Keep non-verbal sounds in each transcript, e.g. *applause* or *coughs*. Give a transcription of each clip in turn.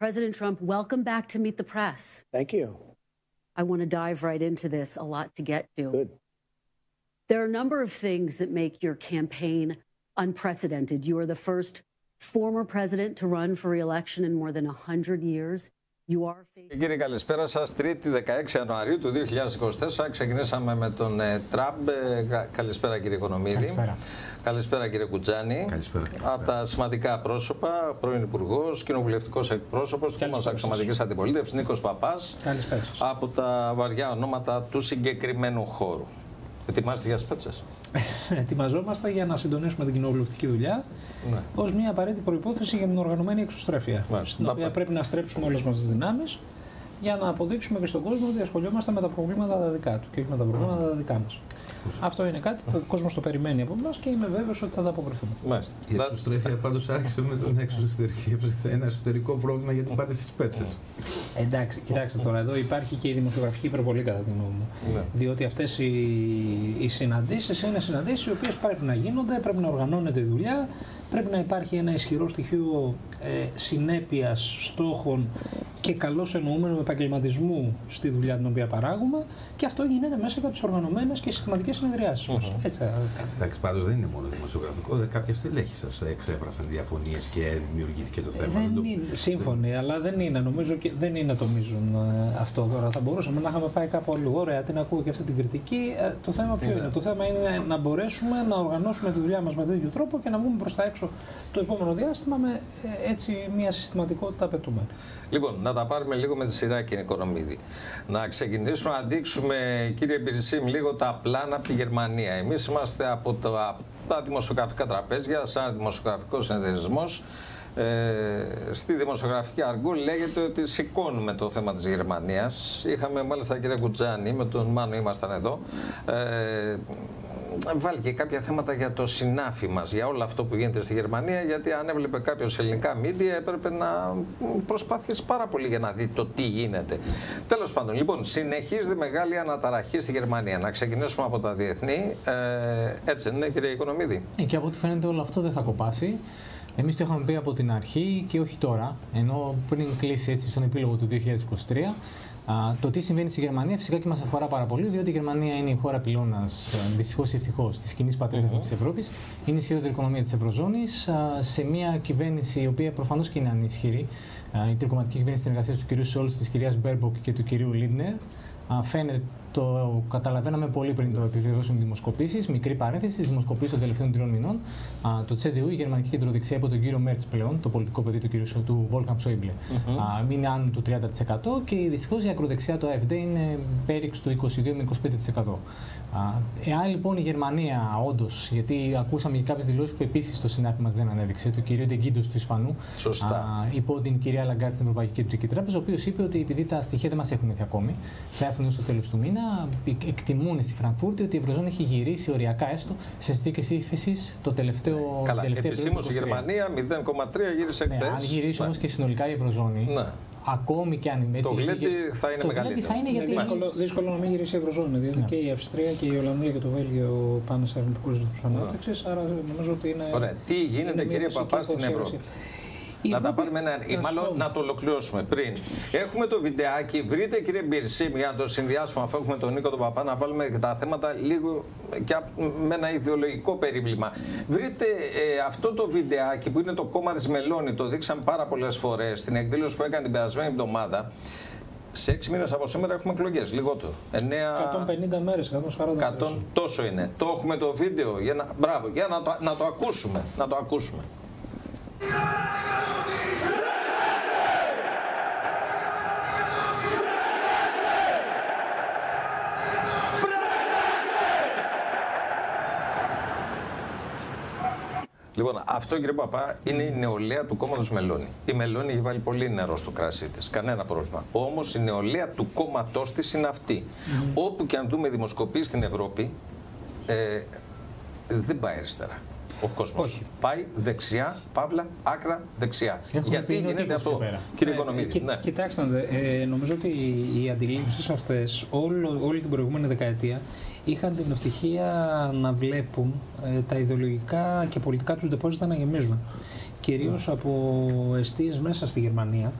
President Trump, welcome back to Meet the Press. Thank you. I want to dive right into this, a lot to get to. Good. There are a number of things that make your campaign unprecedented. You are the first former president to run for re-election in more than 100 years. You are facing... Κύριε καλησπέρα σας, 3η 16 Ιανουαρίου του 2024 ξεκινήσαμε με τον ε, Τραμπ. Ε, κα- καλησπέρα κύριε Οικονομίδη. Καλησπέρα. Καλησπέρα κύριε Κουτζάνη. Καλησπέρα. Από τα σημαντικά πρόσωπα, πρώην Υπουργός, κοινοβουλευτικός εκπρόσωπος του Κόμματο Αξιωματικής Αντιπολίτευσης, Νίκος Παπάς. Καλησπέρα σας. Από τα βαριά ονόματα του συγκεκριμένου χώρου. Ετοιμάστε για σπέτσες; *laughs* Ετοιμαζόμαστε για να συντονίσουμε την κοινοβουλευτική δουλειά Ναι. ως μια απαραίτητη προπόθεση για την οργανωμένη εξωστρέφεια. Μάλιστα. Στην οποία Τα- πρέπει να στρέψουμε όλες μας τις δυνάμεις για να αποδείξουμε και στον κόσμο ότι ασχολιόμαστε με τα προβλήματα τα δικά του και όχι με τα προβλήματα τα δικά μας. Αυτό είναι κάτι που ο κόσμος το περιμένει από εμάς και είμαι βέβαιος ότι θα τα αποκριθούμε. Μάλιστα. Η Θα- εξωστρέφεια πάντως άρχισε με τον εξωτερική. Ένα εσωτερικό πρόβλημα γιατί πάτε στις πέτσες. Εντάξει, κοιτάξτε τώρα, εδώ υπάρχει και η δημοσιογραφική υπερβολή κατά τη γνώμη μου. Ναι. Διότι αυτές οι, οι συναντήσεις είναι συναντήσεις οι οποίες πρέπει να γίνονται, πρέπει να οργανώνεται η δουλειά, πρέπει να υπάρχει ένα ισχυρό στοιχείο ε, συνέπειας στόχων και καλώς εννοούμενου επαγγελματισμού στη δουλειά την οποία παράγουμε και αυτό γίνεται μέσα από τις οργανωμένες και συστηματικές συνεδριάσεις μας. Έτσι. ε, Εντάξει, πάντως δεν είναι μόνο δημοσιογραφικό. δε- Κάποια στελέχη σας εξέφρασαν διαφωνίες και δημιουργήθηκε το θέμα. Δεν το- είναι, σύμφωνοι, αλλά δεν είναι, νομίζω και δεν είναι το μείζον ε, αυτό τώρα. Θα μπορούσαμε να είχαμε πάει κάπου αλλού. Ωραία, την ακούω και αυτή την κριτική. Ε, το θέμα ποιο είναι; Το θέμα είναι να μπορέσουμε να οργανώσουμε τη δουλειά μας με τέτοιο τρόπο και να βγούμε προς τα έξω το επόμενο διάστημα με ε, έτσι μια συστηματικότητα απαιτούμενη. Λοιπόν, να τα πάρουμε λίγο με τη σειρά, κύριε Οικονομίδη. Να ξεκινήσουμε να δείξουμε, κύριε Πυρσίμ, λίγο τα πλάνα από τη Γερμανία. Εμείς είμαστε από τα, τα δημοσιογραφικά τραπέζια, σαν δημοσιογραφικός συνεταιρισμός. Ε, στη δημοσιογραφική αργού λέγεται ότι σηκώνουμε το θέμα της Γερμανίας. Είχαμε μάλιστα κύριε Κουτζάνη, με τον Μάνο ήμασταν εδώ, ε, βάλει και κάποια θέματα για το συνάφι μας, για όλο αυτό που γίνεται στη Γερμανία, γιατί αν έβλεπε κάποιος ελληνικά μίντια έπρεπε να προσπαθήσει πάρα πολύ για να δει το τι γίνεται. Τέλος πάντων, λοιπόν, συνεχίζεται μεγάλη αναταραχή στη Γερμανία. Να ξεκινήσουμε από τα διεθνή. Ε, έτσι είναι, κύριε Οικονομίδη. Ε, Και από ό,τι φαίνεται όλο αυτό δεν θα κοπάσει. Εμείς το είχαμε πει από την αρχή και όχι τώρα, ενώ πριν κλείσει έτσι στον επίλογο του 2023. Α, το τι συμβαίνει στη Γερμανία φυσικά και μας αφορά πάρα πολύ, διότι η Γερμανία είναι η χώρα πυλώνας, δυστυχώς ή ευτυχώς, της κοινής πατρίδας της Ευρώπης. Είναι η ισχυρότερη οικονομία της Ευρωζώνης, σε μια κυβέρνηση η οποία προφανώς και είναι ανίσχυρη. Α, Η τρικομματική κυβέρνηση συνεργασίας του κ. Σόλτς, της κυρίας Μπέρμποκ και του κ. Λίντνερ. Α, Φαίνεται, το καταλαβαίναμε πολύ πριν το επιβεβαιώσουν οι δημοσκοπήσεις. Μικρή παρένθεση, τις δημοσκοπήσεις των τελευταίων τριών μηνών. Α, το CDU, η γερμανική κεντροδεξιά υπό τον κύριο Μέρτς πλέον, το πολιτικό παιδί του, κύριου, Σο- του Βόλφγκανγκ Σόιμπλε, α, είναι άνω του 30% και δυστυχώς η ακροδεξιά, το AfD, είναι πέριξ του 22 με 25%. Α, Εάν λοιπόν η Γερμανία όντως, γιατί ακούσαμε και κάποιες δηλώσεις που επίσης το σινάφι μας δεν ανέδειξε, του κυρίου Ντε Γκίντος του Ισπανού, Σωστά. α, υπό την κυρία Λαγκάρντ στην Ευρωπαϊκή Κεντρική Τράπεζα, ο οποίος είπε ότι επειδή τα στοιχεία δεν μας έχουν έρθει ακόμη, θα έρθουν έως το τέλος του μήνα, εκ- εκτιμούν στη Φραγκφούρτη ότι η Ευρωζώνη έχει γυρίσει οριακά έστω σε συνθήκες ύφεσης το τελευταίο Καλά, τελευταία επισήμως η περίοδο του 23. Γερμανία 0,3 γύρισε Ναι, χθες. αν γυρίσει όμως και συνολικά η Ευρωζώνη, Ναι. Ακόμη και αν έτσι. Το γλέντι θα είναι το γλέντι μεγαλύτερο. θα είναι Είναι γιατί. δύσκολο, δύσκολο να μην γυρίσει η Ευρωζώνη, διότι Ναι. και η Αυστρία και η Ολλανδία και το Βέλγιο πάνε σε αρνητικούς ρυθμούς ανάπτυξης. Άρα νομίζω ότι είναι. Ωραία. Τι γίνεται, είναι μια κύριε φυσική Παπάς, στην υποξέρωση. Ευρώπη; Η Να τα Ευρώπη- πάρουμε ένα, ή να μάλλον σου πω. να το ολοκληρώσουμε πριν. Έχουμε το βιντεάκι, βρείτε κύριε Μπυρσίμ για να το συνδυάσουμε αφού έχουμε τον Νίκο τον Παπά να βάλουμε και τα θέματα λίγο και απ- με ένα ιδεολογικό περίβλημα. Βρείτε ε, αυτό το βιντεάκι που είναι το κόμμα της Μελώνη, το δείξαμε πάρα πολλές φορές στην εκδήλωση που έκανε την περασμένη εβδομάδα. Σε έξι μήνες από σήμερα έχουμε εκλογές, λιγότερο. 9... 150 μέρες, 140 μέρες. 100, τόσο είναι. Το έχουμε το βίντεο. Για να, μπράβο, για να το, να το ακούσουμε. Να το ακούσουμε. Λοιπόν, αυτό κύριε Παπά είναι η νεολαία του κόμματος Μελώνη. Η Μελώνη έχει βάλει πολύ νερό στο κρασί της. Κανένα πρόβλημα. Όμως η νεολαία του κόμματός της είναι αυτή. Όπου και αν δούμε δημοσκοπήσεις στην Ευρώπη, ε, δεν πάει αριστερά. Ο κόσμος. Πάει δεξιά, παύλα, άκρα, δεξιά. Έχουμε Γιατί πει είναι γίνεται τείχος αυτό, εκεί πέρα. κύριε Ε, Οικονομίδη. κοι- ναι. Κοιτάξτε, να δείτε, ε, νομίζω ότι οι, οι αντιλήψεις αυτές όλο, όλη την προηγούμενη δεκαετία είχαν την ευτυχία να βλέπουν ε, τα ιδεολογικά και πολιτικά τους ντεπόζιτα να γεμίζουν. Κυρίως από αιστείες μέσα στη Γερμανία, Ε,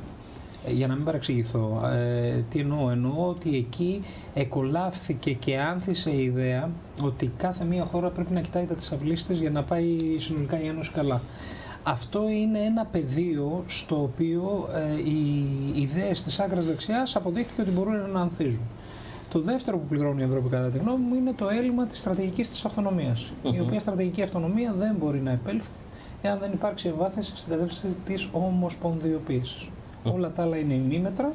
για να μην παρεξηγηθώ, ε, τι εννοώ, εννοώ ότι εκεί εκολάφθηκε και άνθησε η ιδέα ότι κάθε μία χώρα πρέπει να κοιτάει τα της αυλής της για να πάει συνολικά η Ένωση καλά. Αυτό είναι ένα πεδίο στο οποίο ε, οι ιδέες της άκρας δεξιάς αποδείχθηκε ότι μπορούν να ανθίζουν. Το δεύτερο που πληρώνει η Ευρώπη, κατά τη γνώμη μου, είναι το έλλειμμα της στρατηγικής της αυτονομίας. Η οποία στρατηγική αυτονομία δεν μπορεί να επέλθει εάν δεν υπάρξει ευάθυνση στην κατεύθυνση της ομοσπονδιοποίησης. Όλα τα άλλα είναι ημίμετρα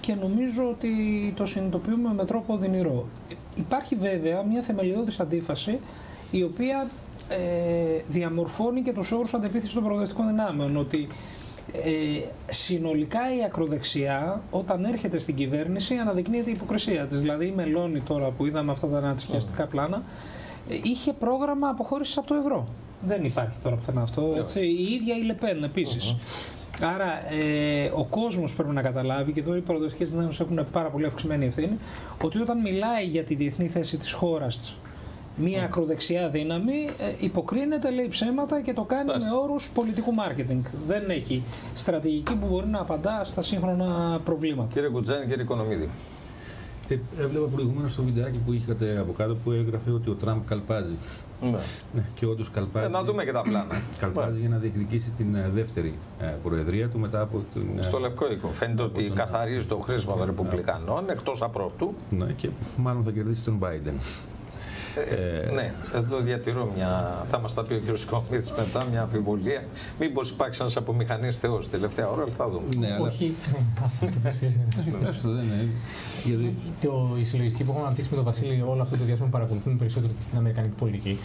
και νομίζω ότι το συνειδητοποιούμε με τρόπο οδυνηρό. Υπάρχει βέβαια μια θεμελιώδης αντίφαση η οποία ε, διαμορφώνει και τους όρους αντεπίθεσης των προοδευτικών δυνάμεων. Ότι ε, συνολικά η ακροδεξιά όταν έρχεται στην κυβέρνηση αναδεικνύεται η υποκρισία της. Δηλαδή η Μελώνη τώρα που είδαμε αυτά τα ανατριχιαστικά πλάνα ε, είχε πρόγραμμα αποχώρησης από το ευρώ. Δεν υπάρχει τώρα πουθενά αυτό. Έτσι. Η ίδια η Λεπέν επίσης. Άρα ε, ο κόσμος πρέπει να καταλάβει, και εδώ οι προοδευτικέ δυνάμεις έχουν πάρα πολύ αυξημένη ευθύνη, ότι όταν μιλάει για τη διεθνή θέση της χώρας μία ακροδεξιά δύναμη ε, υποκρίνεται, λέει ψέματα και το κάνει με όρους πολιτικού μάρκετινγκ. Δεν έχει στρατηγική που μπορεί να απαντά στα σύγχρονα προβλήματα. Κύριε Κουτζάνη, κύριε Οικονομίδη. Ε, έβλεπα προηγουμένως το βιντεάκι που είχατε από κάτω που έγραφε ότι ο Τραμπ καλπάζει. Ναι. ναι και όντως καλπάζει. Ε, να δούμε και τα πλάνα. *clears throat* Καλπάζει για να διεκδικήσει την ε, δεύτερη ε, προεδρία του μετά από την. Στο Λευκό Οίκο. Φαίνεται ότι τον... καθαρίζει το χρήσμα των Ρεπουμπλικανών εκτός απρόπτου. Ναι, και μάλλον θα κερδίσει τον Biden. Ε, ναι, εδώ διατηρώ μια. Θα μας τα πει ο κ. Σκομίτη μετά μια αμφιβολία. Μήπως υπάρξει ένας απομηχανής Θεός τελευταία ώρα, αλλά θα δούμε. Ναι, αλλά... Όχι. Γιατί... Το, η συλλογιστική που έχουμε αναπτύξει με τον Βασίλη όλο αυτό το διάστημα που παρακολουθούμε περισσότερο στην Αμερικανική πολιτική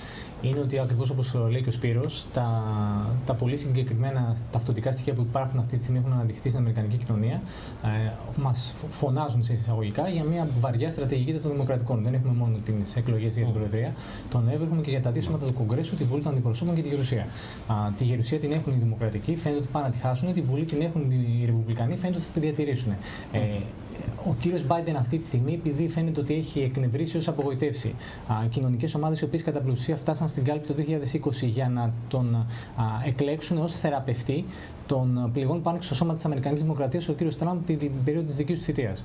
είναι ότι ακριβώς όπως λέει και ο Σπύρος, τα, τα πολύ συγκεκριμένα ταυτοτικά στοιχεία που υπάρχουν αυτή τη στιγμή έχουν αναδειχθεί στην Αμερικανική κοινωνία ε, μας φωνάζουν σε εισαγωγικά για μια βαριά στρατηγική των δημοκρατικών. Δεν έχουμε μόνο τις εκλογές για την Προεδρία. Τον Νοέμβριο έχουμε και για τα δύο σώματα του Κογκρέσου, τη Βουλή των Αντιπροσώπων και τη Γερουσία. Α, τη Γερουσία την έχουν οι Δημοκρατικοί, φαίνεται ότι πάνε να τη χάσουν. Τη Βουλή την έχουν οι Ρεπουμπλικανοί, φαίνεται ότι θα τη διατηρήσουν. Ε, ο κύριος Biden αυτή τη στιγμή, επειδή φαίνεται ότι έχει εκνευρίσει ως απογοητεύσει κοινωνικές ομάδες οι οποίες κατά πλειοψηφία φτάσαν στην κάλπη το 2020 για να τον α, εκλέξουν ως θεραπευτή, των πληγών που άνοιξε στο σώμα της Αμερικανικής Δημοκρατίας ο κύριος Τραμπ την, περίοδο της δικής του θητείας.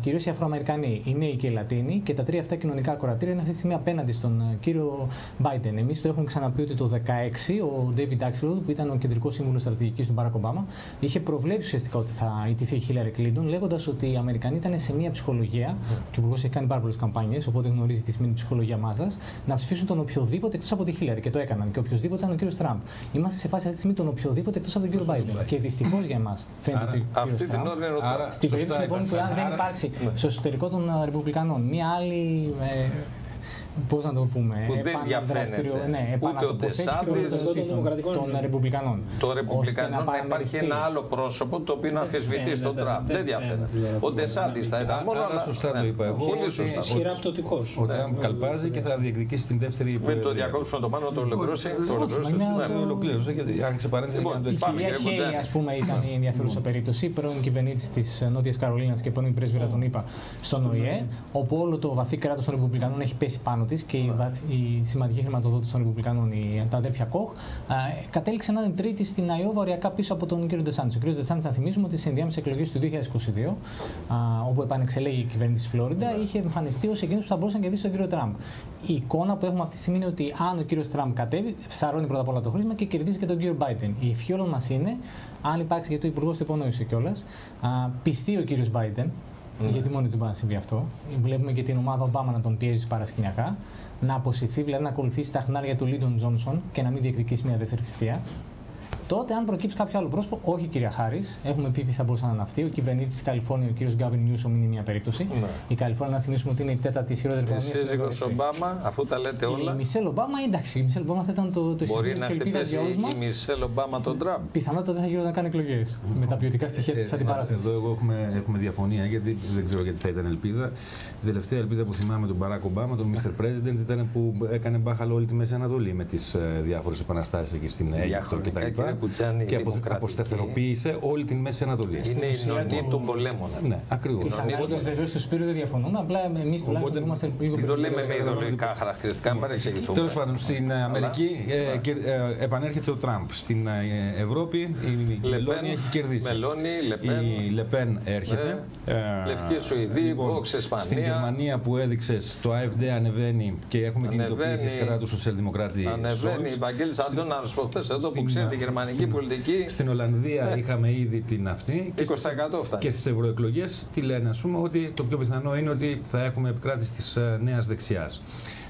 Κυρίως οι Αφροαμερικανοί, οι νέοι και οι Λατίνοι και τα τρία αυτά κοινωνικά κορατήρια είναι αυτή τη στιγμή απέναντι στον ε, κύριο Biden. Εμείς το έχουμε ξαναπεί ότι το 2016 ο David Axelrod, που ήταν ο κεντρικός σύμβουλος στρατηγικής του Μπάρακ Ομπάμα, είχε προβλέψει ουσιαστικά ότι θα ιτηθεί η Χίλαρη Κλίντον, λέγοντας ότι οι Αμερικανοί ήταν σε μια ψυχολογία, και ο Υπουργός έχει κάνει πάρα πολλές καμπάνιες, οπότε γνωρίζει τη σημαίνει ψυχολογία μάζα, να ψηφίσουν τον οποιοδήποτε εκτός από τη Χίλαρη. Και το έκαναν. Και οποιοδήποτε ήταν ο κύριος Τραμπ. Είμαστε σε φάση αυτή τη στιγμή τον οποιοδήποτε εκτός από τον κύριο Biden. Και δυστυχώς για εμάς φαίνεται ότι. Αυτή την ώρα είναι Στην περίπτωση λοιπόν που αν δεν υπάρξει ναι. στο εσωτερικό των Ρεπουμπλικανών μία άλλη ε, Πώς να το πούμε, που δεν διαφαίνεται. Ναι, επανατοποθέτηση των, των Ρεπουμπλικανών. Το Ρεπουμπλικανών να υπάρχει ένα άλλο πρόσωπο το οποίο να αμφισβητεί τον Τραμπ. Δεν διαφαίνεται. Ο Ντεσάντης θα ήταν μόνο. Αλλά σωστά το είπα εγώ. Πολύ σωστά. Χειραптοτικό. Ο Τραμπ καλπάζει και θα διεκδικήσει την δεύτερη. Με το διακόψιμο το πάνω, το ολοκλήρωσε. Το ολοκλήρωσε. γιατί αν ξεπαρένθεση για να το εξηγήσει. Η ας πούμε, ήταν η ενδιαφέρουσα περίπτωση. Πρώην κυβερνήτης της Νότιας Καρολίνας και πρώην πρέσβυρα τον ΗΠΑ στον ΟΗΕ, όπου όλο το βαθύ κράτος των Ρεπουμπλικανών έχει πέσει πάνω πάνω τη και η, η σημαντική χρηματοδότηση των Ρεπουμπλικανών, η, τα αδέρφια Κοχ, κατέληξε να είναι τρίτη στην Αϊόβα οριακά πίσω από τον κύριο Ντεσάντη. Ο κύριος Ντεσάντη, να θυμίσουμε ότι στι ενδιάμεσες εκλογές του 2022, α, όπου επανεξελέγει η κυβέρνηση της Φλόριντα, yeah. είχε εμφανιστεί ως εκείνος που θα μπορούσε να κερδίσει τον κύριο Τραμπ. Η εικόνα που έχουμε αυτή τη στιγμή είναι ότι αν ο κύριος Τραμπ κατέβει, ψαρώνει πρώτα απ' όλα το χρήσμα και κερδίζει και τον κύριο Biden. Η ευχή όλων μας είναι, αν υπάρξει, γιατί ο Υπουργός το υπονόησε κιόλας, πιστεί ο κύριος Biden, Mm. Γιατί μόνο έτσι μπορεί να συμβεί αυτό. Βλέπουμε και την ομάδα Ομπάμα να τον πιέζει παρασκηνιακά, να αποσυρθεί, δηλαδή να ακολουθήσει τα χνάρια του Λίντον Τζόνσον και να μην διεκδικήσει μια δεύτερη θητεία. Τότε, αν προκύψει κάποιο άλλο πρόσωπο, όχι κυρία Χάρης, έχουμε πει ποιοι θα μπορούσαν να είναι αυτοί. Ο κυβερνήτης της Καλιφόρνια, ο κύριος Γκάβιν Νιούσομ, είναι μια περίπτωση. Ναι. Η Καλιφόρνια, να θυμίσουμε ότι είναι η τέταρτη ισχυρότερη οικονομία. Η σύζυγο Ομπάμα, αφού τα λέτε όλα. Η Μισελ Ομπάμα, εντάξει, η Μισελ Ομπάμα θα ήταν το, το Μπορεί να χτυπήσει η Μισελ Ομπάμα τον Τραμπ. Πιθανότατα δεν θα γινόταν να κάνει εκλογές με τα ποιοτικά στοιχεία τη αντιπαράσταση. Εδώ εγώ έχουμε, έχουμε διαφωνία γιατί δεν ξέρω γιατί θα ήταν ελπίδα. Η τελευταία ελπίδα που θυμάμαι τον Μπαράκ Ομπάμα, τον Mr. President, ήταν που έκανε μπάχαλο όλη τη Μέση Ανατολή με τις διάφορες επαναστάσεις εκεί στην Αίγυπτο κτλ. Και αποστεθεροποίησε όλη την Μέση Ανατολή. Είναι η νονή των πολέμων. Ναι, ακριβώς. Τις αγώνε βεβαίως του Σπύρου δεν διαφωνούν. Απλά εμείς τουλάχιστον είμαστε λίγο πιο. Το λέμε με ιδεολογικά χαρακτηριστικά, μην παρεξηγηθούμε. Τέλος πάντων, στην Αμερική επανέρχεται ο Τραμπ. Στην Ευρώπη η Μελώνη έχει κερδίσει. Μελώνη, Λεπέν. Η Λεπέν έρχεται. Λευκή Σουηδή, λοιπόν, Vox Ισπανία. Στην Γερμανία που έδειξε, το AFD ανεβαίνει και έχουμε κινητοποιήσεις κατά του σοσιαλδημοκράτη. Ανεβαίνει η Βαγγέλης Αντώνα προχθές εδώ που ξέρει τη γερμανική πολιτική. Στην Ολλανδία ναι. είχαμε ήδη την αυτή. 20% φτάνει. Και στις ευρωεκλογές τι λένε, ας πούμε, ότι το πιο πιθανό είναι ότι θα έχουμε επικράτηση της ε, νέας δεξιάς.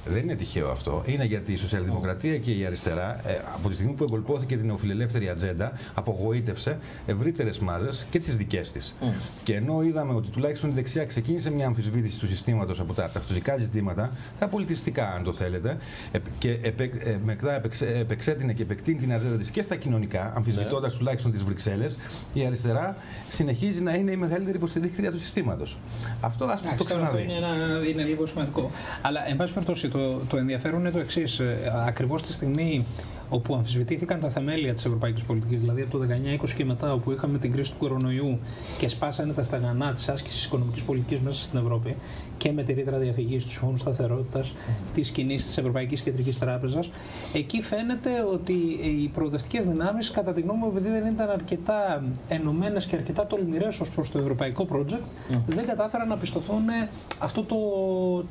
Δεν είναι τυχαίο αυτό. Είναι γιατί η σοσιαλδημοκρατία και η αριστερά, ε, από τη στιγμή που εγκολπώθηκε την νεοφιλελεύθερη ατζέντα, απογοήτευσε ευρύτερες μάζες και τις δικές της. Mm. Και ενώ είδαμε ότι τουλάχιστον η δεξιά ξεκίνησε μια αμφισβήτηση του συστήματος από τα ταυτοτικά ζητήματα, τα πολιτιστικά, αν το θέλετε, και επεκ, ε, μετά επεξέτεινε και επεκτείνει την ατζέντα της και στα κοινωνικά, αμφισβητώντας yeah. Ναι. τουλάχιστον τις Βρυξέλλες, η αριστερά συνεχίζει να είναι η μεγαλύτερη υποστηρίκτρια του συστήματος. Αυτό ας πούμε το ξαναδεί. Αυτό είναι, είναι λίγο σημαντικό. Αλλά, εν πάση περιπτώσει, το, το ενδιαφέρον είναι το εξής. Ε, Ακριβώς τη στιγμή όπου αμφισβητήθηκαν τα θεμέλια της ευρωπαϊκής πολιτικής, δηλαδή από το 1920 και μετά, όπου είχαμε την κρίση του κορονοϊού και σπάσανε τα σταγανά της άσκησης οικονομικής πολιτικής μέσα στην Ευρώπη και με τη ρήτρα διαφυγής τους Συμφώνου Σταθερότητας, mm. τη κινήση της Ευρωπαϊκής Κεντρικής Τράπεζας, εκεί φαίνεται ότι οι προοδευτικές δυνάμεις, κατά τη γνώμη μου, επειδή δεν ήταν αρκετά ενωμένες και αρκετά τολμηρές ως προς το ευρωπαϊκό project, δεν κατάφεραν να πιστωθούν αυτό το,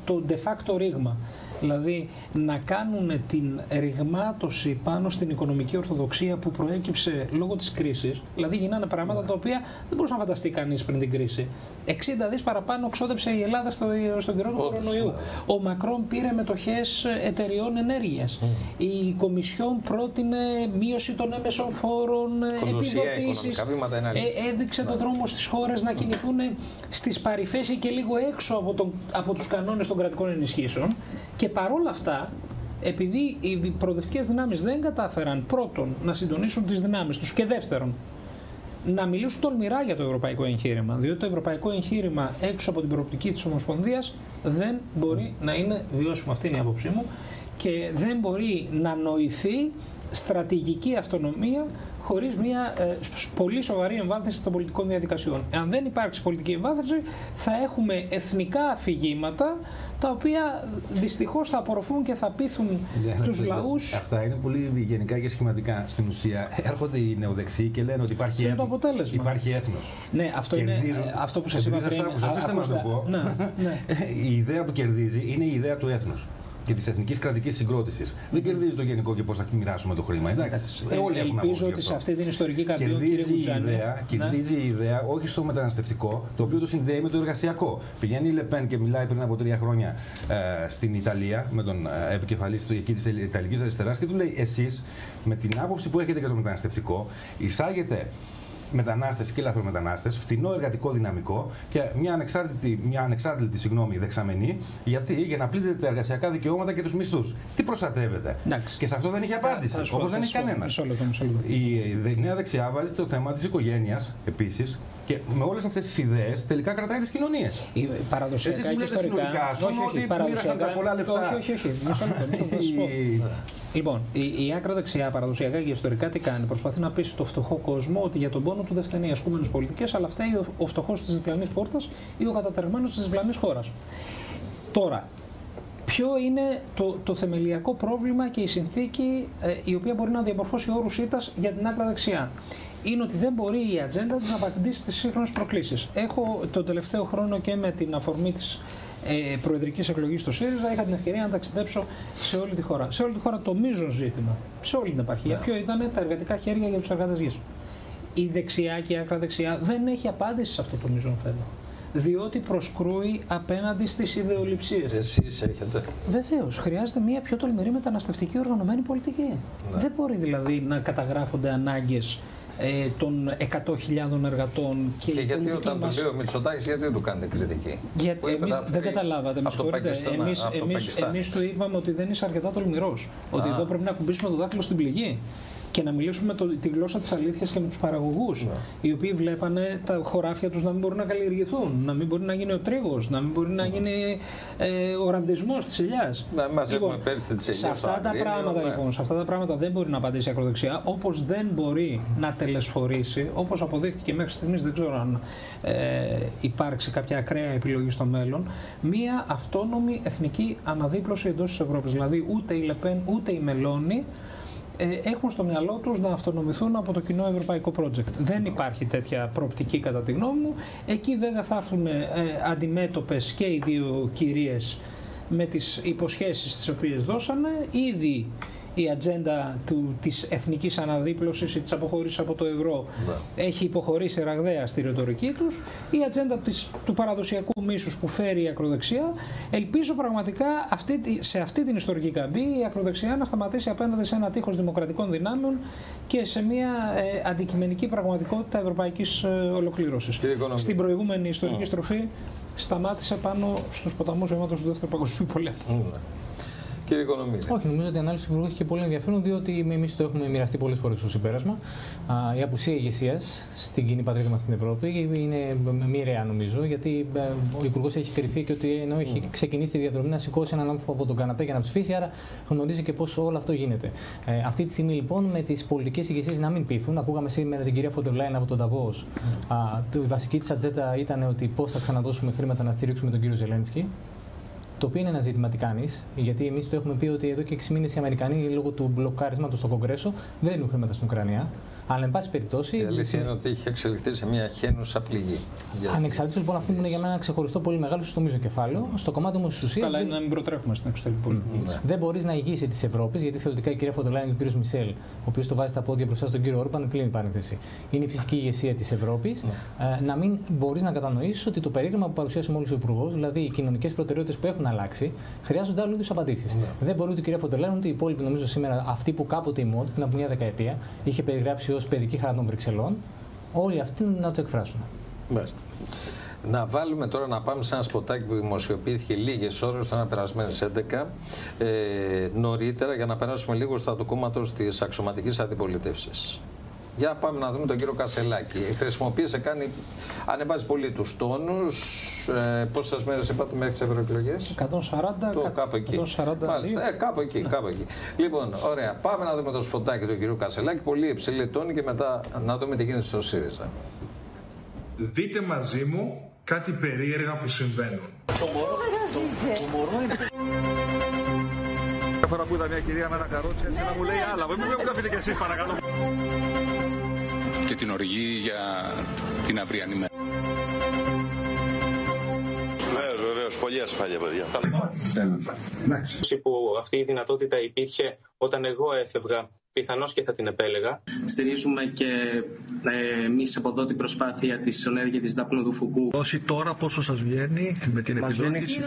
το de facto ρήγμα δηλαδή να κάνουν την ρηγμάτωση πάνω στην οικονομική ορθοδοξία που προέκυψε λόγω της κρίσης, δηλαδή γίνανε πράγματα τα οποία δεν μπορούσε να φανταστεί κανείς πριν την κρίση. 60 δις παραπάνω ξόδεψε η Ελλάδα στο, στον καιρό του κορονοϊού. Ναι. Ο Μακρόν πήρε μετοχές εταιριών ενέργειας. Η Κομισιόν πρότεινε μείωση των έμεσων φόρων, επιδοτήσεις, ε, έδειξε τον δρόμο στις χώρες να κινηθούν στις παρυφές και λίγο έξω από, τον, από τους κανόνες των κρατικών ενισχύσεων και παρόλα αυτά, επειδή οι προοδευτικές δυνάμεις δεν κατάφεραν πρώτον να συντονίσουν τις δυνάμεις τους και δεύτερον να μιλήσουν τολμηρά για το ευρωπαϊκό εγχείρημα. Διότι το ευρωπαϊκό εγχείρημα έξω από την προοπτική της Ομοσπονδίας δεν μπορεί να είναι βιώσιμο. Αυτή είναι η άποψή μου. Και δεν μπορεί να νοηθεί στρατηγική αυτονομία χωρίς μια ε, πολύ σοβαρή εμβάθυνση των πολιτικών διαδικασιών. Αν δεν υπάρξει πολιτική εμβάθυνση, θα έχουμε εθνικά αφηγήματα τα οποία δυστυχώς θα απορροφούν και θα πείθουν τους λαούς. Αυτά είναι πολύ γενικά και σχηματικά. Στην ουσία έρχονται οι νεοδεξιοί και λένε ότι υπάρχει έθνος. Υπάρχει έθνος. Ναι, αυτό είναι ε, αυτό που σας είπα πριν. Αφήστε να το πω. Ναι, ναι. *laughs* η ιδέα που κερδίζει είναι η ιδέα του έθνους και της εθνικής κρατικής συγκρότησης. Δεν κερδίζει το γενικό και πώς θα μοιράσουμε το χρήμα. Εντάξει. Ε, όλοι Ελπίζω ότι σε αυτή την ιστορική καμπιόν κερδίζει, η ιδέα, ναι. κερδίζει η ιδέα όχι στο μεταναστευτικό, το οποίο το συνδέει με το εργασιακό. Πηγαίνει η Λεπέν και μιλάει πριν από τρία χρόνια ε, στην Ιταλία με τον ε, επικεφαλής εκεί της Ιταλικής Αριστεράς και του λέει: Εσείς με την άποψη που έχετε για το μεταναστευτικό εισάγετε μετανάστες και λαθρομετανάστες, φτηνό εργατικό δυναμικό και μια ανεξάρτητη, μια ανεξάρτητη συγγνώμη, δεξαμενή. Γιατί για να πλήττετε τα εργασιακά δικαιώματα και τους μισθούς. Τι προστατεύετε. Εντάξει. Και σε αυτό δεν έχει απάντηση. Όπως δεν έχει κανένας. Η νέα δεξιά βάζει το θέμα της οικογένειας επίσης και με όλες αυτές τις ιδέες τελικά κρατάει τις κοινωνίες. Παραδοσιακά Εσείς μιλάτε συνολικά, όχι, όχι, ότι μοίρασαν τα πολλά λεφτά. Όχι, όχι, όχι. Λοιπόν, η, η άκρα δεξιά παραδοσιακά και ιστορικά τι κάνει. Προσπαθεί να πείσει το φτωχό κόσμο ότι για τον πόνο του δεν φταίνει οι ασκούμενες πολιτικές, αλλά φταίει ο, ο φτωχός της διπλανής πόρτας ή ο κατατρεγμένος της διπλανής χώρας. Τώρα, ποιο είναι το, το θεμελιακό πρόβλημα και η συνθήκη ε, η οποία μπορεί να διαμορφώσει όρους ήττας για την άκρα δεξιά; Είναι ότι δεν μπορεί η ατζέντα της να απαντήσει στις σύγχρονες προκλήσεις. Έχω τον τελευταίο χρόνο και με την αφορμή της ε, προεδρικής εκλογής στο ΣΥΡΙΖΑ είχα την ευκαιρία να ταξιδέψω σε όλη τη χώρα. Σε όλη τη χώρα το μείζον ζήτημα, σε όλη την επαρχία, ναι. ποιο ήταν τα εργατικά χέρια για τους εργάτες γης; Η δεξιά και η άκρα δεξιά δεν έχει απάντηση σε αυτό το μείζον θέμα. Διότι προσκρούει απέναντι στις ιδεολειψίες. Εσείς έχετε. Βεβαίως. Χρειάζεται μια πιο τολμηρή μεταναστευτική οργανωμένη πολιτική. Ναι. Δεν μπορεί δηλαδή να καταγράφονται ανάγκες ε, των 100.000 εργατών. Και, και γιατί όταν μας... το λέει ο Μητσοτάκης, γιατί του κάνετε κριτική; Για, εμείς, δεν καταλάβατε, με συγχωρείτε. Εμείς, εμείς, εμείς του είπαμε ότι δεν είσαι αρκετά τολμηρός. Ότι εδώ πρέπει να κουμπίσουμε το δάχτυλο στην πληγή. Και να μιλήσουμε το, τη γλώσσα της αλήθειας και με τους παραγωγούς, Ναι. οι οποίοι βλέπανε τα χωράφια τους να μην μπορούν να καλλιεργηθούν, να μην μπορεί να γίνει ο τρίγος, να μην μπορεί να γίνει ε, ο ραβδισμό της ελιάς. Ναι, μαζεύουμε πέρσι τις σε ελιές στο αυτά τα Αγρίνιο, πράγματα ναι. λοιπόν, σε αυτά τα πράγματα δεν μπορεί να απαντήσει η ακροδεξιά, όπως δεν μπορεί να τελεσφορήσει, όπως αποδείχτηκε μέχρι στιγμής, δεν ξέρω αν ε, υπάρξει κάποια ακραία επιλογή στο μέλλον, μία αυτόνομη εθνική αναδίπλωση εντός της Ευρώπης. Δηλαδή ούτε η Λεπέν ούτε η Μελώνη ε, έχουν στο μυαλό τους να αυτονομηθούν από το κοινό ευρωπαϊκό project. Δεν υπάρχει τέτοια προοπτική κατά τη γνώμη μου. Εκεί βέβαια θα έρθουν ε, αντιμέτωπες και οι δύο κυρίες με τις υποσχέσεις τις οποίες δώσανε. Ήδη η ατζέντα του, της εθνικής αναδίπλωσης ή της αποχώρησης από το ευρώ έχει υποχωρήσει ραγδαία στη ρητορική τους. Η ατζέντα της, του παραδοσιακού μίσους που φέρει η ακροδεξιά. Ελπίζω πραγματικά αυτή, τη- σε αυτή την ιστορική καμπή η ακροδεξιά να σταματήσει απέναντι σε ένα τείχος δημοκρατικών δυνάμεων και σε μια ε, αντικειμενική πραγματικότητα ευρωπαϊκής ε, ολοκλήρωσης. Κύριε Οικονομή. Στην προηγούμενη ιστορική στροφή σταμάτησε πάνω στους ποταμούς αίματος του Δεύτερου Παγκοσμίου Πολέμου. Ναι. Κύριε Οικονομίδη. Όχι, νομίζω ότι η ανάλυση του Υπουργού έχει και πολύ ενδιαφέρον, διότι εμείς το έχουμε μοιραστεί πολλές φορές στο συμπέρασμα. Α, η απουσία ηγεσίας στην κοινή πατρίδα μας στην Ευρώπη είναι μοιραία, νομίζω, γιατί ε, ο Υπουργός έχει κρυφεί και ότι ενώ έχει ξεκινήσει τη διαδρομή να σηκώσει έναν άνθρωπο από τον καναπέ για να ψηφίσει, άρα γνωρίζει και πώ όλο αυτό γίνεται. Ε, αυτή τη στιγμή, λοιπόν, με τις πολιτικές ηγεσίες να μην πείθουν, ακούγαμε σήμερα την κυρία Φοντελάιν από τον Ταβό. Η βασική της ατζέτα ήταν ότι πώς θα ξαναδώσουμε χρήματα να στηρίξουμε τον κύριο Ζελένσκι. Το οποίο είναι ένα ζήτημα τι κάνεις, γιατί εμείς το έχουμε πει ότι εδώ και 6 μήνες οι Αμερικανοί λόγω του μπλοκάρισματος στο Κογκρέσο δεν δίνουν χρήματα στην Ουκρανία. Αλλά, εν πάση περιπτώσει. Η αλήθεια είναι ότι έχει εξελιχθεί σε μια χένουσα πληγή. Γιατί- Ανεξαρτήτως λοιπόν, αυτή μου είναι για μένα ένα ξεχωριστό πολύ μεγάλο στο μείζο κεφάλαιο. Στο κομμάτι όμως της ουσίας. Καλά είναι να μην προτρέχουμε στην εξωτερική πολιτική. Ναι. Δεν μπορείς να ηγείσαι της Ευρώπης, γιατί θεωρητικά η κυρία Φοντελάιν και ο κύριος Μισελ, ο οποίος το βάζει στα πόδια μπροστά στον κύριο Όρμπαν, κλείνει παρένθεση. Είναι η φυσική ηγεσία της Ευρώπης. Ε, να μην μπορείς να κατανοήσεις ότι το περίγραμμα που παρουσίασε μόλις ο Υπουργός, δηλαδή οι κοινωνικές προτεραιότητες που έχουν αλλάξει, χρειάζονται άλλου είδους απαντήσεις. Δεν μπορεί ούτε η κυρία Φοντελάιν ούτε οι υπόλοιποι, νομίζω σήμερα, αυτοί που κάποτε η ΜΟΤ πριν από μια δεκαετία είχε περιγράψει ως παιδική χαρά των Βρυξελών, όλοι αυτοί να το εκφράσουν. Μάλιστα. Να βάλουμε τώρα να πάμε σε ένα σποτάκι που δημοσιοποιήθηκε λίγες ώρες, τώρα περασμένες 11 ε, νωρίτερα, για να περάσουμε λίγο στα του κόμματος της αξιωματικής αντιπολίτευσης. Για πάμε να δούμε τον κύριο Κασελάκη. Χρησιμοποίησε, κάνει, ανεβάζει πολύ τους τόνους. Ε, Πόσες μέρες είπατε μέχρι τις ευρωεκλογές; 140, Το κάτι, κάπου εκεί. 142. Μάλιστα, ε, κάπου εκεί, κάπου εκεί. Λοιπόν, ωραία. Πάμε να δούμε το σποτάκι του κυρίου Κασελάκη. Πολύ υψηλή τόνη και μετά να δούμε τι γίνεται στο ΣΥΡΙΖΑ. Δείτε μαζί μου κάτι περίεργα που συμβαίνουν. Κάθε φορά που είδα μια κυρία με ένα καρότσι έτσι να μου λέει άλλα. Μην μου τα πείτε και εσείς παρακαλώ. Και την οργή για την αυριανή μέρα. Βεβαίω, βεβαίως. Πολύ ασφάλεια, παιδιά. που αυτή η δυνατότητα υπήρχε όταν εγώ έφευγα, πιθανώς και θα την επέλεγα. Στηρίζουμε και ε, εμείς από εδώ την προσπάθεια της ενέργειας της Δαπνού του Φουκού. Όσοι τώρα πόσο σας βγαίνει με την επιδότηση.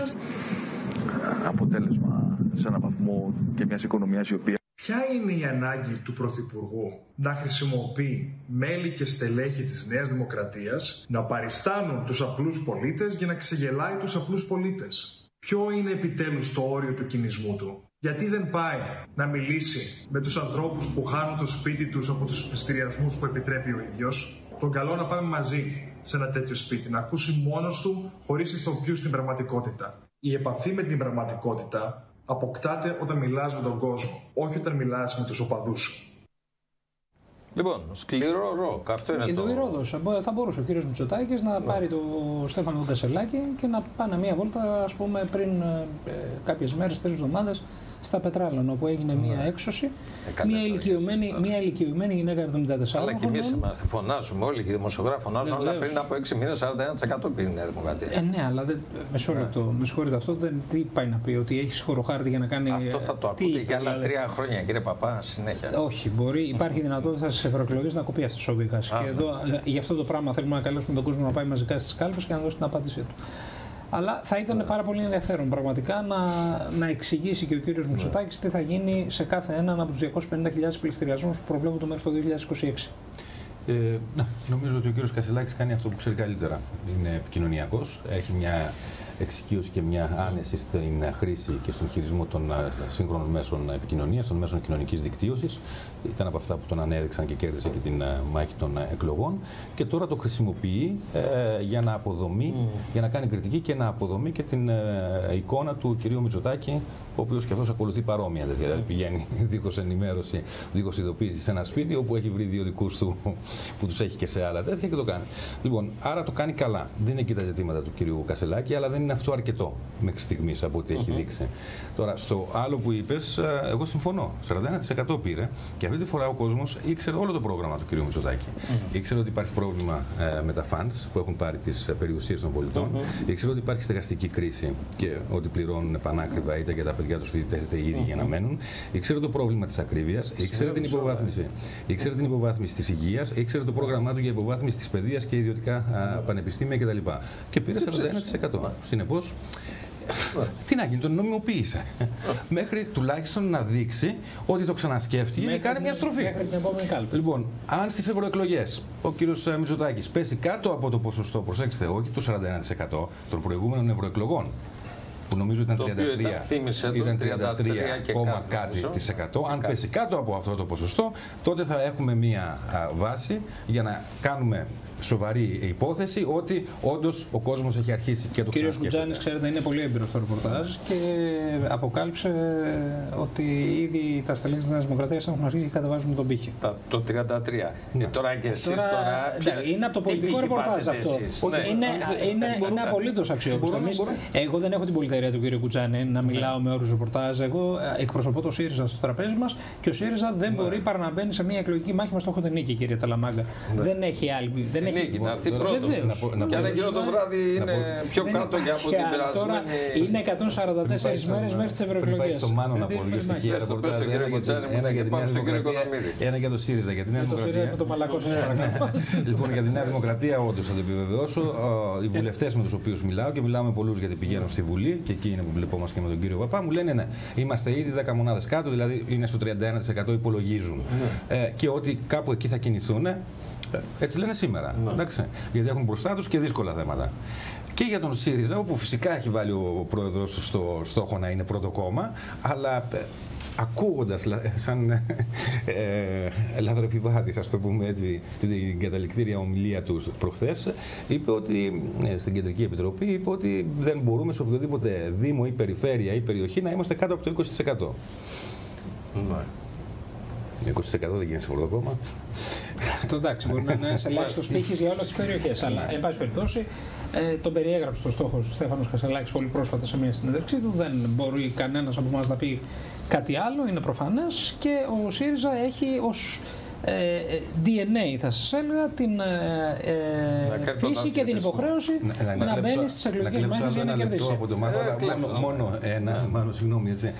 αποτέλεσμα σε έναν βαθμό και μιας οικονομία η οποία Ποια είναι η ανάγκη του Πρωθυπουργού να χρησιμοποιεί μέλη και στελέχη της Νέας Δημοκρατίας να παριστάνουν τους απλούς πολίτες για να ξεγελάει τους απλούς πολίτες; Ποιο είναι επιτέλους το όριο του κινησμού του; Γιατί δεν πάει να μιλήσει με τους ανθρώπους που χάνουν το σπίτι τους από τους πληστηριασμούς που επιτρέπει ο ίδιος; Τον καλό να πάμε μαζί σε ένα τέτοιο σπίτι, να ακούσει μόνος του χωρίς ηθοποιούς την πραγματικότητα. Η επαφή με την πραγματικότητα αποκτάται όταν μιλάς με τον κόσμο, όχι όταν μιλάς με τους οπαδούς σου. Λοιπόν, σκληρό ροκ. Αυτό είναι Η το. Ρόδος. Θα μπορούσε ο κύριος Μητσοτάκης να πάρει το Στέφανο τον Κασελάκη και να πάνε μία βόλτα, ας πούμε, πριν ε, κάποιες μέρες, τρεις εβδομάδες στα Πετράλων, όπου έγινε μία έξωση. Έκανε Μία το ηλικιωμένη, ιστορία. μία ηλικιωμένη γυναίκα 74 Αλλά και εμείς χρονών. είμαστε. Φωνάζουμε όλοι και οι δημοσιογράφοι φωνάζουν. Αλλά Βεβαίως. πριν από 6 μήνες 41% πήρε η Νέα Δημοκρατία. Ε, ναι, αλλά δεν, μισό λεπτό. Με συγχωρείτε, αυτό δεν τι πάει να πει, ότι έχεις χωροχάρτη για να κάνει. Αυτό θα το τι ακούτε είπε, για άλλα δηλαδή. τρία χρόνια, κύριε Παπά, συνέχεια. Όχι, μπορεί, υπάρχει δυνατότητα στις ευρωεκλογές να κοπεί αυτός ο βήχα. Και εδώ, ε, γι' αυτό το πράγμα θέλουμε να καλέσουμε τον κόσμο να πάει μαζικά στις κάλπες και να δώσει την απάντησή του. Αλλά θα ήταν πάρα πολύ ενδιαφέρον πραγματικά να, να εξηγήσει και ο κύριος Μητσοτάκης τι θα γίνει σε κάθε έναν από τους 250.000 πληστηριασμούς που προβλέπονται μέχρι το 2026. Ε, να, νομίζω ότι ο κύριος Κασελάκης κάνει αυτό που ξέρει καλύτερα. Είναι επικοινωνιακός, έχει μια εξοικείωση και μια άνεση στην χρήση και στον χειρισμό των ε, σύγχρονων μέσων επικοινωνίας, των μέσων κοινωνικής δικτύωσης. Ήταν από αυτά που τον ανέδειξαν και κέρδισε και την ε, μάχη των ε, εκλογών. Και τώρα το χρησιμοποιεί ε, για να αποδομεί, για να κάνει κριτική και να αποδομεί και την εικόνα του κυρίου Μητσοτάκη, ο οποίος και αυτός ακολουθεί παρόμοια τέτοια. Δηλαδή πηγαίνει *laughs* δίχως ενημέρωση, δίχως ειδοποίηση σε ένα σπίτι όπου έχει βρει δύο δικούς του που τους έχει και σε άλλα τέτοια και το κάνει. Λοιπόν, άρα το κάνει καλά. Δεν είναι εκεί τα ζητήματα του κυρίου Κασελάκη, αλλά δεν είναι αυτό αρκετό μέχρι στιγμής από ό,τι έχει δείξει. Τώρα, στο άλλο που είπες, εγώ συμφωνώ. 41% πήρε και αυτή τη φορά ο κόσμος ήξερε όλο το πρόγραμμα του κυρίου Μητσοτάκη. Ήξερε ότι υπάρχει πρόβλημα ε, με τα funds που έχουν πάρει τις ε, περιουσίες των πολιτών. Ήξερε ότι υπάρχει στεγαστική κρίση και ότι πληρώνουν πανάκριβα είτε για τα παιδιά τους φοιτητές είτε οι ίδιοι για να μένουν. Ήξερε το πρόβλημα της ακρίβειας. Ήξερε την υποβάθμιση. Ήξερε την υποβάθμιση της υγείας. Ήξερε το πρόγραμμά του για υποβάθμιση της παιδείας και ιδιωτικά α, πανεπιστήμια κτλ. Και πήρε 41%. Συνεπώς, τι να γίνει, τον νομιμοποίησε. Μέχρι τουλάχιστον να δείξει ότι το ξανασκέφτηκε και κάνει μια στροφή. Λοιπόν, αν στις ευρωεκλογές ο κύριος Μητσοτάκης πέσει κάτω από το ποσοστό, προσέξτε, όχι το 41% των προηγούμενων ευρωεκλογών, που νομίζω ήταν 33, ήταν 33, κάτι της εκατό. Αν πέσει κάτω από αυτό το ποσοστό, τότε θα έχουμε μία βάση για να κάνουμε σοβαρή υπόθεση ότι όντως ο κόσμος έχει αρχίσει και το Κύριος Κουτζάνη, ξέρετε, είναι πολύ έμπειρος στο ρεπορτάζ και αποκάλυψε ότι ήδη τα στελέχη της Νέας Δημοκρατίας έχουν αρχίσει και κατεβάζουν τον πύχη. Το 33. Ναι. τώρα και εσείς τώρα. τώρα είναι από το πολιτικό ρεπορτάζ αυτό. Ναι. Είναι, είναι, είναι απολύτως αξιόπιστο. Εγώ δεν έχω την πολυτερία του κύριου Κουτζάνη να μιλάω με όρους ρεπορτάζ. Εγώ ε, εκπροσωπώ το ΣΥΡΙΖΑ στο τραπέζι μας και ο ΣΥΡΙΖΑ δεν ναι. μπορεί παρά να μπαίνει σε μια εκλογική μάχη μα στο νίκη, κύριε Ταλαμάγκα. Ναι. Δεν έχει άλλη. Δεν νίκη, να αυτή πρώτος. Και αν εκείνο το βράδυ είναι πιο κάτω και από την περασμένη. Είναι 144 μέρες μέχρι τις ευρωεκλογές. στο Μάνο να πω δύο στοιχεία Ένα για τη Νέα Δημοκρατία, ένα για το ΣΥΡΙΖΑ. Για τη Νέα Δημοκρατία. Λοιπόν, για τη Νέα Δημοκρατία, όντως θα το επιβεβαιώσω. Οι βουλευτές με τους οποίους μιλάω και μιλάω με πολλούς γιατί πηγαίνω στη Βουλή και εκεί είναι που βλεπόμαστε και με τον κύριο Παπά, μου λένε ναι, είμαστε ήδη 10 μονάδες κάτω, δηλαδή είναι στο 31% υπολογίζουν. Ε, και ότι κάπου εκεί θα κινηθούν έτσι λένε σήμερα. Ναι. Εντάξει, γιατί έχουν μπροστά τους και δύσκολα θέματα. Και για τον ΣΥΡΙΖΑ, όπου φυσικά έχει βάλει ο πρόεδρος στο στόχο να είναι πρώτο κόμμα, αλλά ε, ακούγοντας σαν ε, λαθρεπιβάτης, ας το πούμε έτσι, την καταληκτήρια ομιλία τους προχθές, είπε ότι, ε, στην Κεντρική Επιτροπή, είπε ότι δεν μπορούμε σε οποιοδήποτε δήμο ή περιφέρεια ή περιοχή να είμαστε κάτω από το 20%. Ναι. 20% δεν γίνεται σε πρωτοκόμμα. *laughs* Το εντάξει, μπορεί να είναι ένας *laughs* ελάχιστος πύχη για όλες τις περιοχές. Αλλά, εν πάση περιπτώσει, ε, τον περιέγραψε το στόχο του Στέφανος Κασελάκη πολύ πρόσφατα σε μια συνέντευξή του. Δεν μπορεί κανένας από εμάς να πει κάτι άλλο, είναι προφανές. Και ο ΣΥΡΙΖΑ έχει ως ε, DNA θα σας έλεγα την ε, φύση και την υποχρέωση να, να μπαίνεις στις εκλογικές μάχες για να κερδίσεις. Από το μάθο, μόνο, μόνο ένα, μάλλον συγγνώμη έτσι.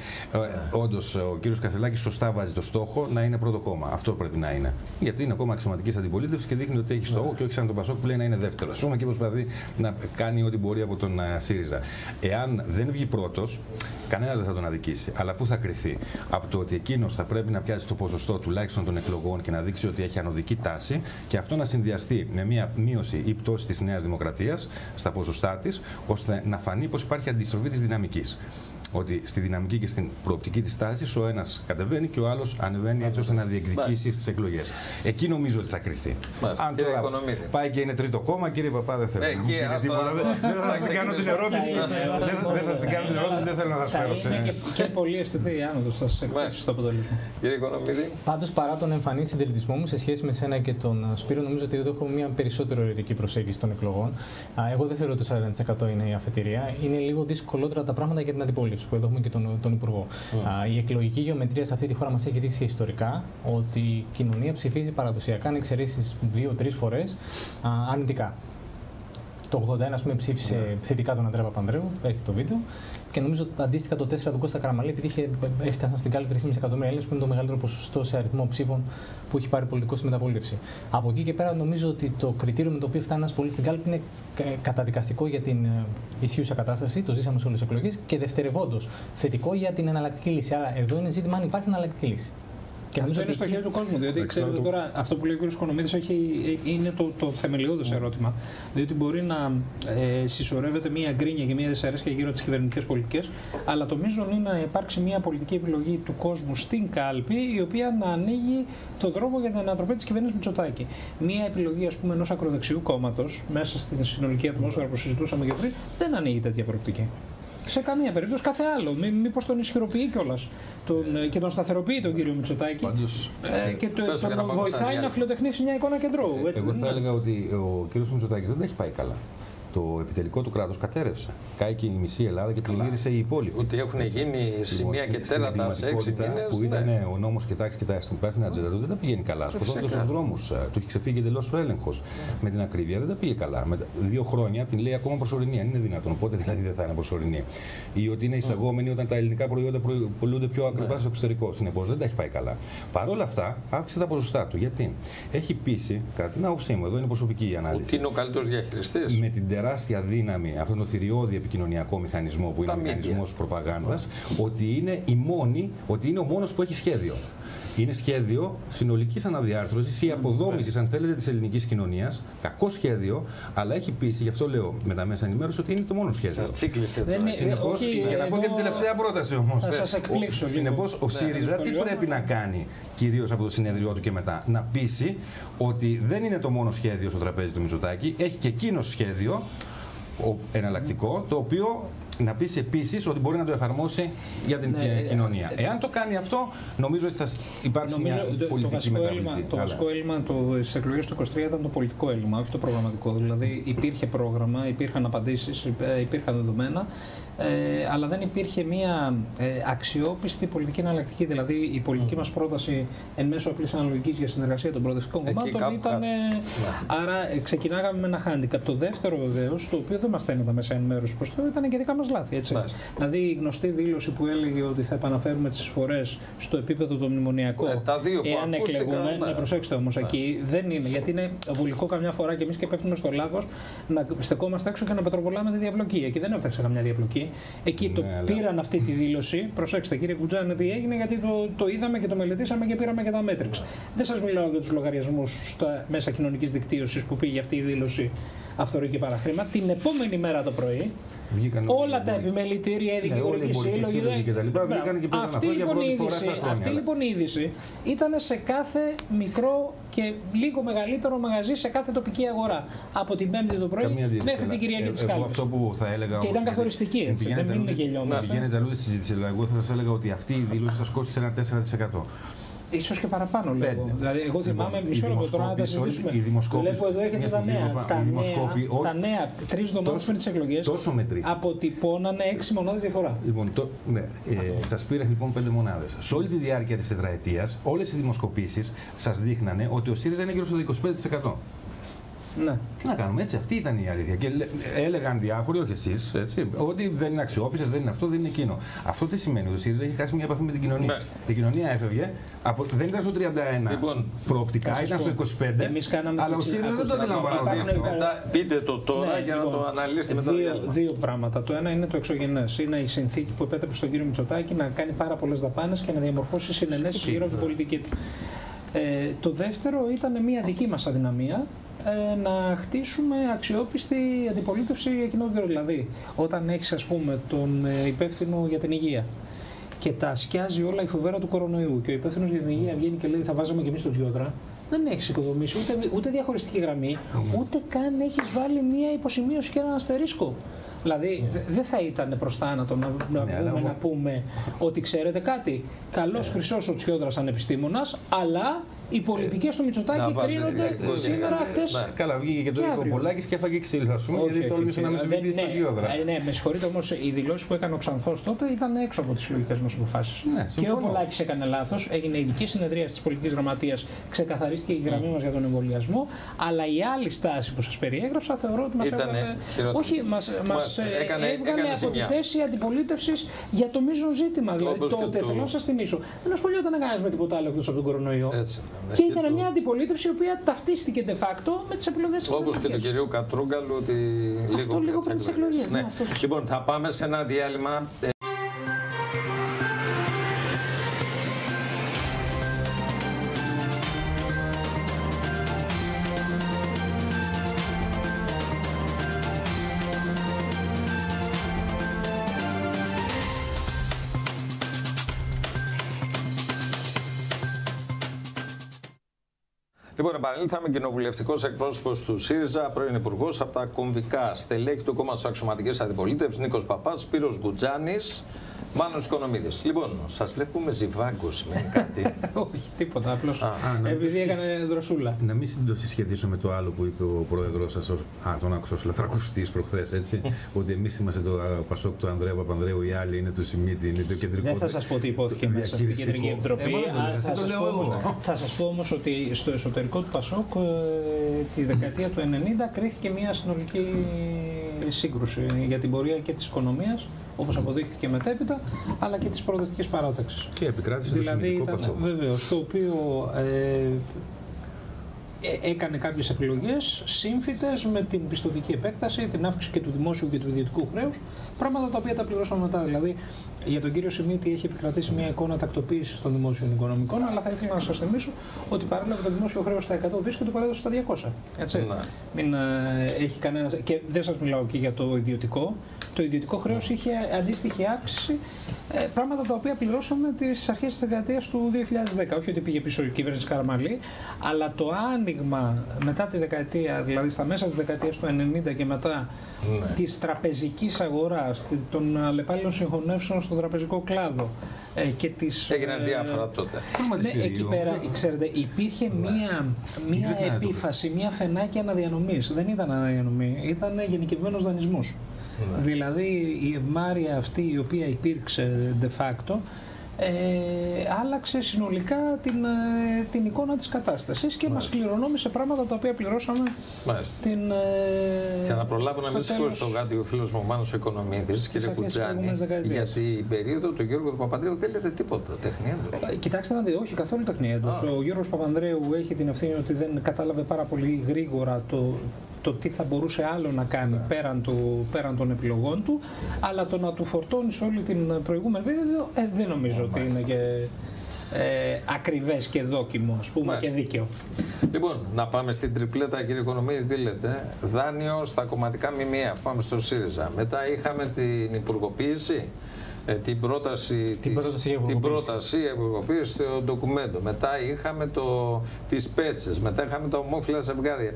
Όντως ο κύριος Κασελάκης σωστά βάζει το στόχο να είναι πρώτο κόμμα. Αυτό πρέπει να είναι. Γιατί είναι κόμμα αξιωματικής αντιπολίτευσης και δείχνει ότι έχει στόχο και όχι σαν τον Πασόκ που λέει να είναι δεύτερο. Σώμα και προσπαθεί να κάνει ό,τι μπορεί από τον ΣΥΡΙΖΑ. Εάν δεν βγει πρώτος, κανένας δεν θα τον αδικήσει. Αλλά πού θα κρυθεί; Από το ότι εκείνος θα πρέπει να πιάσει το ποσοστό τουλάχιστον των εκλογών και να δείξει ότι έχει ανωδική τάση και αυτό να συνδυαστεί με μια μείωση ή πτώση της Νέας Δημοκρατίας στα ποσοστά της, ώστε να φανεί πως υπάρχει αντιστροφή της δυναμικής ότι στη δυναμική και στην προοπτική της τάσης ο ένας κατεβαίνει και ο άλλος ανεβαίνει έτσι ώστε να διεκδικήσει στις εκλογές. Εκεί νομίζω ότι θα κρυθεί. Αν τώρα πάει και είναι τρίτο κόμμα, κύριε Παπά, δεν θέλω να μου πείτε τίποτα. Δεν θα σας την κάνω την ερώτηση. Δεν θα σας την κάνω την ερώτηση, δεν θέλω να σας φέρω σε. Και πολύ αισθητή η άνοδο θα σα εκπλήξει στο αποτέλεσμα. Κύριε Οικονομίδη. Πάντως παρά τον εμφανή συντηρητισμό μου σε σχέση με σένα και τον Σπύρο, νομίζω ότι εδώ έχω μια περισσότερο αιρετική προσέγγιση των εκλογών. Εγώ δεν θεωρώ ότι το 40% είναι η αφετηρία. Είναι λίγο δυσκολότερα τα πράγματα για την αντιπολίτευση που εδώ έχουμε και τον, τον Υπουργό. Mm. η εκλογική γεωμετρία σε αυτή τη χώρα μας έχει δείξει ιστορικά ότι η κοινωνία ψηφίζει παραδοσιακά, αν εξαιρέσεις δύο-τρει φορές, αρνητικά. Το 81 ας πούμε, ψήφισε yeah. Ναι. θετικά τον Αντρέα Παπανδρέου, έχει το βίντεο. Και νομίζω αντίστοιχα το 4 του Κώστα Καραμαλή, επειδή είχε, έφτασαν στην κάλυψη 3,5 εκατομμύρια Έλληνες, που είναι το μεγαλύτερο ποσοστό σε αριθμό ψήφων που έχει πάρει πολιτικό στη μεταπολίτευση. Από εκεί και πέρα, νομίζω ότι το κριτήριο με το οποίο φτάνει ένας πολίτης στην κάλυψη είναι καταδικαστικό για την ε, ισχύουσα κατάσταση, το ζήσαμε σε όλες τις εκλογές, και δευτερευόντως θετικό για την εναλλακτική λύση. Άρα, εδώ είναι ζήτημα αν υπάρχει εναλλακτική λύση. Και νομίζω είναι στο χέρι του κόσμου. Διότι ξέρετε τώρα, αυτό που λέει ο κ. Κονομίδη είναι το, το θεμελιώδες ερώτημα. Διότι μπορεί να ε, συσσωρεύεται μία γκρίνια και μία δυσαρέσκεια γύρω από τις κυβερνητικές πολιτικές, αλλά το μείζον είναι να υπάρξει μία πολιτική επιλογή του κόσμου στην κάλπη, η οποία να ανοίγει το δρόμο για την ανατροπή της κυβέρνησης Μητσοτάκη. Μία επιλογή, ας πούμε, ενός ακροδεξιού κόμματος μέσα στην συνολική ατμόσφαιρα που συζητούσαμε και πριν, δεν ανοίγει τέτοια προοπτική. Σε καμία περίπτωση κάθε άλλο. Μήπως τον ισχυροποιεί κιόλας τον, ε, και τον σταθεροποιεί τον κύριο Μητσοτάκη. ε, και το, τον βοηθάει να φιλοτεχνήσει μια εικόνα κεντρώου. Έτσι, Εγώ θα έλεγα ότι ο κύριος Μητσοτάκης δεν έχει πάει καλά το επιτελικό του κράτος κατέρευσε. Κάηκε η μισή Ελλάδα και πλημμύρισε η υπόλοιπη. Ότι έχουν γίνει λοιπόν, σημεία και τέρατα σε έξι μήνε. Που ήταν ναι. ο νόμος και τάξη και τα στην πράσινη ατζέντα του δεν τα πηγαίνει καλά. Σκοτώνοντα στου δρόμους. Ε, του έχει ξεφύγει εντελώς ο έλεγχος. Με την ακρίβεια δεν τα πήγε καλά. Με δύο χρόνια την λέει ακόμα προσωρινή. Αν είναι δυνατόν. Οπότε δηλαδή δεν θα είναι προσωρινή. Ή ότι είναι εισαγόμενη όταν τα ελληνικά προϊόντα πουλούνται πιο ακριβά ναι. στο εξωτερικό. Συνεπώς δεν τα έχει πάει καλά. Παρ' όλα αυτά αύξησε τα ποσοστά του. Γιατί; Έχει πείσει, κατά την άποψή μου, εδώ είναι προσωπική η ανάλυση. Ότι είναι ο καλύτερος διαχειριστής. Με την τεράστια δύναμη, αυτόν τον θηριώδη επικοινωνιακό μηχανισμό που είναι ο μηχανισμός προπαγάνδας, ότι είναι η μόνη, ότι είναι ο μόνος που έχει σχέδιο. Είναι σχέδιο συνολικής αναδιάρθρωσης ή αποδόμησης, αν θέλετε, της ελληνικής κοινωνίας. Κακό σχέδιο, αλλά έχει πείσει, γι' αυτό λέω με τα μέσα ενημέρωση, ότι είναι το μόνο σχέδιο. Σας τσίκλισε τώρα. Συνεπώς, για να πω και την τελευταία πρόταση όμως. Συνεπώς, ο ναι, ΣΥΡΙΖΑ τι πρέπει να κάνει, κυρίως από το συνέδριό του και μετά, να πείσει ότι δεν είναι το μόνο σχέδιο στο τραπέζι του Μητσοτάκη, έχει και εκείνο σχέδιο εναλλακτικό, το οποίο να πεις επίσης ότι μπορεί να το εφαρμόσει για την ναι, κοινωνία. Ε, Εάν το κάνει αυτό, νομίζω ότι θα υπάρξει νομίζω, μια πολιτική μεταβλητή. Το βασικό έλλειμμα τη εκλογή του 23 ήταν το πολιτικό έλλειμμα, όχι το προγραμματικό. Δηλαδή υπήρχε πρόγραμμα, υπήρχαν απαντήσεις, υπήρχαν δεδομένα ε, αλλά δεν υπήρχε μια ε, αξιόπιστη πολιτική εναλλακτική. Δηλαδή, η πολιτική mm. μας πρόταση εν μέσω απλής αναλογικής για συνεργασία των προοδευτικών κομμάτων ήταν. Ε, ναι. Άρα, ε, ξεκινάγαμε με ένα handicap. Το δεύτερο, βεβαίως, το οποίο δεν μας στέλνει τα μέσα ενημέρωση προς το, ήταν και δικά μας λάθη. Έτσι. Δηλαδή, η γνωστή δήλωση που έλεγε ότι θα επαναφέρουμε τις εισφορές στο επίπεδο το μνημονιακό. Ε, τα δύο εάν εκλεγούμε. Ναι. ναι, προσέξτε όμως, ναι. εκεί δεν είναι. Γιατί είναι βουλικό καμιά φορά και εμείς και πέφτουμε στο λάθος να στεκόμαστε έξω και να πετροβολάμε τη διαπλοκή. Εκεί δεν έφταξε καμιά διαπλοκή. Εκεί το ναι, πήραν αυτή τη δήλωση. Προσέξτε, κύριε Κουτζάνη, τι έγινε, γιατί το, το είδαμε και το μελετήσαμε και πήραμε και τα μέτρηξ. Δεν σας μιλάω για τους λογαριασμούς στα μέσα κοινωνικής δικτύωσης που πήγε αυτή η δήλωση αυθορική παραχρήμα. Την επόμενη μέρα το πρωί Βγήκαν όλα τα επιμελητήρια, η δικηγορική σύλλογη. Αυτή λοιπόν η είδηση, αυτή λοιπόν η είδηση ήταν σε κάθε μικρό και λίγο μεγαλύτερο μαγαζί σε κάθε τοπική αγορά. Από την Πέμπτη το πρωί μέχρι την Κυριακή της Κάλπης. Αυτό που θα έλεγα. Και ήταν καθοριστική έτσι. Δεν είναι γελιόμαστε. Πηγαίνετε αλλού στη συζήτηση. Εγώ θα σας έλεγα ότι αυτή η δήλωση σα κόστησε ένα 4% ίσως και παραπάνω λίγο. Δηλαδή, εγώ θυμάμαι λοιπόν, μισό λεπτό τώρα να τα συζητήσουμε. Βλέπω εδώ έχετε τα νέα. Τα νέα, τα νέα τρεις εβδομάδες πριν τις εκλογές αποτυπώνανε έξι μονάδες διαφορά. Λοιπόν, το, ναι, ε, σας πήρε λοιπόν πέντε μονάδες. Σε όλη τη διάρκεια της τετραετίας, όλες οι δημοσκοπήσεις σας δείχνανε ότι ο ΣΥΡΙΖΑ είναι γύρω στο 25%. Ναι. Τι να κάνουμε, έτσι, αυτή ήταν η αλήθεια. Και έλεγαν διάφοροι, όχι εσείς, ότι δεν είναι αξιόπιστες, δεν είναι αυτό, δεν είναι εκείνο. Αυτό τι σημαίνει, ότι ο ΣΥΡΙΖΑ έχει χάσει μια επαφή με την κοινωνία. Μάλιστα. Η κοινωνία έφευγε, από, δεν ήταν στο 31 λοιπόν, προοπτικά, ήταν στο 25. Εμείς κάναμε αλλά ο ΣΥΡΙΖΑ δεν το αντιλαμβάνεται. Πείτε το τώρα ναι, για να λοιπόν, το αναλύσετε μετά. Δύο, δύο πράγματα. Το ένα είναι το εξωγενές. Είναι η συνθήκη που επέτρεψε στον κύριο Μητσοτάκη να κάνει πάρα πολλές δαπάνες και να διαμορφώσει συνενέσεις γύρω από την πολιτική του. Ε, το δεύτερο ήταν μια δική μας αδυναμία ε, να χτίσουμε αξιόπιστη αντιπολίτευση εκείνο τον καιρό. Δηλαδή, όταν έχεις, ας πούμε, τον ε, υπεύθυνο για την υγεία και τα σκιάζει όλα η φοβέρα του κορονοϊού και ο υπεύθυνος για την υγεία βγαίνει και λέει θα βάζαμε και εμείς το Τζιόδρα, δεν έχεις οικοδομήσει ούτε, ούτε διαχωριστική γραμμή, ούτε καν έχεις βάλει μία υποσημείωση και έναν αστερίσκο. Δηλαδή δεν θα ήταν προς θάνατο να, να, ναι, πούμε, να πούμε ότι ξέρετε κάτι. Καλός ναι. χρυσός ο Τσιόδρα σαν επιστήμονα, αλλά οι πολιτικέ του Μητσοτάκη κρίνονται σήμερα, χτες. Καλά, βγήκε και το είπε ο Πολάκη και έφαγε ξύλο, ας πούμε, γιατί τόλμησε να με συζητήσει τον Τσιόδρα. Ναι, με συγχωρείτε όμως, οι δηλώσεις που έκανε ο Ξανθός τότε ήταν έξω από τις συλλογικέ μας αποφάσεις. Ναι, και ο Πολάκη έκανε λάθος, έγινε ειδική συνεδρία της πολιτικής γραμματείας, ξεκαθαρίστηκε η γραμμή μας για τον εμβολιασμό, αλλά η άλλη στάση που σας περιέγραψα θεωρώ ότι μας έβγαλε. Όχι, μα ε, έβγαλε από τη θέση αντιπολίτευσης για το μείζον ζήτημα. Δηλαδή τότε, θέλω να σας θυμίσω, δεν ασχολιόταν κανένας με τίποτα άλλο εκτός από τον κορονοϊό. Και ήταν μια αντιπολίτευση η οποία ταυτίστηκε de facto με τις επιλογέ της Όπως και του κυρίου Κατρούγκαλου. Ότι αυτό λίγο, πριν τις εκλογές. Ναι. Λοιπόν, θα πάμε σε ένα διάλειμμα. Λοιπόν, επανήλθαμε κοινοβουλευτικός εκπρόσωπος του ΣΥΡΙΖΑ, πρώην υπουργός από τα κομβικά. Στελέχη του κόμματος Αξιωματικής Αντιπολίτευσης, Νίκος Παπάς, Σπύρος Γκουτζάνης, Μάνος Οικονομίδης. Λοιπόν, σας βλέπουμε ζιβάγκο, σημαίνει κάτι. *laughs* Όχι, τίποτα. Απλώς επειδή έκανε δροσούλα. Να μην το συσχετήσω με το άλλο που είπε ο πρόεδρος σας, Α, τον άκουσα ως λαθρακουστής προχθές, έτσι. *laughs* ότι εμείς είμαστε το Πασόκ του Ανδρέου Παπανδρέου, οι άλλοι είναι το Σιμίτι, είναι το κεντρικό. Δεν θα σας πω τι υπόθηκε μέσα στην Κεντρική Επιτροπή. Θα σας πω όμω ότι στο εσωτερικό του Πασόκ ε, τη δεκαετία του 90 κρίθηκε μια συνολική σύγκρουση για την πορεία και της οικονομίας όπως αποδείχθηκε μετέπειτα, αλλά και τη προοδευτική παράταξη. Και επικράτησε δηλαδή, το ήταν, Βεβαίως, το οποίο ε, ε, έκανε κάποιες επιλογές σύμφυτες με την πιστοτική επέκταση, την αύξηση και του δημόσιου και του ιδιωτικού χρέους, πράγματα τα οποία τα πληρώσαμε μετά. Δηλαδή, για τον κύριο Σιμίτη έχει επικρατήσει μια εικόνα τακτοποίησης των δημόσιων οικονομικών, αλλά θα ήθελα να σας θυμίσω ότι παρέλαβε το δημόσιο χρέος στα 100 δι και το παρέδωσε στα 200. Έτσι. Ναι. Μην ε, έχει κανένα. Και δεν σας μιλάω και για το ιδιωτικό. Το ιδιωτικό χρέος είχε αντίστοιχη αύξηση, ε, πράγματα τα οποία πληρώσαμε τις αρχές της δεκαετίας του 2010. Όχι ότι πήγε πίσω η κυβέρνηση Καραμαλή, αλλά το άνοιγμα μετά τη δεκαετία, δηλαδή στα μέσα της δεκαετίας του 90 και μετά ναι. της τραπεζικής αγοράς, των αλλεπάλληλων συγχωνεύσεων στον τραπεζικό κλάδο ε, και τις... Έγιναν ε, διάφορα τότε. Ναι, εκεί πέρα, ξέρετε, υπήρχε ναι. μία, μία επίφαση, μία φενάκια αναδιανομής. Δεν ήταν αναδιανομή, ήταν γενικευμένος δανεισμός. Ναι. Δηλαδή η ευμάρεια αυτή η οποία υπήρξε de facto ε, άλλαξε συνολικά την, ε, την εικόνα της κατάστασης και Μάλιστα. μας κληρονόμησε πράγματα τα οποία πληρώσαμε την, ε, Για να προλάβω να μην σηκώσει το γάτι ο φίλος μου Μάνος Οικονομίδης, κύριε Κουτζάνη, γιατί η περίοδο του Γιώργου του Παπανδρέου δεν λέτε τίποτα, τεχνίαντος. Ε, κοιτάξτε να δείτε, όχι καθόλου τεχνίαντος. Ο Γιώργος Παπανδρέου έχει την ευθύνη ότι δεν κατάλαβε πάρα πολύ γρήγορα το, το τι θα μπορούσε άλλο να κάνει πέραν, του, πέραν των επιλογών του, αλλά το να του φορτώνεις όλη την προηγούμενη περίοδο ε, δεν νομίζω ότι είναι και ε, ακριβές και δόκιμο, ας πούμε, και δίκαιο. Λοιπόν, να πάμε στην τριπλέτα, κύριε Οικονομίδη, τι λέτε; Δάνειο στα κομματικά μημία. Πάμε στο ΣΥΡΙΖΑ. Μετά είχαμε την υπουργοποίηση. Ε, την πρόταση, την της, πρόταση την πρόταση υπουργοποίησης στο ντοκουμέντο. Μετά είχαμε το, τις πέτσες, μετά είχαμε τα ομόφυλα ζευγάρια.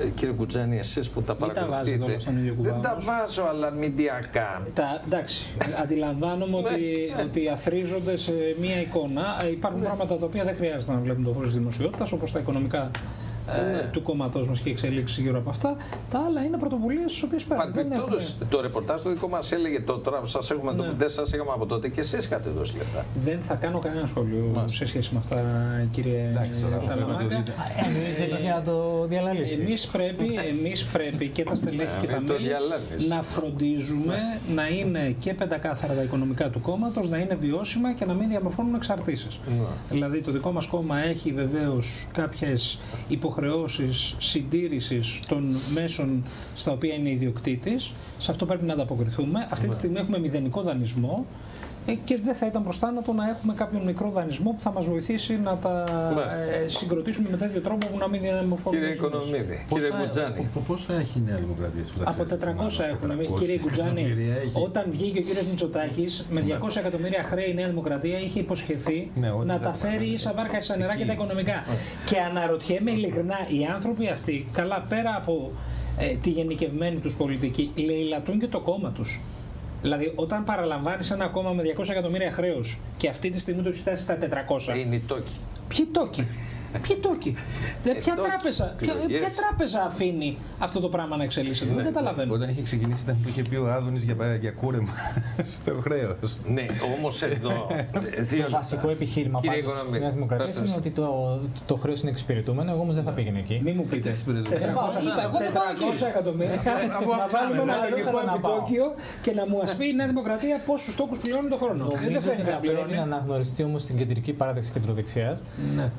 Ε, κύριε Κουτζάνη, εσείς που τα παρακολουθείτε. Δεν τα βάζω, αλλά μηντιακά. Τα, εντάξει, αντιλαμβάνομαι ότι, ναι. ότι αθρίζονται σε μία εικόνα. Ε, υπάρχουν πράγματα τα οποία δεν χρειάζεται να βλέπουν το φω τη δημοσιότητας, όπως τα οικονομικά ε, ναι. του κόμματό μας και εξελίξεις γύρω από αυτά. Τα άλλα είναι πρωτοβουλίες τι οποίες παίρνουν. Έχουμε... Το ρεπορτάζ το δικό μας έλεγε το, τώρα σας έχουμε ναι. δεν σας είχαμε από τότε και εσείς είχατε δώσει λεφτά. Δεν θα κάνω κανένα σχόλιο Μάλιστα. σε σχέση με αυτά, κύριε Ταλαμάγκα. για το διαλαλήσει. Εμείς πρέπει, εμείς πρέπει και τα στελέχη ναι, και τα μέλη να φροντίζουμε να είναι και πεντακάθαρα τα οικονομικά του κόμματος, να είναι βιώσιμα και να μην διαμορφώνουν εξαρτήσεις. Δηλαδή το δικό μας κόμμα έχει βεβαίως κάποιες υποχρεώσεις υποχρεώσεις συντήρησης των μέσων στα οποία είναι ιδιοκτήτης. Σε αυτό πρέπει να ανταποκριθούμε. Αυτή τη στιγμή έχουμε μηδενικό δανεισμό ε, και δεν θα ήταν μπροστά το να έχουμε κάποιον μικρό δανεισμό που θα μας βοηθήσει να τα ε, συγκροτήσουμε με τέτοιο τρόπο που να μην διαμορφώνουμε. Κύριε Οικονομίδη, κύριε Κουτζάνη. Πόσα έχει η Νέα Δημοκρατία Από 400 έχουμε. Κύριε Κουτζάνη, όταν βγήκε ο κύριος Μητσοτάκης με 200 ναι. εκατομμύρια χρέη η Νέα Δημοκρατία είχε υποσχεθεί ναι, να τα φέρει ίσα βάρκα ίσα νερά και τα οικονομικά. Και αναρωτιέμαι ειλικρινά, οι άνθρωποι αυτοί, καλά πέρα από ε, τη γενικευμένη τους πολιτική, λαιλατούν και το κόμμα τους. Δηλαδή, όταν παραλαμβάνεις ένα κόμμα με 200 εκατομμύρια χρέο και αυτή τη στιγμή το έχεις φτάσει στα 400. Είναι οι τόκοι. Ποιοι τόκοι; Ποιοι τόκοι. Ε, ποια, τράπεζα, ποια, ποια τράπεζα αφήνει αυτό το πράγμα να εξελίσσεται; Δεν ναι. καταλαβαίνω. Όταν είχε ξεκινήσει, ήταν που είχε πει ο Άδωνης για, για κούρεμα *laughs* στο χρέος. Ναι, όμως εδώ. *laughs* Δύο... Το βασικό επιχείρημα της Νέας Δημοκρατίας είναι ότι το, το χρέος είναι εξυπηρετούμενο. Εγώ όμως δεν θα πήγαινε εκεί. Μην μου πείτε. 400 εκατομμύρια. Να βάλουμε ένα λογικό επιτόκιο και να μου πει η Νέα Δημοκρατία πόσους τόκους πληρώνει το χρόνο. Δεν θα πρέπει να αναγνωριστεί όμως στην κεντρική παράδεξη κεντροδεξιάς ναι.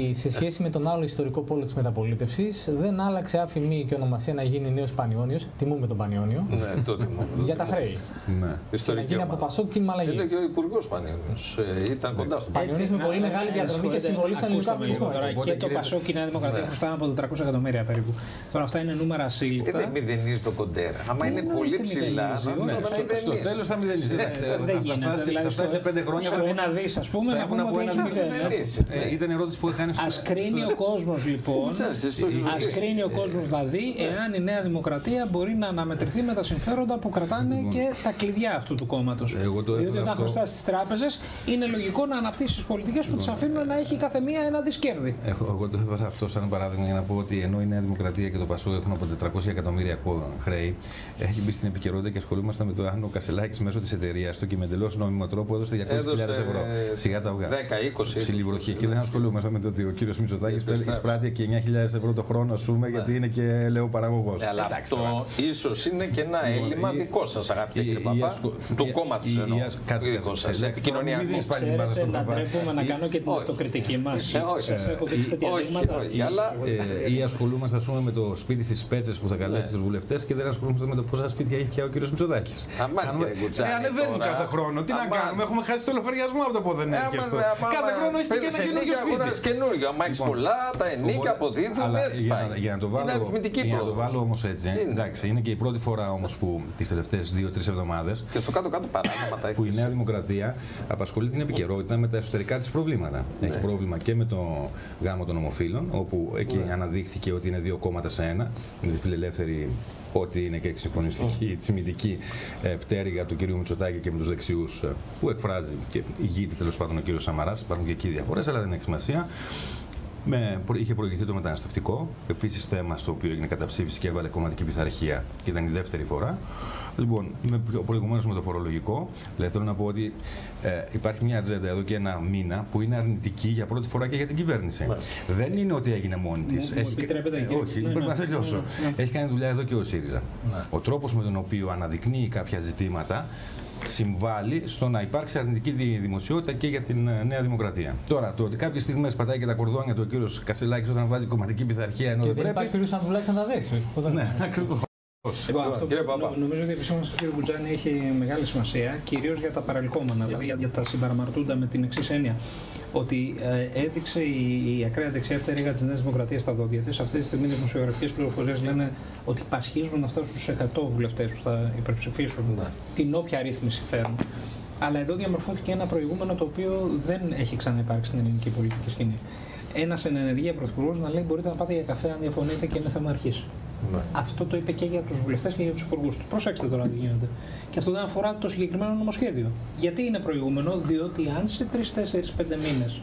Ότι σε σχέση με τον άλλο ιστορικό πόλο της μεταπολίτευσης δεν άλλαξε άφημη και ονομασία να γίνει νέος Πανιόνιος. Τιμούμε τον Πανιόνιο. Ναι, το τιμούμε. για τα χρέη. Ναι. Ιστορική. Να γίνει από Πασόκ και Μαλαγή. Είναι και ο Υπουργός Πανιόνιος. Ε, ήταν κοντά στον Πανιόνιο. με πολύ μεγάλη διαδρομή και συμβολή στον ελληνικό αθλητισμό. Και το Πασόκ και η Νέα Δημοκρατία χρωστάνε από 400 εκατομμύρια περίπου. Τώρα αυτά είναι νούμερα σύλληπτα. Δεν μηδενίζει το κοντέρα. Άμα είναι πολύ ψηλά, στο τέλος θα μηδενίζει. Δεν γίνεται. Θα φτάσει σε πέντε χρόνια. Στο ένα δις, ας πούμε, να πούμε ότι έχει μηδέν. Ήταν ερώτηση που είχαν Ας κρίνει ο κόσμος λοιπόν, ας κρίνει ο κόσμος δηλαδή, εάν η Νέα Δημοκρατία μπορεί να αναμετρηθεί με τα συμφέροντα που κρατάνε Λοιπόν. και τα κλειδιά αυτού του κόμματος. Εγώ το Διότι έφερα όταν αυτό. χρωστάς στις τράπεζες είναι λογικό να αναπτύσσεις πολιτικές που τις αφήνουν να έχει κάθε μία ένα δυσκέρδη. Έχω, εγώ το έβαλα αυτό σαν παράδειγμα για να πω ότι ενώ η Νέα Δημοκρατία και το Πασό έχουν από 400 εκατομμύρια κο- χρέη, έχει μπει στην επικαιρότητα και ασχολούμαστε με το αν ο Κασελάκης μέσω της εταιρείας του και με εντελώς νόμιμο τρόπο έδωσε 200.000 Έδωσε, ευρώ. Σιγά τα βγάλει. 10, 20. Ψηλή βροχή. Και δεν ασχολούμαστε με το ότι ο κύριος Μητσοτάκης Επιστρέψει. εισπράττει και 9.000 ευρώ το χρόνο, ας πούμε, γιατί είναι και λέω παραγωγός. Ε, αλλά αυτό ίσως είναι και ένα Λοιπόν, έλλειμμα η- δικό σας, αγαπητέ η- κύριε η Παπά. ασκο- Του η- κόμματο η- εννοώ. η ασκ- κάτσε, Δικό κάτσε, σας, κάτσε. επικοινωνιακό. Μην δεις πάλι την μπάζα Ξέρετε στον να Παπά. ντρέπουμε να Η- κάνω και την όχι. αυτοκριτική μας. Ε, όχι. Σας έχω δείξει τέτοια Όχι, δείγματα. όχι, αλλά Ε, ή ασχολούμαστε ας πούμε, με το σπίτι στις Πέτσες που θα καλέσει Ναι. τους βουλευτές και δεν ασχολούμαστε με το πόσα σπίτια έχει πια ο κύριος Μητσοτάκης. Αμάν, κύριε Κουτσάνη, Ε, ανεβαίνουν τώρα. κάθε χρόνο. Τι να Αμάν. κάνουμε, έχουμε χάσει το λογαριασμό από το πόδι δεν Ε, έχει άμα- άμα- Κάθε άμα χρόνο έχει και παίρνεις ένα καινούργιο ενίκιο, αγοράζεις σπίτι. Καινούργιο. Άμα έχεις Λοιπόν, πολλά, τα ενίκια οπότε- αποδίδουν, αλλά έτσι για πάει. να- Για να το Είναι βάλω, αριθμητική για να το πρόοδος. βάλω όμως έτσι. Είναι. Εντάξει, είναι και η πρώτη φορά όμως που τις τελευταίες δύο-τρεις εβδομάδες Και στο κάτω-κάτω παράδειγματα που η έχεις. Νέα Δημοκρατία απασχολεί την επικαιρότητα με τα εσωτερικά της προβλήματα. Έχει πρόβλημα και με το γάμο των ομοφύλων, όπου εκεί αναδείχθηκε ότι είναι δύο κόμματα σε ένα. Είναι φιλελεύθερη, ό,τι είναι και εξυγχρονιστική, τσιμητική ε, πτέρυγα του κυρίου Μητσοτάκη και με τους δεξιούς που εκφράζει και ηγείται τέλος πάντων ο κύριος Σαμαράς. Υπάρχουν και εκεί διαφορές, αλλά δεν έχει σημασία. Με, προ- είχε προηγηθεί το μεταναστευτικό, επίσης θέμα στο οποίο έγινε καταψήφιση και έβαλε κομματική πειθαρχία και ήταν η δεύτερη φορά. Λοιπόν, προηγουμένως με το φορολογικό, δηλαδή θέλω να πω ότι ε, υπάρχει μια ατζέντα εδώ και ένα μήνα που είναι αρνητική για πρώτη φορά και για την κυβέρνηση. Δεν είναι ότι έγινε μόνη της. Μου- μου επιτρέπετε, κύριε- όχι, ναι, πρέπει ναι, να τελειώσω. ναι, ναι. Έχει κάνει δουλειά εδώ και ο ΣΥΡΙΖΑ. Ο τρόπος με τον οποίο αναδεικνύει κάποια ζητήματα συμβάλλει στο να υπάρξει αρνητική δη- δημοσιότητα και για την ε, Νέα Δημοκρατία. Τώρα, το ότι κάποιες στιγμές πατάει και τα κορδόνια του ο κύριος Κασελάκης όταν βάζει κομματική πειθαρχία ενώ Και δεν δεν πρέπει. υπάρχει ο κ. Ανδρουλάκης να τα δέσει. Ναι, ακριβώς. Λοιπόν, αυτό κύριε που Παπά. νο- νομίζω ότι η επισήμανση του κ. Μπουτζάνη έχει μεγάλη σημασία, κυρίως για τα παρελκόμενα, δηλαδή για, για τα συμπαραμαρτούντα με την εξής έννοια. Ότι ε, έδειξε η, η ακραία δεξιά πτέρυγα της Νέας Δημοκρατίας στα δόντια της. Αυτή τη στιγμή οι δημοσιογραφικές πληροφορίες λένε ότι πασχίζουν να φτάσουν στους 100 βουλευτές που θα υπερψηφίσουν την όποια ρύθμιση φέρουν. Αλλά εδώ διαμορφώθηκε ένα προηγούμενο το οποίο δεν έχει ξαναυπάρξει στην ελληνική πολιτική σκηνή. Ένας εν ενεργεία πρωθυπουργός να λέει: Μπορείτε να πάτε για καφέ αν διαφωνείτε και είναι θέμα αρχής. Αυτό το είπε και για τους βουλευτές και για τους υπουργούς του. Προσέξτε τώρα τι γίνεται. Και αυτό δεν αφορά το συγκεκριμένο νομοσχέδιο. Γιατί είναι προηγούμενο, διότι αν σε 3, 4, 5 μήνες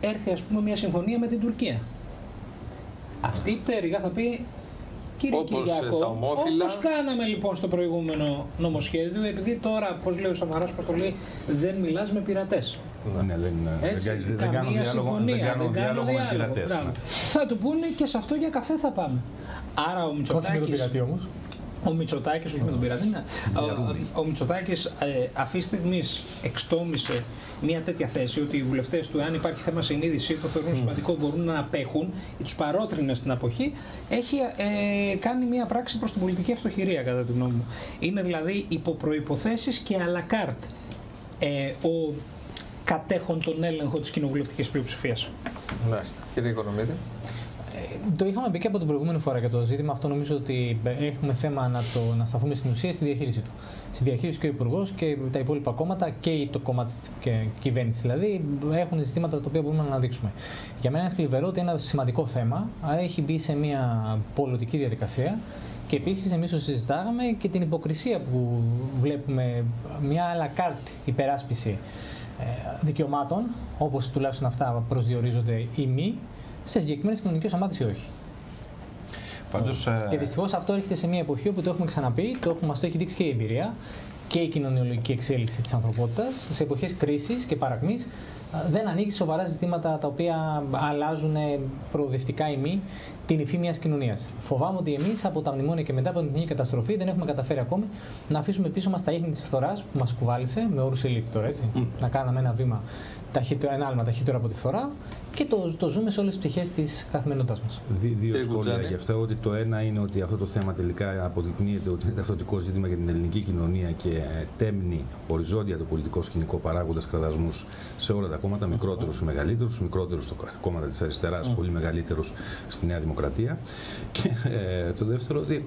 έρθει ας πούμε μια συμφωνία με την Τουρκία, αυτή η πτέρυγα θα πει. Κύριε Όπως, ε, Κυριακό, τα ομόφυλα. όπως κάναμε λοιπόν στο προηγούμενο νομοσχέδιο, επειδή τώρα, πώς λέει ο Σαμαράς, πώς το λέει, δεν μιλάς με πειρατές. Ναι, δεν, δεν, Έτσι, κάνεις- δεν κάνω καμία διάλογο, συμφωνία, δεν κάνω διάλογο με διάλογο. πειρατές. Μπράβο. ναι. Θα του πούνε και σε αυτό για καφέ θα πάμε. Άρα ο Όχι με τον Μητσοτάκης... πειρατή όμως. Ο Μητσοτάκης, όχι με τον πειρατή, ναι. Ο, ο Μητσοτάκης ε, αυτή τη στιγμή εξτόμησε μια τέτοια θέση ότι οι βουλευτές του, αν υπάρχει θέμα συνείδηση, το θεωρούν σημαντικό, μπορούν να απέχουν ή τους παρότρινε στην αποχή. Έχει ε, κάνει μια πράξη προς την πολιτική αυτοχειρία, κατά τη γνώμη μου. Είναι δηλαδή υπό προποθέσει και à la carte ε, ο κατέχον τον έλεγχο της κοινοβουλευτικής πλειοψηφίας. Μάλιστα. Κύριε Οικονομίδη. Το είχαμε πει και από την προηγούμενη φορά για το ζήτημα αυτό. Νομίζω ότι έχουμε θέμα να, το, να σταθούμε στην ουσία στη διαχείριση του. Στη διαχείριση και ο Υπουργός και τα υπόλοιπα κόμματα και το κόμμα της κυβέρνησης δηλαδή έχουν ζητήματα τα οποία μπορούμε να αναδείξουμε. Για μένα είναι θλιβερό ότι ένα σημαντικό θέμα έχει μπει σε μια πολιτική διαδικασία και επίσης εμείς το συζητάγαμε και την υποκρισία που βλέπουμε μια à la carte υπεράσπιση ε, δικαιωμάτων, όπως τουλάχιστον αυτά προσδιορίζονται ή μη, σε συγκεκριμένες κοινωνικές ομάδες ή όχι. Πάντως, ε, Και δυστυχώς αυτό έρχεται σε μια εποχή όπου το έχουμε ξαναπεί, το έχουμε, μας το έχει δείξει και η εμπειρία και η κοινωνιολογική εξέλιξη της ανθρωπότητας. Σε εποχές κρίσης και παρακμής δεν ανοίγει σοβαρά ζητήματα τα οποία αλλάζουν ε, προοδευτικά ή μη την υφή μιας κοινωνίας. Φοβάμαι ότι εμείς από τα μνημόνια και μετά από την εθνική καταστροφή δεν έχουμε καταφέρει ακόμη να αφήσουμε πίσω μας τα ίχνη της φθοράς που μας κουβάλισε, με όρους ελίτ τώρα έτσι. Να κάναμε ένα βήμα ταχύτερο, ένα άλμα ταχύτερο από τη φθορά και το, το ζούμε σε όλες τις πτυχές της καθημερινότητάς μας. Δι- δύο Κύριε σχόλια Κουτζάνη. γι' αυτό. Ότι το ένα είναι ότι αυτό το θέμα τελικά αποδεικνύεται ότι είναι ταυτοτικό ζήτημα για την ελληνική κοινωνία και ε, τέμνει οριζόντια το πολιτικό σκηνικό παράγοντας κραδασμούς σε όλα τα κόμματα, μικρότερους ή μεγαλύτερους. Μικρότερους στο κόμματα της αριστεράς, πολύ μεγαλύτερους στη Νέα Δημοκρατία. Και ε, το δεύτερο ότι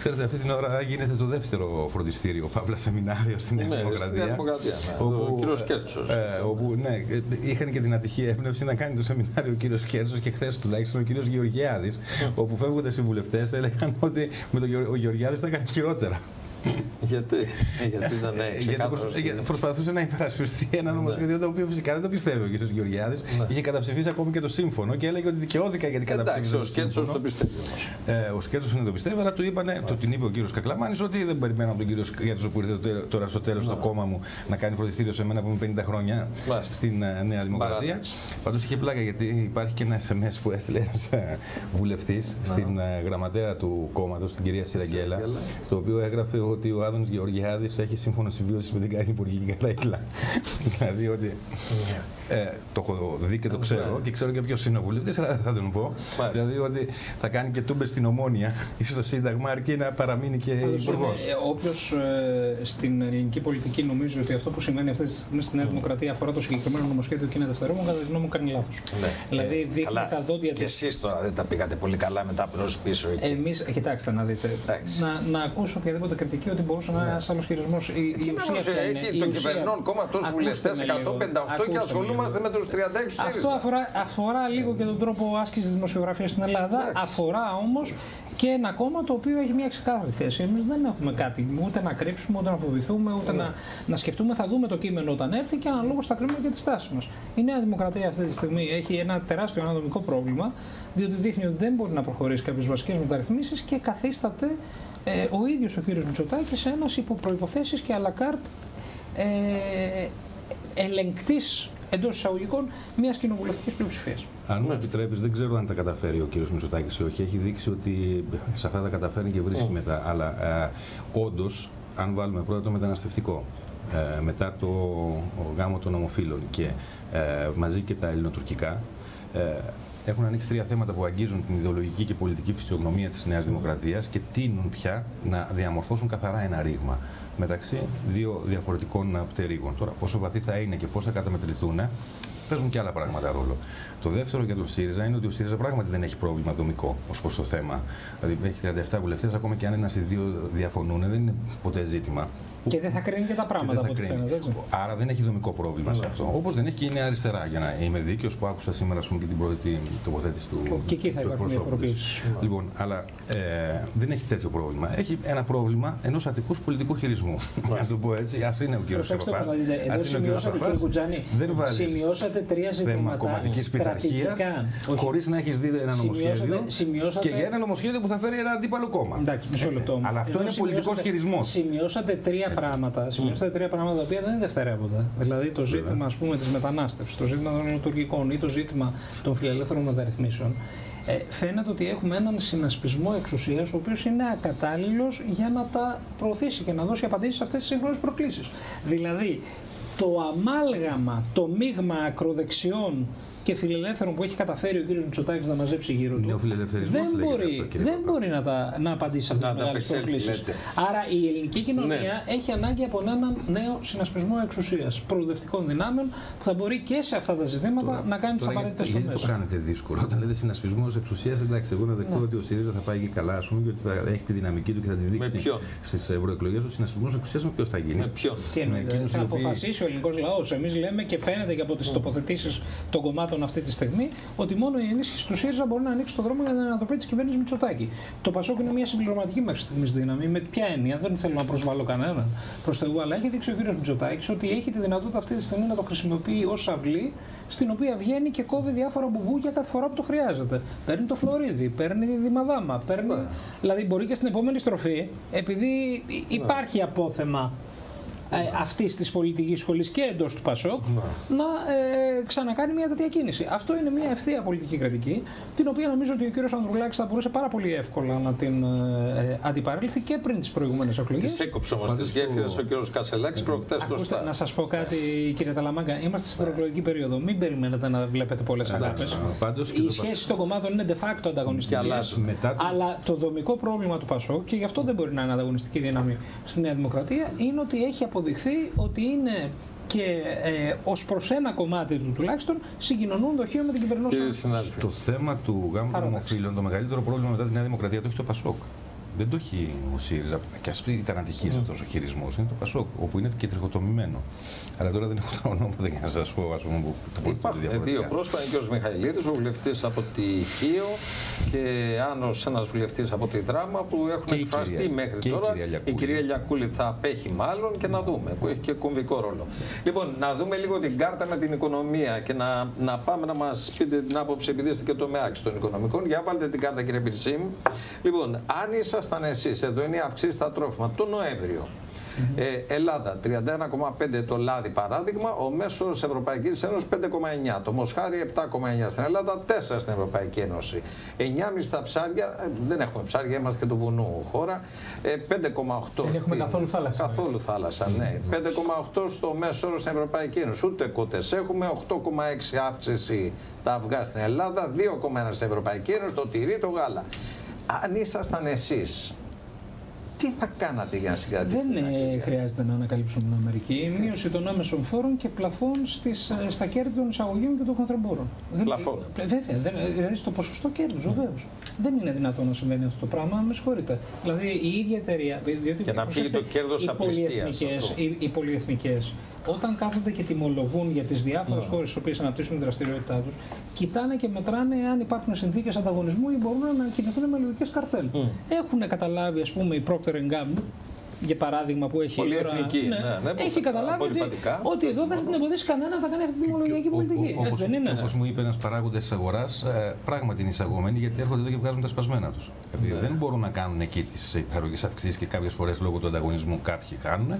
Ξέρετε, αυτή την ώρα γίνεται το δεύτερο φροντιστήριο, παύλα σεμινάριο στην Νέα Ναι, στη Δημοκρατία. Νέα Δημοκρατία, ναι. Ο κύριος Κέρτσος. Ε, όπου, ναι, ε, είχαν και την ατυχή έμπνευση να κάνει το σεμινάριο ο κύριος Κέρτσος και χθες τουλάχιστον ο κύριος Γεωργιάδης, Ναι. όπου φεύγοντα οι βουλευτέ έλεγαν ότι με τον Γεω- ο Γεωργιάδης θα κάνει χειρότερα. Γιατί, Ε, γιατί ήταν Ε, Γιατί ξεκάθαρος προσ- στην- γιατί προσπαθούσε να υπερασπιστεί ένα νομοσχέδιο το οποίο φυσικά δεν το πιστεύει ο κ. Γεωργιάδης. Είχε καταψηφίσει ακόμη και το σύμφωνο και έλεγε ότι δικαιώθηκα για την καταψήφιση. Εντάξει, ο του Σκέτσος σύμφωνο. το πιστεύει όμως. Ε, ο Σκέτσο είναι το πιστεύει, αλλά του είπανε, το την είπε ο κύριος Κακλαμάνης, ότι δεν περιμένω από τον κύριο Σκέτσο που ήρθε το- τώρα στο τέλος στο κόμμα μου να κάνει φροντιστήριο σε μένα που είμαι 50 χρόνια Μάλιστα. στην ε, Νέα Δημοκρατία. παράδειξη. Πάντως είχε πλάκα γιατί υπάρχει και ένα SMS που έστειλε ένας βουλευτής στην ε, γραμματέα του κόμματος, την κυρία Σιραγγέλα, Σιραγγέλα. το οποίο έγραφε ότι ο Άδωνης Γεωργιάδης έχει σύμφωνο συμβίωσης με την κάθε υπουργική καρέκλα. *laughs* δηλαδή ότι. Ε, το έχω δει και το ξέρω και ξέρω και ποιος είναι ο βουλευτής, αλλά δεν θα τον πω. Μάλιστα. Δηλαδή ότι θα κάνει και τούμπες στην ομόνια *laughs* ή στο Σύνταγμα αρκεί να παραμείνει και υπουργός. Όποιος ε, στην ελληνική πολιτική νομίζει ότι αυτό που σημαίνει αυτή τη στιγμή στη Νέα Δημοκρατία αφορά το συγκεκριμένο νομοσχέδιο και είναι δευτερεύον, κατά τη γνώμη μου κάνει λάθος. Ναι. Δηλαδή Ε, δείχνει καλά. τα δόντια Και της. εσείς τώρα δεν τα πήγατε πολύ καλά μετά προς πίσω εκεί. Εμείς, κοιτάξτε να δείτε, Εντάξει. να, να ακούσω οποιαδήποτε κριτική ότι μπορούσε να είναι ένας άλλος χειρισμός. Η, η Τι να ουσία μας ποια είναι; έχει Η το ουσία- κυβερνών κόμμα τόσου Ακούστε βουλευτές, με λίγο. 158 και Ακούστε με ασχολούμαστε λίγο. με τους 36 Αυτό ΣΥΡΙΖΑ. αφορά, αφορά λίγο και τον τρόπο άσκησης τη δημοσιογραφίας στην Ελλάδα. Αφορά όμως και ένα κόμμα το οποίο έχει μια ξεκάθαρη θέση. Εμείς δεν έχουμε κάτι ούτε να κρύψουμε, ούτε να φοβηθούμε, ούτε να, να σκεφτούμε. Θα δούμε το κείμενο όταν έρθει και αναλόγως θα κρίνουμε και τη στάση μας. Η Νέα Δημοκρατία αυτή τη στιγμή έχει ένα τεράστιο αναδομικό πρόβλημα, διότι δείχνει ότι δεν μπορεί να προχωρήσει κάποιες βασικές μεταρρυθμίσεις και καθίσταται ε, ο ίδιος ο κύριος Μητσοτάκης ένας υπό προποθέσει και αλακάρτ ε, ελεγκτής εντός εισαγωγικών μιας κοινοβουλευτικής πλειοψηφίας. Αν μου επιτρέπεις, δεν ξέρω αν τα καταφέρει ο κύριος Μητσοτάκης ή όχι. Έχει δείξει ότι σε αυτά τα καταφέρνει και βρίσκει μετά. Αλλά ε, όντως, αν βάλουμε πρώτα το μεταναστευτικό, ε, μετά το ο γάμο των ομοφύλων και ε, μαζί και τα ελληνοτουρκικά, ε, έχουν ανοίξει τρία θέματα που αγγίζουν την ιδεολογική και πολιτική φυσιογνωμία της Νέας Δημοκρατίας και τείνουν πια να διαμορφώσουν καθαρά ένα ρήγμα μεταξύ δύο διαφορετικών ε, πτερίγων. Τώρα, πόσο βαθύ θα είναι και πώς θα καταμετρηθούν, παίζουν και άλλα πράγματα ρόλο. Το δεύτερο για τον ΣΥΡΙΖΑ είναι ότι ο ΣΥΡΙΖΑ πράγματι δεν έχει πρόβλημα δομικό ως προς το θέμα. Δηλαδή έχει 37 βουλευτές, ακόμα και αν ένα ή δύο διαφωνούν, δεν είναι ποτέ ζήτημα. Και δεν θα κρίνει και τα πράγματα δεν από θα ό,τι κρίνει. φαίνεται. έτσι. Άρα δεν έχει δομικό πρόβλημα σε αυτό. Όπως δεν έχει και η Νέα Αριστερά. Για να είμαι δίκαιος, που άκουσα σήμερα ας πούμε, και την πρώτη τοποθέτηση του. Και εκεί θα του υπάρχουν εκπροσώπου της. διαφοροποιήσεις. Λοιπόν, αλλά ε, δεν έχει τέτοιο πρόβλημα. Έχει ένα πρόβλημα ενός ατυχού πολιτικού χειρισμού. Να το πω έτσι. Α είναι ο κύριος Προσέξτε Παπά. όμως να δείτε, εδώ σημειώσατε κύριε Κουτζάνη, δεν βάζεις σημειώσατε τρία θέμα ζητήματα κομματικής πειθαρχία στρατηγικά. Όχι. χωρίς να έχεις δει ένα νομοσχέδιο. Σημειώσατε- σημειώσατε- Και για ένα νομοσχέδιο που θα φέρει ένα αντίπαλο κόμμα. Εντάξει, μισό Έτσι. λεπτό. όμως. Αλλά αυτό Εδώ είναι πολιτικός σημειώσατε- χειρισμός. Σημειώσατε τρία πράγματα. Σημειώσατε τρία πράγματα τα οποία δεν είναι δευτερεύοντα. Δηλαδή το ζήτημα ας πούμε, της μετανάστευσης, το ζήτημα των ελληνοτουρκικών ή το ζήτημα των φιλελεύθερων μεταρρυθμίσεων. Ε, φαίνεται ότι έχουμε έναν συνασπισμό εξουσίας, ο οποίος είναι ακατάλληλος για να τα προωθήσει και να δώσει απαντήσεις σε αυτές τις σύγχρονες προκλήσεις. Δηλαδή, το αμάλγαμα, το μείγμα ακροδεξιών και φιλελεύθερων που έχει καταφέρει ο κ. Μητσοτάκης να μαζέψει γύρω του, Νεοφιλελευθερισμός δεν λέγεται μπορεί, αυτό, κύριε δεν μπορεί να, τα, να απαντήσει σε αυτέ Να τι τα μεγάλε απεξέλθει, προκλήσεις. λέτε. Άρα η ελληνική κοινωνία Ναι. έχει ανάγκη από έναν νέο συνασπισμό εξουσίας, προοδευτικών δυνάμεων που θα μπορεί και σε αυτά τα ζητήματα να κάνει τις Τώρα, απαραίτητες γιατί, γιατί το τομές. κάνετε δύσκολο; Όταν λέτε συνασπισμός εξουσίας, εντάξει, εγώ να δεχτώ Ναι. ότι ο ΣΥΡΙΖΑ θα πάει και καλά, ας πούμε, και ότι θα έχει τη δυναμική του και θα τη δείξει ποιον; στις ευρωεκλογές. Ο συνασπισμός εξουσίας με ποιο θα γίνει; Με ποιον; Τι Με εννοείται, εκείνους θα οι οποίοι- αποφασίσει ο ελληνικός λαός. Εμείς λέμε και φαίνεται και από τις τοποθετήσεις των κομμάτων αυτή τη στιγμή ότι μόνο η ενίσχυση του ΣΥΡΙΖΑ μπορεί να ανοίξει το δρόμο για την ανατροπή τη κυβέρνηση Μητσοτάκη. Το Πασόκ είναι μια συμπληρωματική μέχρι στιγμής δύναμη. Με ποια έννοια, δεν θέλω να προσβάλλω κανέναν προς Θεού, αλλά έχει δείξει ο κ. Μητσοτάκης ότι έχει τη δυνατότητα αυτή τη στιγμή να το χρησιμοποιεί ως αυλή, στην οποία βγαίνει και κόβει διάφορα μπουμπούκια κάθε φορά που το χρειάζεται. Παίρνει το φλωρίδι, παίρνει τη δημαδάμα, παίρνει. Δηλαδή μπορεί και στην επόμενη στροφή, επειδή υπάρχει απόθεμα ε, αυτής της πολιτικής σχολής και εντός του Πασόκ να ε, ξανακάνει μια τέτοια κίνηση. Αυτό είναι μια ευθεία πολιτική κριτική, την οποία νομίζω ότι ο κύριος Ανδρουλάκης θα μπορούσε πάρα πολύ εύκολα να την ε, αντιπαρέλθει και πριν τις προηγούμενες εκλογές. Τη έκοψε όμως τις γέφυρες ο κ. Κασελάκης προχθές το Ακούστε, ΣΤΑ. να σας πω κάτι, κύριε Ταλαμάγκα. Είμαστε σε προεκλογική περίοδο. Μην περιμένετε να βλέπετε πολλές αγάπες. πάντως και Οι το σχέσεις των κομμάτων είναι de facto ανταγωνιστικές. αλλάζουν. Μετά το- Αλλά το δομικό πρόβλημα του Πασόκ, και γι' αυτό δεν μπορεί να είναι ανταγωνιστική δύναμη στη Νέα Δημοκρατία, είναι ότι έχει αποδειχθεί ότι είναι και ε, ως προς ένα κομμάτι του τουλάχιστον συγκοινωνούν δοχείο με την Κύριε κυβερνόσα. συνάδελφε. Το θέμα του γάμου των Παράδοξο. ομοφύλων, το μεγαλύτερο πρόβλημα μετά τη Νέα Δημοκρατία το έχει το Πασόκ. Δεν το έχει ο ΣΥΡΙΖΑ. Και ας ήταν ατυχής mm. αυτός ο χειρισμός, είναι το Πασόκ, όπου είναι και τριχοτομημένο. Αλλά τώρα δεν έχω τα ονόματα για να σας πω, ας πούμε, που το πω Υπάρχουν δύο πρόσωπα, είναι και ο Μιχαηλίδης, ο βουλευτής από τη Χίο και Άνος, ένας βουλευτής από τη Δράμα που έχουν εκφραστεί μέχρι και τώρα. Η κυρία, Λιακούλη. η κυρία Λιακούλη θα απέχει μάλλον και να δούμε, που έχει και κομβικό ρόλο. Λοιπόν, να δούμε λίγο την κάρτα με την οικονομία και να, να πάμε να μας πείτε την άποψη, επειδή είστε και το μεάξι των οικονομικών. Για βάλτε την κάρτα, κύριε Πυρσίμ. Λοιπόν, αν ήσασταν εσείς, εδώ είναι η αυξήση στα τρόφιμα, το Νοέμβριο. Ε, Ελλάδα 31,5 το λάδι παράδειγμα, ο μέσος Ευρωπαϊκής Ένωσης 5,9. Το μοσχάρι 7,9 στην Ελλάδα, 4 στην Ευρωπαϊκή Ένωση. 9,5 στα ψάρια, ε, δεν έχουμε ψάρια, είμαστε και του βουνού χώρα. Ε, 5,8. Δεν έχουμε καθόλου θάλασσα. Καθόλου θάλασσα, ναι. 5,8 στο μέσο όρο στην Ευρωπαϊκή Ένωση. Ούτε κότες έχουμε. 8,6 αύξηση τα αυγά στην Ελλάδα, 2,1 στην Ευρωπαϊκή Ένωση, το τυρί, το γάλα. Αν ήσασταν εσείς τι θα κάνατε για να συγκρατήσετε. Δεν ε, χρειάζεται να ανακαλύψουμε την Αμερική. Η μείωση των άμεσων φόρων και πλαφών στις, ε, στα κέρδη των εισαγωγών και των χονθρεμπόρων. Πλαφών. Βέβαια, δεν, δηλαδή στο ποσοστό κέρδους, βεβαίως. Δεν είναι δυνατόν να συμβαίνει αυτό το πράγμα, με συγχωρείτε. Δηλαδή η ίδια εταιρεία. Διότι, και να φύγει το κέρδος απληστία. Οι, οι πολυεθνικές όταν κάθονται και τιμολογούν για τις διάφορες yeah. χώρες στις οποίες αναπτύσσουν τη δραστηριότητά τους, κοιτάνε και μετράνε αν υπάρχουν συνθήκες ανταγωνισμού ή μπορούν να κινηθούν με λογικές καρτέλ. Mm. Έχουν καταλάβει, ας πούμε, η Procter Gamble για παράδειγμα που έχει. Πολύ τώρα, εθνική. Ναι, ναι, ναι, έχει καταλάβει ότι, ότι εδώ δεν θα την εμποδίσει κανένας να κάνει αυτή τη τιμολογιακή πολιτική. Όπως, Έτσι δεν είναι. Όπως μου είπε ένας παράγοντας της αγοράς, ε, πράγματι είναι εισαγόμενοι γιατί έρχονται εδώ και βγάζουν τα σπασμένα τους. Επειδή δεν μπορούν να κάνουν εκεί τις υπερογέ αυξήσεις και κάποιες φορές λόγω του ανταγωνισμού κάποιοι χάνουν,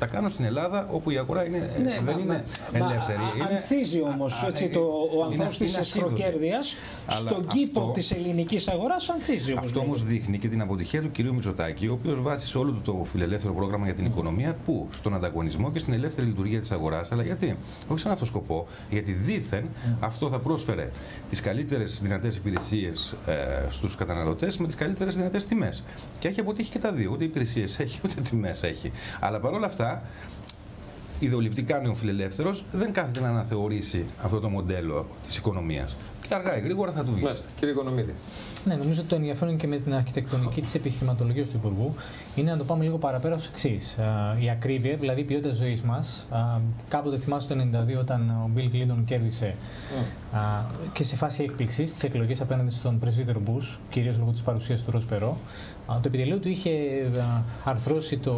τα κάνουν στην Ελλάδα όπου η αγορά είναι, Ναι, δεν μα- είναι μα- ελεύθερη. α- είναι, Ανθίζει όμως ο είναι- ανθός της είναι ασίδωτη. εσχροκέρδειας Αλλά στον κήπο αυτό- της ελληνικής αγοράς. Ανθίζει όμως. Αυτό όμως δείχνει και την αποτυχία του κυρίου Μητσοτάκη, ο οποίος βάσισε όλο του το φιλελεύθερο πρόγραμμα για την οικονομία που στον ανταγωνισμό και στην ελεύθερη λειτουργία της αγοράς. Αλλά γιατί, όχι σαν αυτό σκοπό, γιατί δήθεν αυτό θα πρόσφερε τις καλύτερες δυνατές υπηρεσίες ε, στους καταναλωτές με τις καλύτερες δυνατές τιμές. Και έχει αποτύχει και τα δύο. Ούτε υπηρεσίες έχει, *laughs* ούτε τιμές έχει. Αλλά παρόλα αυτά, ιδεολειπτικά νεοφιλελεύθερος δεν κάθεται να αναθεωρήσει αυτό το μοντέλο της οικονομίας. Και αργά ή γρήγορα θα του βγει. Μάλιστα, κύριε Οικονομίδη. Ναι, νομίζω ότι το ενδιαφέρον και με την αρχιτεκτονική της επιχειρηματολογίας του Υπουργού είναι να το πάμε λίγο παραπέρα ως εξής. Η ακρίβεια, δηλαδή η ποιότητα ζωής μας. Κάποτε θυμάστε το 1992 όταν ο Bill Clinton κέρδισε α, και σε φάση έκπληξης στι εκλογές απέναντι στον πρεσβύτερο Μπούς, κυρίως λόγω της παρουσίας του Ρος Περό. Α, Το επιτελείο του είχε α, αρθρώσει το,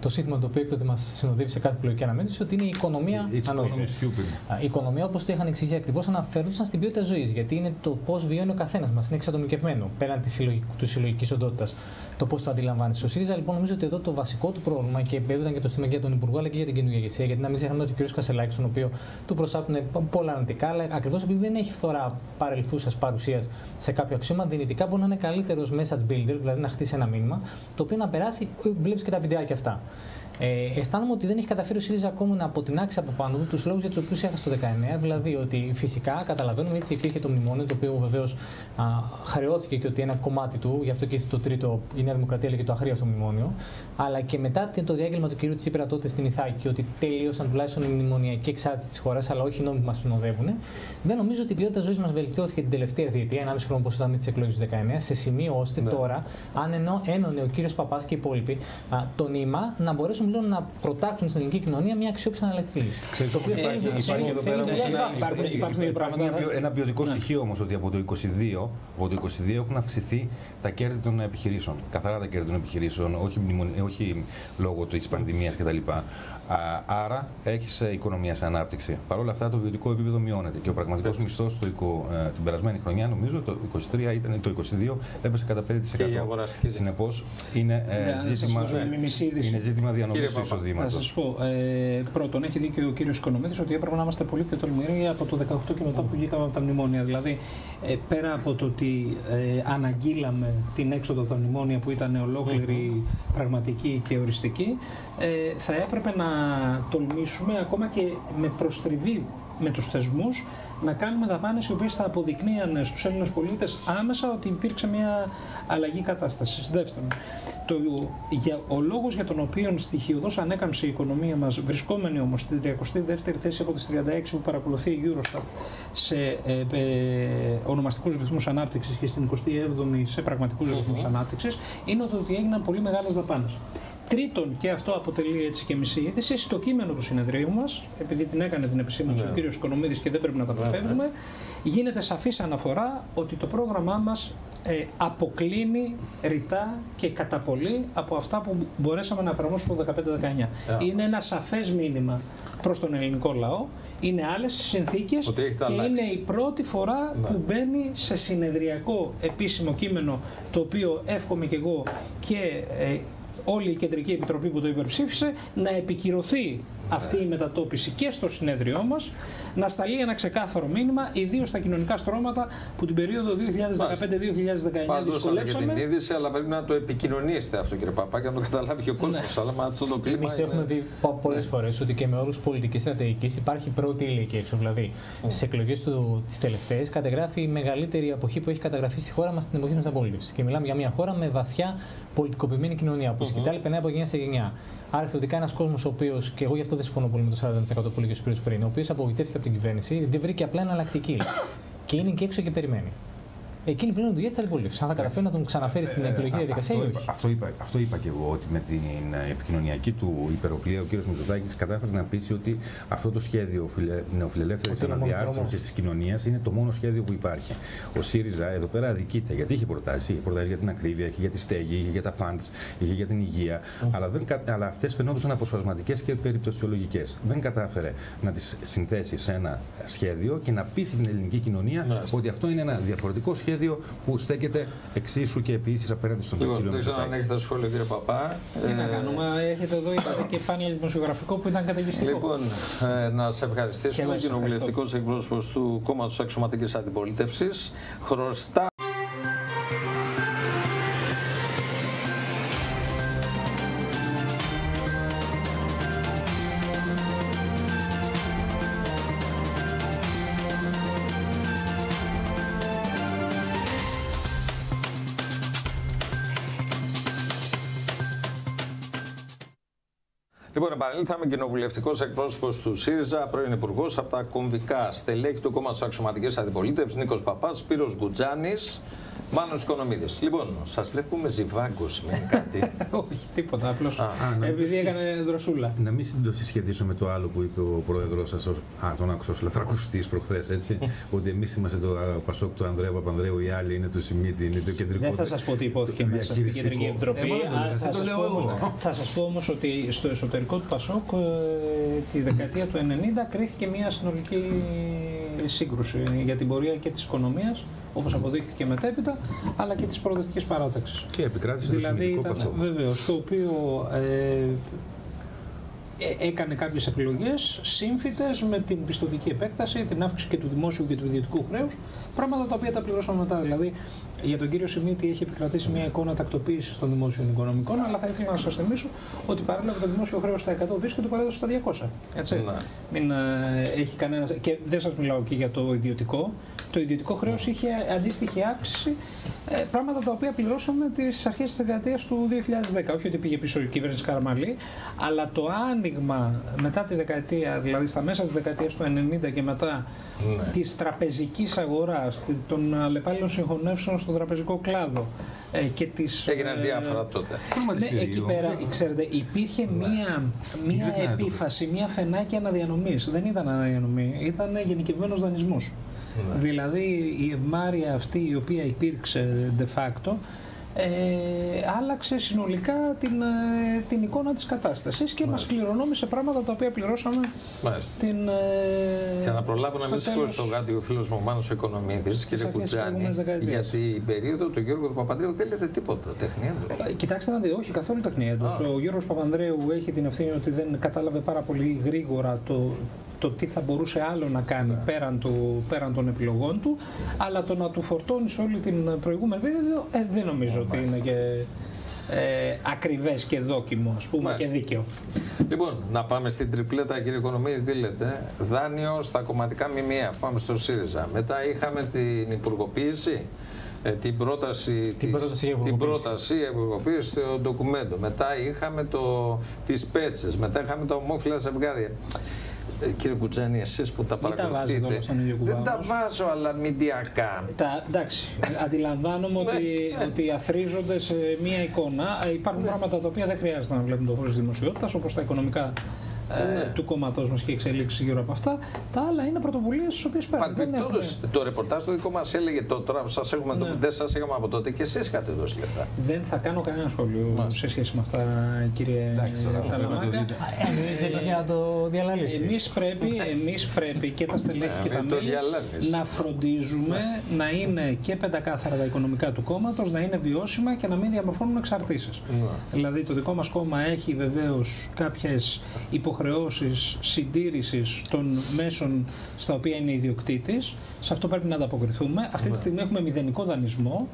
το σύνθημα το οποίο έκτοτε μας συνοδεύει σε κάθε εκλογική αναμέτρηση ότι είναι η οικονομία It's ανόητη. economy stupid. Α, Η οικονομία, όπως το είχαν εξηγήσει ακριβώς, αναφέρονταν στην ποιότητα ζωής. Γιατί είναι το πώς βιώνει ο καθένας μας. Είναι εξατομικευμένο πέραν της συλλογική, συλλογικής οντότητας. Το πώς το αντιλαμβάνει. Ο ΣΥΡΙΖΑ λοιπόν νομίζω ότι εδώ το βασικό του πρόβλημα και έδωταν και το στήμα και για τον Υπουργό αλλά και για την καινούργια ηγεσία. Γιατί να μην ξεχνάμε ότι ο κ. Κασελάκης, τον οποίο του προσάπτουν πολλά αρνητικά, αλλά ακριβώς επειδή δεν έχει φθορά παρελθούσας παρουσίας σε κάποιο αξίωμα, δυνητικά μπορεί να είναι καλύτερος message builder, δηλαδή να χτίσει ένα μήνυμα, το οποίο να περάσει, βλέπεις και τα βιντεάκια αυτά. Ε, αισθάνομαι ότι δεν έχει καταφέρει ο ΣΥΡΙΖΑ ακόμη να αποτινάξει από πάνω του τους λόγους για τους οποίους έχασε το 19. Δηλαδή ότι φυσικά καταλαβαίνουμε έτσι υπήρχε το μνημόνιο, το οποίο βεβαίως χρεώθηκε και ότι ένα κομμάτι του, γι' αυτό και το τρίτο η Νέα Δημοκρατία έλεγε το αχρίαστο μνημόνιο. Αλλά και μετά το διάγγελμα του κ. Τσίπρα τότε στην Ιθάκη, ότι τελείωσαν τουλάχιστον η μνημονιακή εξάρτηση της χώρας, αλλά όχι οι νόμοι που μας συνοδεύουν. Δεν νομίζω ότι η ποιότητα ζωής μας βελτιώθηκε την τελευταία διετία, 1,5 χρόνο όπως ήταν με τις εκλογές του 19, σε σημείο ώστε Ναι. τώρα, αν ενώ ένωνε ο κύριος Παπάς και οι υπόλοιποι α, το νήμα, να μπορέσουν πλέον να προτάξουν στην ελληνική κοινωνία μια αξιόπιστη εναλλακτική λύση. Ξέρεις, Το οποίος υπάρχει, θέλει- υπάρχει εδώ θέλει πέρα δουλειά, όμως ένα, υπάρχει. υπάρχουν- υπάρχει- υπάρχουν δύο υπάρχει πράγματα. μια ποιο- ένα ποιοτικό Ναι. στοιχείο όμως ότι από το 22, από το 22 έχουν αυξηθεί τα κέρδη των επιχειρήσεων. Καθαρά τα κέρδη των επιχειρήσεων, όχι, μνημονι- όχι λόγω της πανδημίας κτλ. Α, Άρα έχεις οικονομία σε ανάπτυξη. Παρ' όλα αυτά το βιωτικό επίπεδο μειώνεται και ο πραγματικός μισθός την περασμένη χρονιά, νομίζω το 23 ήταν το 22, έπεσε κατά 5%. Και η αγοραστική Συνεπώς είναι, ε, Ναι, να σας ζήτημα, δώσω μια μισή είδηση. είναι ζήτημα διανομής Κύριε του Παπα, Θα εισοδήματο. σας πω. Ε, πρώτον, έχει δίκιο ο κύριος Οικονομίδης ότι έπρεπε να είμαστε πολύ πιο τολμηροί από το 18 και μετά που βγήκαμε από τα μνημόνια. Δηλαδή, ε, πέρα από το ότι ε, αναγγείλαμε την έξοδο από τα μνημόνια που ήταν ολόκληρη πραγματική και οριστική, ε, θα έπρεπε να τολμήσουμε ακόμα και με προστριβή με τους θεσμούς να κάνουμε δαπάνες οι οποίες θα αποδεικνύανε στους Έλληνες πολίτες άμεσα ότι υπήρξε μια αλλαγή κατάστασης. Δεύτερον, το, για, ο λόγος για τον οποίο στοιχειοδός ανέκαμψε η οικονομία μας, βρισκόμενη όμως στην 32η θέση από τις 36 που παρακολουθεί η Eurostat σε ε, ε, ονομαστικούς ρυθμούς ανάπτυξης και στην 27η σε πραγματικούς ρυθμούς ανάπτυξης, είναι ότι έγιναν πολύ μεγάλες δαπάνες. Τρίτον, και αυτό αποτελεί έτσι και μισή είδηση, στο κείμενο του συνεδρίου μας, επειδή την έκανε την επισήμανση Ναι. ο κύριος Οικονομίδης και δεν πρέπει να τα αποφεύγουμε, γίνεται σαφής αναφορά ότι το πρόγραμμά μας ε, αποκλίνει ρητά και κατά πολύ από αυτά που μπορέσαμε να εφαρμόσουμε το 2015-2019. Είναι ένα σαφές μήνυμα προς τον ελληνικό λαό. Είναι άλλες συνθήκες Ότι έχετε και αλλάξει. είναι η πρώτη φορά Ναι. που μπαίνει σε συνεδριακό επίσημο κείμενο το οποίο εύχομαι και εγώ και ε, όλη η Κεντρική Επιτροπή που το υπερψήφισε να επικυρωθεί αυτή η μετατόπιση και στο συνέδριό μας να σταλεί ένα ξεκάθαρο μήνυμα ιδίως στα κοινωνικά στρώματα που την περίοδο 2015-2019 Μα δώσατε και δυσκολέψαμε. την είδηση, αλλά πρέπει να το επικοινωνήσετε αυτό, κύριε Παπά, και να το καταλάβει και ο κόσμος. Αλλά με αυτό το κλίμα. Εμείς το είναι- έχουμε πει πολλές φορές ότι και με όρους πολιτικής στρατηγικής υπάρχει πρώτη ύλη εκεί έξω. Δηλαδή, στις εκλογές τις τελευταίες κατεγράφει η μεγαλύτερη αποχή που έχει καταγραφεί στη χώρα μας στην εποχή της μεταπολίτευση. Και μιλάμε για μια χώρα με βαθιά πολιτικοποιημένη κοινωνία που η σκητάλη περνάει από γενιά σε γενιά. Άρα θεωρητικά ένας κόσμος ο οποίος, και εγώ γι' αυτό δεν συμφωνώ πολύ με το 40% που έλεγε ο Σπύρος πριν, ο οποίος απογοητεύτηκε από την κυβέρνηση, δεν βρήκε απλά εναλλακτική. *coughs* και είναι και έξω και περιμένει. Εκείνη πλέον είναι δουλειά της αντιπολίτευση. Αν θα καταφέρει να τον ξαναφέρει στην εκλογική διαδικασία ή αυτό, όχι. είπα, αυτό, είπα, αυτό είπα και εγώ, ότι με την ε, επικοινωνιακή του υπεροπλία ο κ. Μητσοτάκης κατάφερε να πείσει ότι αυτό το σχέδιο φιλε, νεοφιλελεύθερης Ότι είναι ο μόνος αναδιάρθρωση δρόμος. της κοινωνίας είναι το μόνο σχέδιο που υπάρχει. Ο ΣΥΡΙΖΑ εδώ πέρα αδικείται γιατί είχε προτάσει. Είχε προτάσει για την ακρίβεια, είχε για τη στέγη, είχε για τα φαντς, είχε για την υγεία. Αλλά, δεν, κα- αλλά αυτές φαινόντουσαν αποσπασματικές και περιπτωσιολογικές. Δεν κατάφερε να τις συνθέσει σε ένα σχέδιο και να πείσει την ελληνική κοινωνία Μάλιστα. ότι αυτό είναι ένα διαφορετικό σχέδιο που στέκεται εξίσου και επίσης απέναντι στον Λοιπόν, κύριο δεν ξέρω αν Μητσοτάκη. έχετε σχόλιο, κύριε Παπά. Τι να Ε, κάνουμε, έχετε εδώ είπατε και πάνελ δημοσιογραφικό που ήταν καταιγιστικό. Λοιπόν, ε, να σε Και ευχαριστήσουμε. εγώ σε Κοινοβουλευτικό εκπρόσωπος του κόμματος Αξιωματικής Αντιπολίτευσης. Χρωστά. Επανήλθαμε κοινοβουλευτικός εκπρόσωπος του ΣΥΡΙΖΑ, πρώην Υπουργός από τα κομβικά. Στελέχη του κόμματος Αξιωματικής Αντιπολίτευσης, Νίκος Παπάς, Σπύρος Γκουτζάνης, Μάνος Οικονομίδης. Λοιπόν, σας βλέπουμε ζιβάγκο, σημαίνει κάτι. *laughs* Όχι, τίποτα, απλώς. να Επειδή μην έκανε δροσούλα. Να μην το συσχετίσω με το άλλο που είπε ο πρόεδρό σας, Α, τον άκουσα ως λαθρακουστή προχθές, έτσι. *laughs* ότι εμείς είμαστε το α, Πασόκ του Ανδρέου Παπανδρέου, οι άλλοι είναι το Σιμίτι, είναι το κεντρικό. Δεν θα σας πω τι υπόθηκε μέσα στην διαχειριστικό. Κεντρική Επιτροπή. Ε, μα δεν το Α, λες, θα το σας λέω πω όμως- εγώ. *laughs* Θα σας πω όμως ότι στο εσωτερικό του Πασόκ ε, τη δεκαετία του 90 κρίθηκε μια συνολική σύγκρουση για την πορεία και της οικονομίας, όπως αποδείχθηκε μετέπειτα, αλλά και τη προοδευτική παράταξη. Και επικράτησε το Δηλαδή Σιμιτικό ήταν, Πασόκ. βεβαίως, το οποίο ε, ε, έκανε κάποιες επιλογές σύμφυτες με την πιστοτική επέκταση, την αύξηση και του δημόσιου και του ιδιωτικού χρέους, πράγματα τα οποία τα πληρώσαμε μετά. Δηλαδή, για τον κύριο Σιμίτη έχει επικρατήσει μια εικόνα τακτοποίησης των δημόσιων οικονομικών, αλλά θα ήθελα να σας θυμίσω ότι παράλληλα με το δημόσιο χρέος στα 100 δις και το παρέδωσε στα 200. Έτσι. Ναι. Μην ε, έχει κανένα. Και δεν σας μιλάω και για το ιδιωτικό. Το ιδιωτικό χρέος είχε αντίστοιχη αύξηση, ε, πράγματα τα οποία πληρώσαμε τις αρχές της δεκαετίας του 2010. Όχι ότι πήγε πίσω η κυβέρνηση Καραμαλή, αλλά το άνοιγμα μετά τη δεκαετία, δηλαδή στα μέσα της δεκαετίας του 90 και μετά Ναι. της τραπεζικής αγοράς, των αλλεπάλληλων συγχωνεύσεων στον τραπεζικό κλάδο ε, και της, Έγιναν ε, διάφορα τότε. ναι, Χρηματιστήριο. εκεί πέρα, ξέρετε, υπήρχε μία, μία ξεχνάτε το επίφαση, μία φενάκι αναδιανομής. Δεν ήταν αναδιανομή, ήταν γενικευμένος δανεισμός. Δηλαδή η ευμάρεια αυτή η οποία υπήρξε de facto ε, άλλαξε συνολικά την, ε, την εικόνα της κατάστασης και μας κληρονόμησε πράγματα τα οποία πληρώσαμε Μάλιστα. την, ε, Για να προλάβω να στο μην σηκώσει τέλος. το γάτι ο φίλος μου Μάνος Οικονομίδης, κύριε αρχές της Κουτζάνη, προηγούμενης δεκαετίας. γιατί η περίοδο του Γιώργου του Παπαντρέου δεν λέτε τίποτα. Τεχνίατο. Ε, Κοιτάξτε να δείτε, όχι καθόλου τεχνίατος. Ο Γιώργος Παπανδρέου έχει την ευθύνη ότι δεν κατάλαβε πάρα πολύ γρήγορα το, το τι θα μπορούσε άλλο να κάνει πέραν, του, πέραν των επιλογών του, αλλά το να του φορτώνεις όλη την προηγούμενη περίοδο ε, δεν νομίζω ότι είναι και ε, ακριβές και δόκιμο ας πούμε Μάλιστα. και δίκαιο. Λοιπόν, να πάμε στην τριπλέτα, κύριε Οικονομίδη, τι λέτε; Δάνειο στα κομματικά μημία. Πάμε στο ΣΥΡΙΖΑ. Μετά είχαμε την υπουργοποίηση, ε, την πρόταση, Την της- πρόταση για την υπουργοποίηση. πρόταση για υπουργοποίηση στο ντοκουμέντο. Μετά είχαμε το, τις πέτσες. Μετά είχαμε τα ομόφυλα ζευγάρια. Ε, κύριε Κουτζάνη, εσείς που τα Μην τα παρακολουθείτε. βάζετε όλα στον ίδιο κουβά δεν τα όμως. βάζω, αλλά μηντιακά. Τα, εντάξει, αντιλαμβάνομαι ότι, ότι αθρίζονται σε μία εικόνα. Ε, Υπάρχουν πράγματα τα οποία δεν χρειάζεται να βλέπουν το φως της δημοσιότητας, όπως τα οικονομικά ε, του κόμματός μας και εξελίξεις γύρω από αυτά. Τα άλλα είναι πρωτοβουλίες τι οποίες παίρνουν. Δεν έχουμε- Παρεμπιπτόντως, το ρεπορτάζ το δικό μας έλεγε το, τώρα που σας έχουμε Ναι. το, δεν σας είχαμε από τότε και εσείς είχατε δώσει λεφτά. Δεν θα κάνω κανένα σχόλιο σε σχέση με αυτά, κύριε Ταλαμάκα. Εννοείται για να το διαλαλήσει. Εμείς πρέπει, εμείς πρέπει και τα στελέχη Ναι, και τα μην το μέλη διαλέγεις. να φροντίζουμε να είναι και πεντακάθαρα τα οικονομικά του κόμματος, να είναι βιώσιμα και να μην διαμορφώνουν εξαρτήσεις. Δηλαδή το δικό μας κόμμα έχει βεβαίως κάποιες υποχρεώσεις συντήρησης των μέσων στα οποία είναι ιδιοκτήτης. Σε αυτό πρέπει να ανταποκριθούμε. Αυτή τη στιγμή έχουμε μηδενικό δανεισμό.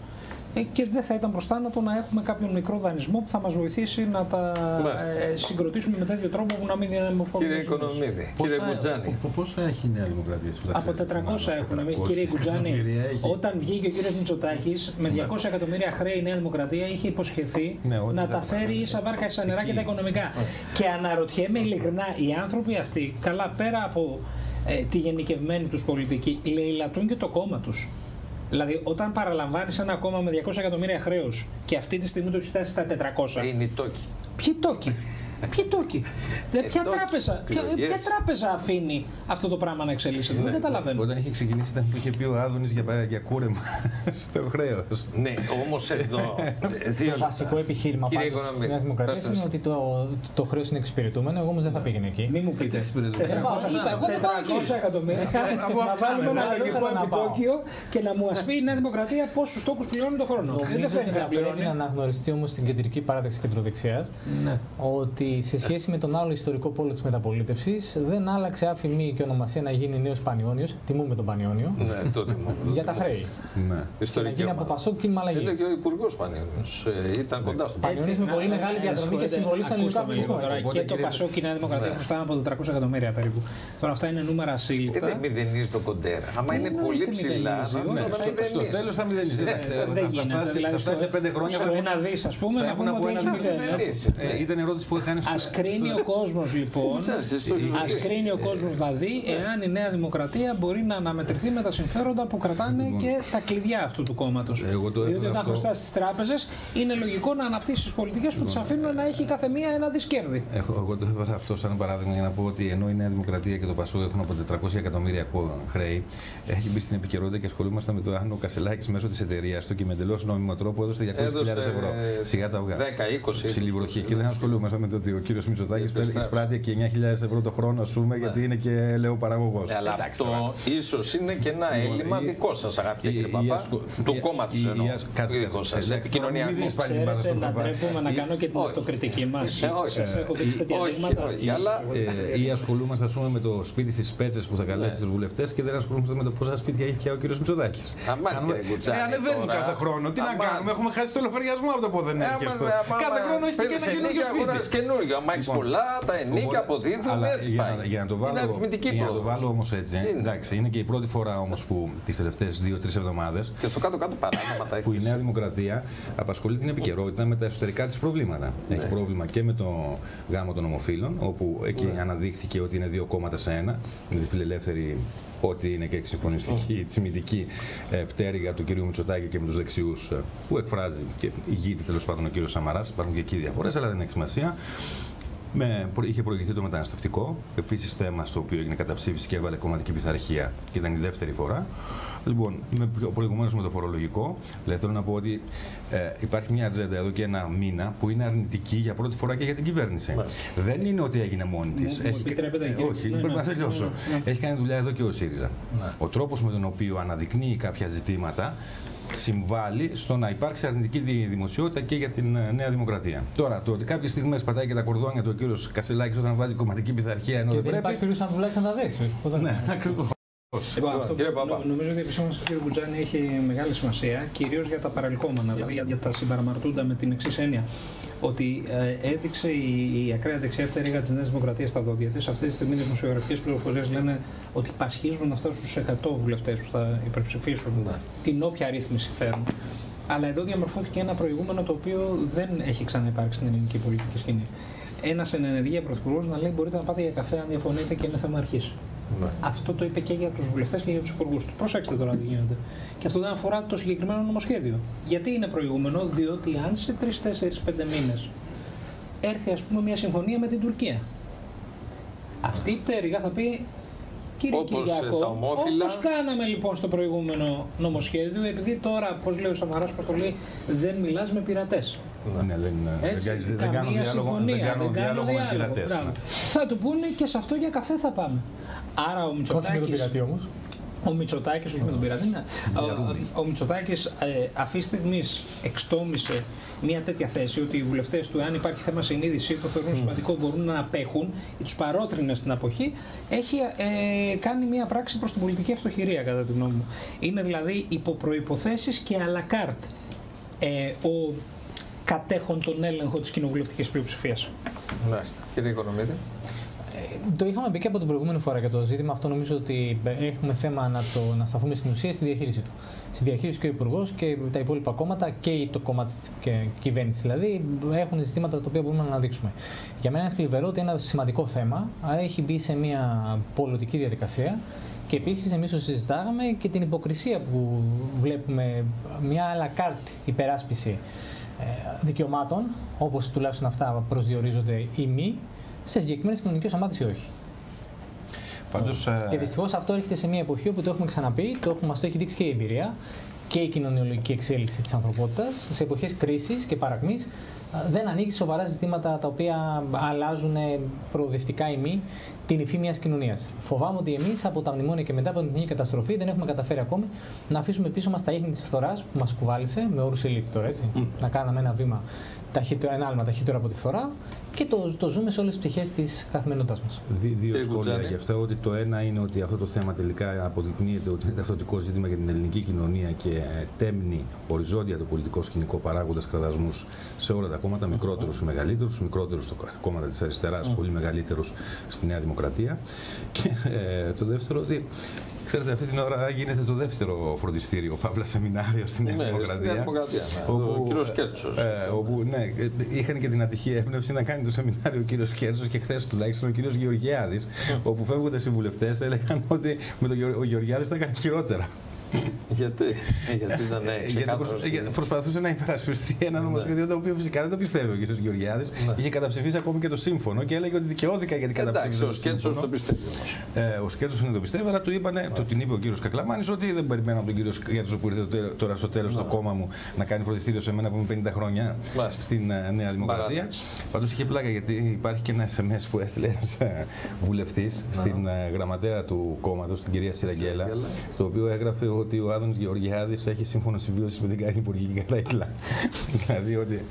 Ε, Και δεν θα ήταν προς θάνατο να έχουμε κάποιον μικρό δανεισμό που θα μας βοηθήσει να τα Μάλιστα. ε, συγκροτήσουμε με τέτοιο τρόπο που να μην διαμορφώνουν Κύριε εξαρτήσεις. Οικονομίδη, κύριε Κουτζάνη. Πόσα έχει η Νέα Δημοκρατία που τα Από 400 ξέρετε, έχουν. 400 Κύριε Κουτζάνη, εκατομμύρια έχει. όταν βγήκε ο κύριος Μητσοτάκης με 200 εκατομμύρια χρέη η Νέα Δημοκρατία είχε υποσχεθεί Ναι, ότι να δεν τα θα φέρει ίσα βάρκα ίσα νερά και τα οικονομικά. Και αναρωτιέμαι ειλικρινά, οι άνθρωποι αυτοί, καλά πέρα από ε, τη γενικευμένη τους πολιτική, λαιλατούν και το κόμμα τους. Δηλαδή, όταν παραλαμβάνεις ένα κόμμα με 200 εκατομμύρια χρέο και αυτή τη στιγμή το έχεις φτάσει στα 400. Είναι η τόκη. Ποιοι τόκοι; Ποιοι τόκοι. Δε- ποια, τόκοι, τράπεζα, ποια, εκλογές. ποια τράπεζα αφήνει αυτό το πράγμα να εξελίσσεται; Δεν καταλαβαίνω. Όταν είχε ξεκινήσει ήταν που είχε πει ο Άδωνης για, για κούρεμα *laughs* στο χρέος. Ναι, όμως εδώ. δύο Το βασικό επιχείρημα Κύριε πάντως Οικονομίδη, της Νέας Δημοκρατίας πέστε είναι μας. ότι το, το χρέος είναι εξυπηρετούμενο, εγώ όμως δεν θα πήγαινε εκεί. Μην μου πείτε. 400, Είπα, εγώ δεν πάω εκεί. 400 εκατομμύρια. Αφού να αυξάνεται, βάλουμε ένα δεν λογικό θέλω να πάω. επιτόκιο και να μου πει η Νέα Δημοκρατία πόσους τόκους πληρώνει το χρόνο. Δεν Νομίζω φαίνεται ότι να θα πρέπει πληρώνει. να αναγνωριστεί όμως στην κεντρική παράταξη κεντροδεξιάς Ναι. Ότι σε σχέση με τον άλλο ιστορικό πόλο της μεταπολίτευσης δεν άλλαξε άφημη και ονομασία να γίνει νέος Πανιόνιος, τιμούμε τον Πανιόνιο, Ναι, το τιμώ. για τα χρέη. Ναι. Και να Ιστορική γίνει από ομάδα. Πασόκ κίνημα Είναι αλλαγής. και ο Υπουργός Πανιόνιος. Ήταν κοντά στο Πανιόνιος με πολύ μεγάλη διαδρομή και συμβολή στον ελληνικό Ακούστε με λίγο αθλητισμό. τώρα. έτσι. Και το Πασόκ και η Νέα Δημοκρατία χρωστάνε από 400 εκατομμύρια περίπου. Τώρα αυτά είναι νούμερα Ε, ασύλληπτα. δεν μηδενίζει το κοντέρα. Άμα είναι εννοείται πολύ μηδενίζει, ψηλά, όχι. νομίζω Ναι, να στο, στο μηδενίζει. τέλος θα μηδενίζει. Εντάξει, Ε, θα- Δεν θα γίνεται. φτάσει- Δηλαδή θα φτάσει σε πέντε χρόνια. στο θα- ένα δις, ας πούμε, θα να έχουν πούμε από ότι ένα έχει μηδέν, μηδέν. έτσι. έτσι. Ε, Ήταν ερώτηση που είχαν Α κρίνει ο κόσμος λοιπόν. Ξέρεις, εσύ το έχεις Α ρωτήσει. κρίνει ο κόσμος δηλαδή εάν η Νέα Δημοκρατία μπορεί να αναμετρηθεί με τα συμφέροντα που κρατάνε και τα κλειδιά αυτού του κόμματος. Εγώ το Διότι έφερα όταν αυτό. χρωστάς στι τράπεζες είναι λογικό να αναπτύσσεις πολιτικές που τις αφήνουν να έχει κάθε μία ένα δυσκέρδη. Έχω, εγώ το έβαλα αυτό σαν παράδειγμα για να πω ότι ενώ η Νέα Δημοκρατία και το Πασό έχουν από 400 εκατομμύρια κο- χρέη, έχει μπει στην επικαιρότητα και ασχολούμαστε με το αν ο Κασελάκης μέσω της εταιρείας του και με εντελώς νόμιμο τρόπο έδωσε 200.000 Έδωσε, ευρώ. ε, Σιγά τα αυγά. 10, 20, Ψηλή βροχή. Και δεν ασχολούμαστε με το ότι ο κύριος Μητσοτάκης Επιστρέψει. εισπράττει και 9.000 ευρώ το χρόνο, ας πούμε, γιατί είναι και ελαιοπαραγωγό. Ε, Αλλά αυτό ίσως είναι και ένα Λοιπόν, έλλειμμα η- δικό σας, αγαπητέ η- κύριε η Παπά. ασκο- Του η- κόμματο η- η- εννοώ. κάτσε, κάτσε. Δικό σας. Εντάξει, Επικοινωνιακό. μην δίνεις πάλι την μπάζα Ξέρετε, στον να Παπά. ντρέπουμε να Η- κάνω και την όχι. αυτοκριτική μας. Ε, όχι. Σας έχω δείξει τέτοια Όχι, δείγματα. όχι, αλλά Ε, ή ασχολούμαστε ας πούμε, με το σπίτι στις πέτσες που θα καλέσει τους βουλευτές και δεν ασχολούμαστε με το πόσα σπίτια έχει πια ο κύριος Μητσοτάκης. Αμά, κύριε Κουτσάνη, Ε, ανεβαίνουν τώρα. κάθε χρόνο. Τι να Αμά. κάνουμε, έχουμε χάσει το λογαριασμό από το πότε δεν Ε, έχει άμα- στο. άμα- Κάθε άμα χρόνο έχει και παίρνεις ένα καινούργιο ενίκια, αγοράζεις σπίτι. Καινούργιο. Άμα έχεις Λοιπόν, πολλά, τα ενίκια Οπότε- αποδίδουν, αλλά έτσι για πάει. να- Για να το Είναι βάλω, αριθμητική για να το πρόοδος. βάλω όμως έτσι. ε, Είναι. Εντάξει, είναι και η πρώτη φορά όμως που τις τελευταίες δύο-τρεις εβδομάδες Και στο κάτω-κάτω παράνομα τα που η έχεις. Νέα Δημοκρατία απασχολεί την επικαιρότητα με τα εσωτερικά της προβλήματα. Ναι. Έχει πρόβλημα και με το γάμο των ομοφύλων, όπου εκεί Ναι. αναδείχθηκε ότι είναι δύο κόμματα σε ένα. Με τη φιλελεύθερη, ό,τι είναι και εξυγχρονιστική, τσιμητική ε, πτέρυγα του κ. Μητσοτάκη και με τους δεξιούς που εκφράζει και ηγείται τέλος πάντων ο κ. Σαμαράς. Υπάρχουν και εκεί διαφορές, αλλά δεν έχει σημασία. Με, προ- είχε προηγηθεί το μεταναστευτικό, επίσης θέμα στο οποίο έγινε καταψήφιση και έβαλε κομματική πειθαρχία και ήταν η δεύτερη φορά. Λοιπόν, προηγουμένως με το φορολογικό, δηλαδή θέλω να πω ότι ε, υπάρχει μια ατζέντα εδώ και ένα μήνα που είναι αρνητική για πρώτη φορά και για την κυβέρνηση. Δεν είναι ότι έγινε μόνη της. Μου- μου επιτρέπετε, κύριε- όχι, ναι, πρέπει ναι, να τελειώσω. ναι, ναι. Έχει κάνει δουλειά εδώ και ο ΣΥΡΙΖΑ. Ο τρόπος με τον οποίο αναδεικνύει κάποια ζητήματα συμβάλλει στο να υπάρξει αρνητική δι- δημοσιότητα και για την ε, Νέα Δημοκρατία. Τώρα, το ότι κάποιες στιγμές πατάει και τα κορδόνια του ο κύριος Κασελάκης όταν βάζει κομματική πειθαρχία ενώ Και δεν δεν πρέπει. υπάρχει ο κ. Ανδουλάκης να τα δέσει. όχι, ποτέ. Ναι, ακριβώς. Λοιπόν, αυτό νο, νομίζω ότι η επισήμανση του κ. Μπουτζάνη έχει μεγάλη σημασία, κυρίως για τα παρελκόμενα, δηλαδή για, για τα συμπαραμαρτούντα με την εξής έννοια. Ότι ε, έδειξε η, η ακραία δεξιά πτέρυγα της Νέας Δημοκρατίας στα δόντια της. Αυτή τη στιγμή οι δημοσιογραφικές πληροφορίες λένε ότι πασχίζουν να φτάσουν στους 100 βουλευτές που θα υπερψηφίσουν Ναι. την όποια ρύθμιση φέρουν. Αλλά εδώ διαμορφώθηκε ένα προηγούμενο το οποίο δεν έχει ξαναυπάρξει στην ελληνική πολιτική σκηνή. Ένας εν ενεργεία πρωθυπουργός να λέει: Μπορείτε να πάτε για καφέ αν διαφωνείτε και είναι θέμα αρχής. Ναι. Αυτό το είπε και για τους βουλευτές και για τους υπουργούς του. Προσέξτε τώρα τι γίνεται. Και αυτό δεν αφορά το συγκεκριμένο νομοσχέδιο. Γιατί είναι προηγούμενο, διότι αν σε 3, 4, 5 μήνες έρθει ας πούμε μια συμφωνία με την Τουρκία. Αυτή η πτέρυγα θα πει Κύριε Όπως, ε, Κυριακό, τα ομόφυλα- όπως κάναμε λοιπόν στο προηγούμενο νομοσχέδιο, επειδή τώρα, πώς λέει ο Σαμαράς, πώς το λέει, δεν μιλάς με πειρατές. Ναι, δεν, δεν, Έτσι, κάνεις- δεν, κάνω καμία διάλογο, συμφωνία, δεν κάνω διάλογο με πειρατές. Μπράβο. ναι. Θα του πούνε και σε αυτό για καφέ θα πάμε. Άρα ο Όχι με τον Μητσοτάκης... πειρατή όμως. Ο Μητσοτάκης, όχι με τον πειρατή, ναι. Ο, ο Μητσοτάκης ε, αυτή τη στιγμή εξτόμησε μια τέτοια θέση ότι οι βουλευτές του, αν υπάρχει θέμα συνείδηση, το θεωρούν σημαντικό, μπορούν να απέχουν ή τους παρότρινες στην αποχή. Έχει ε, κάνει μια πράξη προς την πολιτική αυτοχειρία, κατά τη γνώμη μου. Είναι δηλαδή υπό προποθέσει και à la carte ε, ο κατέχον τον έλεγχο της κοινοβουλευτικής πλειοψηφίας. Μάλιστα. Κύριε Οικονομίδη. Το είχαμε πει και από την προηγούμενη φορά για το ζήτημα αυτό. Νομίζω ότι έχουμε θέμα να, το, να σταθούμε στην ουσία στη διαχείριση του. Στη διαχείριση και ο Υπουργός και τα υπόλοιπα κόμματα και το κόμμα της κυβέρνηση δηλαδή έχουν ζητήματα τα οποία μπορούμε να αναδείξουμε. Για μένα είναι θλιβερό ότι ένα σημαντικό θέμα έχει μπει σε μια πολιτική διαδικασία και επίσης εμείς το συζητάγαμε και την υποκρισία που βλέπουμε μια à la carte υπεράσπιση ε, δικαιωμάτων, όπως τουλάχιστον αυτά προσδιορίζονται ή μη, σε συγκεκριμένες κοινωνικές ομάδες ή όχι. Πάντως, ε, Και δυστυχώς αυτό έρχεται σε μια εποχή όπου το έχουμε ξαναπεί, το έχουμε, μας το έχει δείξει και η εμπειρία και η κοινωνιολογική εξέλιξη της ανθρωπότητας. Σε εποχές κρίσης και παρακμής δεν ανοίγει σοβαρά ζητήματα τα οποία αλλάζουν προοδευτικά ή μη την υφή μιας κοινωνίας. Φοβάμαι ότι εμείς από τα μνημόνια και μετά από την εθνική καταστροφή δεν έχουμε καταφέρει ακόμη να αφήσουμε πίσω μας τα ίχνη της φθοράς που μας κουβάλισε, με όρους ελίτ τώρα έτσι. Να κάναμε ένα βήμα ταχύτερο, ένα άλμα ταχύτερο από τη φθορά και το, το ζούμε σε όλες τις πτυχές της καθημερινότητάς μας. Δι- Δύο Κύριε σχόλια Κουτζάνη. γι' αυτό. Ότι το ένα είναι ότι αυτό το θέμα τελικά αποδεικνύεται ότι είναι ταυτοτικό ζήτημα για την ελληνική κοινωνία και ε, τέμνει οριζόντια το πολιτικό σκηνικό παράγοντας κραδασμού σε όλα τα κόμματα, μικρότερους ή μεγαλύτερους, μικρότερους στο κόμματα της αριστεράς, πολύ μεγαλύτερους στη Νέα Δημοκρατία. Και ε, το δεύτερο ότι. Ξέρετε, αυτή την ώρα γίνεται το δεύτερο φροντιστήριο, παύλας σεμινάριο στη Νέα Ναι, στη Δημοκρατία. Νέα Δημοκρατία, ναι. Ο κύριος Κέρτσος. Ε, όπου, ναι, ε, είχαν και την ατυχή έμπνευση να κάνει το σεμινάριο ο κύριος Κέρτσος και χθες τουλάχιστον ο κύριος Γεωργιάδης, όπου φεύγοντας οι βουλευτές έλεγαν ότι με τον Γεω- ο Γεωργιάδης θα κάνει χειρότερα. Γιατί, γιατί ήταν Ε, γιατί ξεκάθαρος. προσ- για- προσπαθούσε να υπερασπιστεί ένα νομοσχέδιο το οποίο φυσικά δεν το πιστεύει ο κύριος Γεωργιάδης. Είχε καταψηφίσει ακόμη και το σύμφωνο και έλεγε ότι δικαιώθηκα γιατί Εντάξει, καταψήφισα. ο το Σκέτσο σύμφωνο. το πιστεύει όμως. Ε, ο Σκέρτο είναι το πιστεύει, αλλά του είπανε, το την είπε ο κύριος Κακλαμάνης, ότι δεν περιμένω από τον κύριο Σκέρτο που ήρθε το τέλο- τώρα στο τέλος στο κόμμα μου να κάνει φροντιστήριο σε μένα που είμαι 50 χρόνια Μάλιστα. στην ε, Νέα Δημοκρατία. παράδοση. Πάντως είχε πλάκα γιατί υπάρχει και ένα SMS που έστειλε ένας βουλευτής στην ε, γραμματέα του κόμματος, την κυρία Σιραγγέλα, Σιραγγέλα. το οποίο έγραφε ότι ο Άδωνης Γεωργιάδης έχει σύμφωνο συμβίωσης με την κάθε υπουργική καρέκλα. δηλαδή ότι.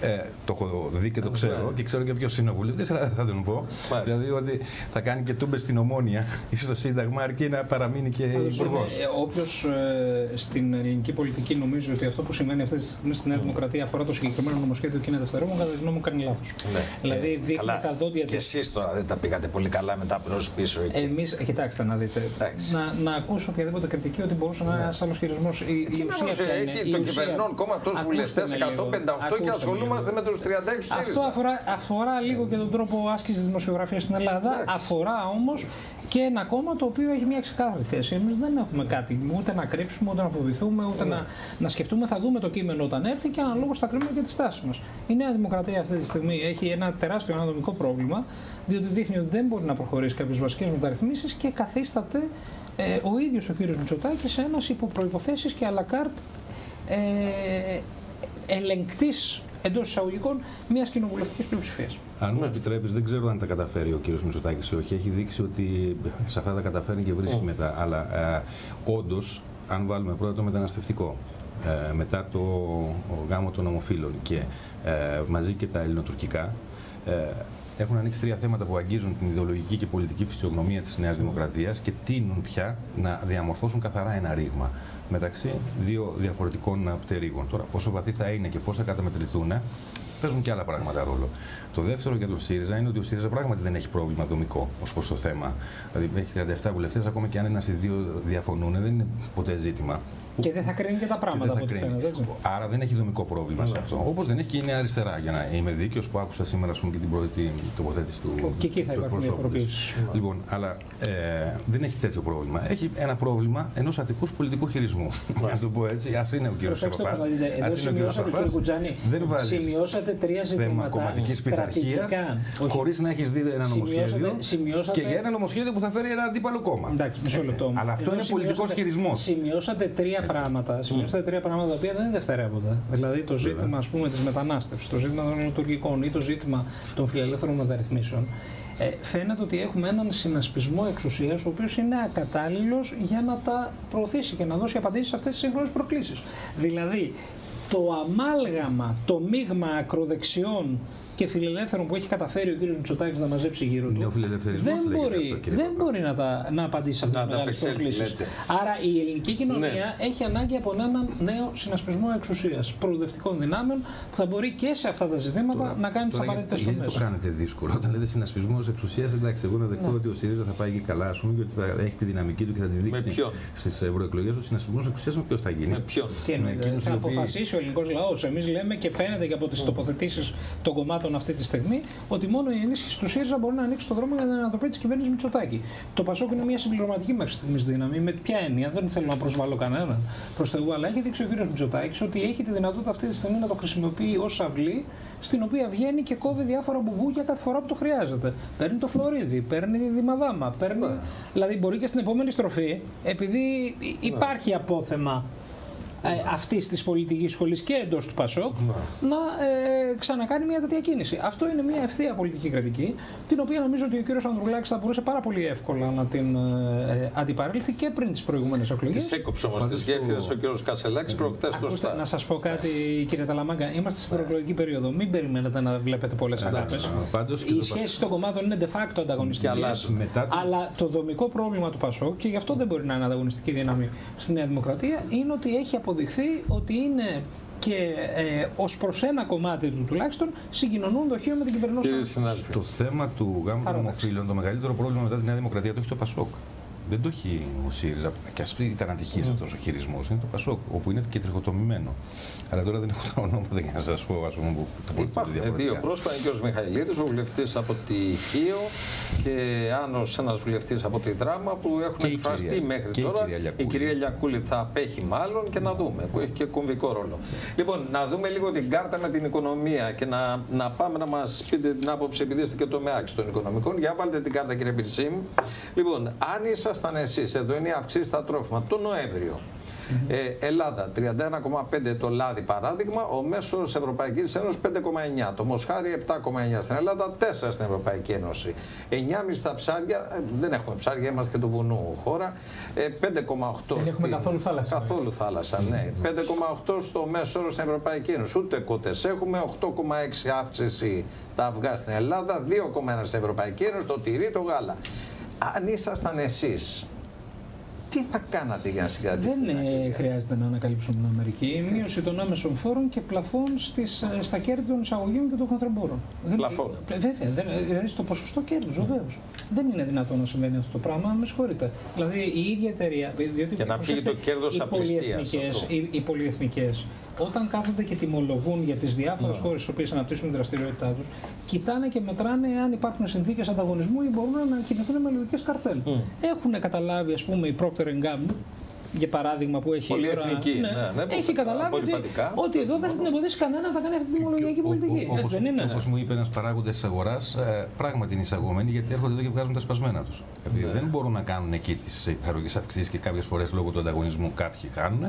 Ε, το έχω δει και το ξέρω και ξέρω και ποιος είναι ο βουλευτής, αλλά δεν θα τον πω. Μάλιστα. Δηλαδή ότι θα κάνει και τούμπες στην ομόνια *laughs* ή στο Σύνταγμα αρκεί να παραμείνει και υπουργός. Όποιος ε, στην ελληνική πολιτική νομίζει ότι αυτό που σημαίνει αυτή τη στιγμή στη Νέα Δημοκρατία αφορά το συγκεκριμένο νομοσχέδιο και είναι δευτερεύον, κατά τη γνώμη μου κάνει λάθος. Ναι. Δηλαδή Ε, δείχνει καλά. τα δόντια Και της. εσείς τώρα δεν τα πήγατε πολύ καλά μετά από πίσω εκεί. Εμείς, κοιτάξτε να δείτε, Εντάξει. να, να ακούσω οποιαδήποτε κριτική ότι μπορούσε να είναι ένας άλλος χειρισμός. Η, η Ε, Τι να ουσία μας ποια είναι; έχει Η το ουσία- κυβερνών κόμμα τόσου Ακούστε βουλευτές, με λίγο. 158 και Ακούστε με ασχολούμαστε λίγο. με τους 36 Αυτό ΣΥΡΙΖΑ. αφορά, αφορά λίγο και τον τρόπο άσκησης της δημοσιογραφίας στην Ελλάδα. Εντάξει. Αφορά όμως και ένα κόμμα το οποίο έχει μια ξεκάθαρη θέση. Εμείς δεν έχουμε κάτι ούτε να κρύψουμε, ούτε να φοβηθούμε, ούτε να, να σκεφτούμε. Θα δούμε το κείμενο όταν έρθει και αναλόγως θα κρίνουμε και τη στάση μας. Η Νέα Δημοκρατία αυτή τη στιγμή έχει ένα τεράστιο αναδομικό πρόβλημα, διότι δείχνει ότι δεν μπορεί να προχωρήσει κάποιες βασικές μεταρρυθμίσεις και καθίσταται ε, ο ίδιος ο κύριος Μητσοτάκης ένας υπό προποθέσει και à la carte ε, ελεγκτής εντός εισαγωγικών μιας κοινοβουλευτικής πλειοψηφίας. Αν μου επιτρέπεις, δεν ξέρω αν τα καταφέρει ο κύριος Μητσοτάκης ή όχι. Έχει δείξει ότι σε αυτά τα καταφέρνει και βρίσκει μετά. Αλλά ε, όντως, αν βάλουμε πρώτα το μεταναστευτικό, ε, μετά το ο γάμο των ομοφύλων και ε, μαζί και τα ελληνοτουρκικά, ε, έχουν ανοίξει τρία θέματα που αγγίζουν την ιδεολογική και πολιτική φυσιογνωμία της Νέας Δημοκρατίας και τείνουν πια να διαμορφώσουν καθαρά ένα ρήγμα μεταξύ δύο διαφορετικών πτερίγων. Τώρα, πόσο βαθύ θα είναι και πώς θα καταμετρηθούν, παίζουν και άλλα πράγματα ρόλο. Το δεύτερο για τον ΣΥΡΙΖΑ είναι ότι ο ΣΥΡΙΖΑ πράγματι δεν έχει πρόβλημα δομικό ως προς το θέμα. Δηλαδή έχει 37 βουλευτές, ακόμα και αν ένας ή δύο διαφωνούν, δεν είναι ποτέ ζήτημα. Και δεν θα κρίνει και τα πράγματα από ό,τι φαίνεται. Άρα δεν έχει δομικό πρόβλημα σε αυτό. Όπως δεν έχει και η Νέα Αριστερά. Για να είμαι δίκαιος που άκουσα σήμερα πούμε, και την πρώτη τοποθέτηση του. Και εκεί θα υπάρχουν διαφοροποιήσει. Λοιπόν, αλλά ε, δεν έχει τέτοιο πρόβλημα. Έχει ένα πρόβλημα ενός ατικού πολιτικού χειρισμού. Να το πω έτσι. Α είναι ο κύριος Παπά. Α είναι ο κύριος Παπά. Δεν βάζεις. Σημειώσατε τρία ζητήματα. Θέμα κομματική πειθαρχία χωρίς να έχεις δει ένα νομοσχέδιο. Και για ένα νομοσχέδιο που θα φέρει ένα αντίπαλο κόμμα. Αλλά αυτό είναι πολιτικός χειρισμός. Σημειώσατε τρία πράγματα. Σημειώσατε τρία πράγματα τα οποία δεν είναι δευτερεύοντα. Δηλαδή το ζήτημα ας πούμε, της μετανάστευσης, το ζήτημα των λειτουργικών ή το ζήτημα των φιλελεύθερων μεταρρυθμίσεων. Ε, φαίνεται ότι έχουμε έναν συνασπισμό εξουσίας, ο οποίος είναι ακατάλληλος για να τα προωθήσει και να δώσει απαντήσεις σε αυτές τις σύγχρονε προκλήσεις. Δηλαδή, το αμάλγαμα, το μείγμα ακροδεξιών και φιλελεύθερων που έχει καταφέρει ο κ. Μητσοτάκης να μαζέψει γύρω του. Δεν μπορεί, αυτό, δεν μπορεί να, τα, να απαντήσει σε αυτέ τις μεγάλες προκλήσεις. Άρα η ελληνική κοινωνία ναι. έχει ανάγκη από έναν νέο συνασπισμό εξουσίας προοδευτικών δυνάμεων που θα μπορεί και σε αυτά τα ζητήματα τώρα, να κάνει τις απαραίτητες τομέ. Γιατί το κάνετε δύσκολο; Όταν λέτε συνασπισμός εξουσίας, εντάξει, εγώ να δεχτώ ναι. ότι ο ΣΥΡΙΖΑ θα πάει και καλά, ας πούμε, και ότι θα έχει τη δυναμική του και θα τη δείξει στις ευρωεκλογές. Ο συνασπισμός εξουσίας με ποιος θα γίνει; Με ποιον. Θα αποφασίσει ο ελληνικός λαός. Εμείς λέμε και φαίνεται και από τις τοποθετήσεις των κομμάτων αυτή τη στιγμή ότι μόνο η ενίσχυση του ΣΥΡΙΖΑ μπορεί να ανοίξει το δρόμο για την ανατροπή της κυβέρνησης Μητσοτάκη. Το Πασόκ είναι μια συμπληρωματική μέχρι στιγμής δύναμη. Με ποια έννοια, δεν θέλω να προσβάλλω κανέναν προς Θεού, αλλά έχει δείξει ο κ. Μητσοτάκης ότι έχει τη δυνατότητα αυτή τη στιγμή να το χρησιμοποιεί ως αυλή στην οποία βγαίνει και κόβει διάφορα μπουμπούκια κάθε φορά που το χρειάζεται. Παίρνει το φλωρίδι, παίρνει τη δημαδάμα. Παίρνει... Ναι. Δηλαδή μπορεί και στην επόμενη στροφή, επειδή υπάρχει απόθεμα ε, αυτής της πολιτικής σχολής και εντός του Πασόκ να ε, ξανακάνει μια τέτοια κίνηση. Αυτό είναι μια ευθεία πολιτική κρατική, την οποία νομίζω ότι ο κύριος Ανδρουλάκης θα μπορούσε πάρα πολύ εύκολα να την ε, αντιπαρέλθει και πριν τις προηγούμενες εκλογές. Τη έκοψε όμως τις γέφυρες ο κύριος Κασελάκης προχθές το Να σας πω κάτι, κύριε Ταλαμάγκα, είμαστε σε προεκλογική περίοδο. Μην περιμένετε να βλέπετε πολλές αγάπε. Οι σχέσεις των κομμάτων είναι de facto ανταγωνιστικές. Αλλά το δομικό πρόβλημα του Πασόκ, και γι' αυτό δεν μπορεί να είναι ανταγωνιστική δύναμη στη Νέα Δημοκρατία, είναι ότι έχει αποδειχθεί ότι είναι και ε, ως προς ένα κομμάτι του τουλάχιστον συγκοινωνούν δοχείο με την κυβερνόση. Το θέμα του γάμου των ομοφύλων, το μεγαλύτερο πρόβλημα μετά τη Νέα Δημοκρατία το έχει το Πασόκ δεν το έχει ο ΣΥΡΙΖΑ. Και ας ήταν ατυχής mm. αυτός ο χειρισμός, είναι το ΠΑΣΟΚ, όπου είναι και τριχοτομημένο. Αλλά τώρα δεν έχω τα ονόματα για να σας πω ας πούμε, που το Υπάρχουν δύο πρόσωπα, είναι και ο Μιχαηλίδης, ο βουλευτής από τη ΧΙΟ και Άνω, ένας βουλευτής από τη Δράμα που έχουν εκφραστεί μέχρι και τώρα. Η κυρία, η κυρία Λιακούλη θα απέχει μάλλον και να δούμε, που έχει και κομβικό ρόλο. Λοιπόν, να δούμε λίγο την κάρτα με την οικονομία και να, να πάμε να μας πείτε την άποψη, επειδή είστε και το ΜΕΑΚ των οικονομικών. Για βάλτε την κάρτα, κύριε Πυρσίμ. Λοιπόν, αν είσαστε ήσασταν εσείς, εδώ είναι η αυξήση στα τρόφιμα, το Νοέμβριο. Ε, Ελλάδα 31,5 το λάδι παράδειγμα, ο μέσος Ευρωπαϊκής Ένωσης 5,9. Το μοσχάρι 7,9 στην Ελλάδα, 4 στην Ευρωπαϊκή Ένωση. 9,5 στα ψάρια, ε, δεν έχουμε ψάρια, είμαστε και το βουνού χώρα. Ε, 5,8. Δεν έχουμε καθόλου θάλασσα. Καθόλου θάλασσα, ναι. 5,8 στο μέσο όρο στην Ευρωπαϊκή Ένωση. Ούτε κότες έχουμε. 8,6 αύξηση τα αυγά στην Ελλάδα, 2,1 στην Ευρωπαϊκή Ένωση, το τυρί, το γάλα αν ήσασταν εσείς, τι θα κάνατε για να συγκρατήσετε. Δεν ε, χρειάζεται να ανακαλύψουμε την Αμερική. Μείωση των άμεσων φόρων και πλαφών στις, ε, στα κέρδη των εισαγωγών και των χονθρεμπόρων. Πλαφών. Βέβαια, δηλαδή στο ποσοστό κέρδους, βεβαίως. Δεν είναι δυνατόν να συμβαίνει αυτό το πράγμα, με συγχωρείτε. Δηλαδή η ίδια εταιρεία. Διότι και να φύγει το κέρδος απληστία. Οι, οι πολυεθνικές όταν κάθονται και τιμολογούν για τις διάφορες ναι. χώρες στις οποίες αναπτύσσουν τη δραστηριότητά τους, κοιτάνε και μετράνε αν υπάρχουν συνθήκες ανταγωνισμού ή μπορούν να κινηθούν με λογικές καρτέλ. Mm. Έχουν καταλάβει, ας πούμε, η Procter Gamble για παράδειγμα που έχει. Πολύ εθνική. Ναι, ναι, ναι, έχει καταλάβει ότι, ότι εδώ δεν θα την εμποδίσει κανένας να κάνει αυτή τη τιμολογιακή πολιτική. Έτσι δεν είναι. Όπως μου είπε ένας παράγοντας της αγοράς, ε, πράγματι είναι εισαγωμένοι γιατί έρχονται εδώ και βγάζουν τα σπασμένα τους. Ναι. Δεν μπορούν να κάνουν εκεί τις υπερογέ αυξήσεις και κάποιες φορές λόγω του ανταγωνισμού κάποιοι χάνουν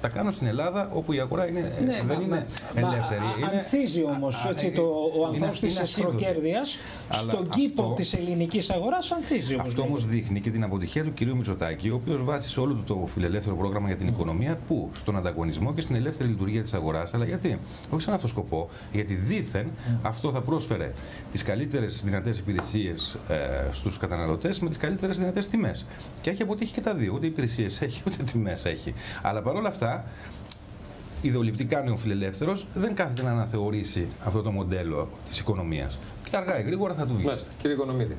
τα κάνω στην Ελλάδα όπου η αγορά είναι, ναι, δεν μα, είναι μα, ελεύθερη. Μα, είναι, ανθίζει όμως ο ανθό της ευκροκέρδεια στον κήπο της ελληνικής αγοράς ανθίζει. Αυτό όμως δείχνει και την αποτυχία του κυρίου Μητσοτάκη, ο οποίος βάσει όλο του το φιλελεύθερο πρόγραμμα για την οικονομία που στον ανταγωνισμό και στην ελεύθερη λειτουργία της αγοράς. Αλλά γιατί, όχι σαν αυτό σκοπό, γιατί δήθεν αυτό θα πρόσφερε τις καλύτερες δυνατές υπηρεσίες ε, στους καταναλωτές με τις καλύτερες δυνατές τιμές. Και έχει αποτύχει και τα δύο. Ούτε υπηρεσίες έχει, *laughs* ούτε τιμές έχει. Αλλά παρόλα αυτά, ιδεολειπτικά νεοφιλελεύθερος δεν κάθεται να αναθεωρήσει αυτό το μοντέλο της οικονομίας. Και αργά ή γρήγορα θα του βγει. Μάλιστα. Κύριε Οικονομίδη.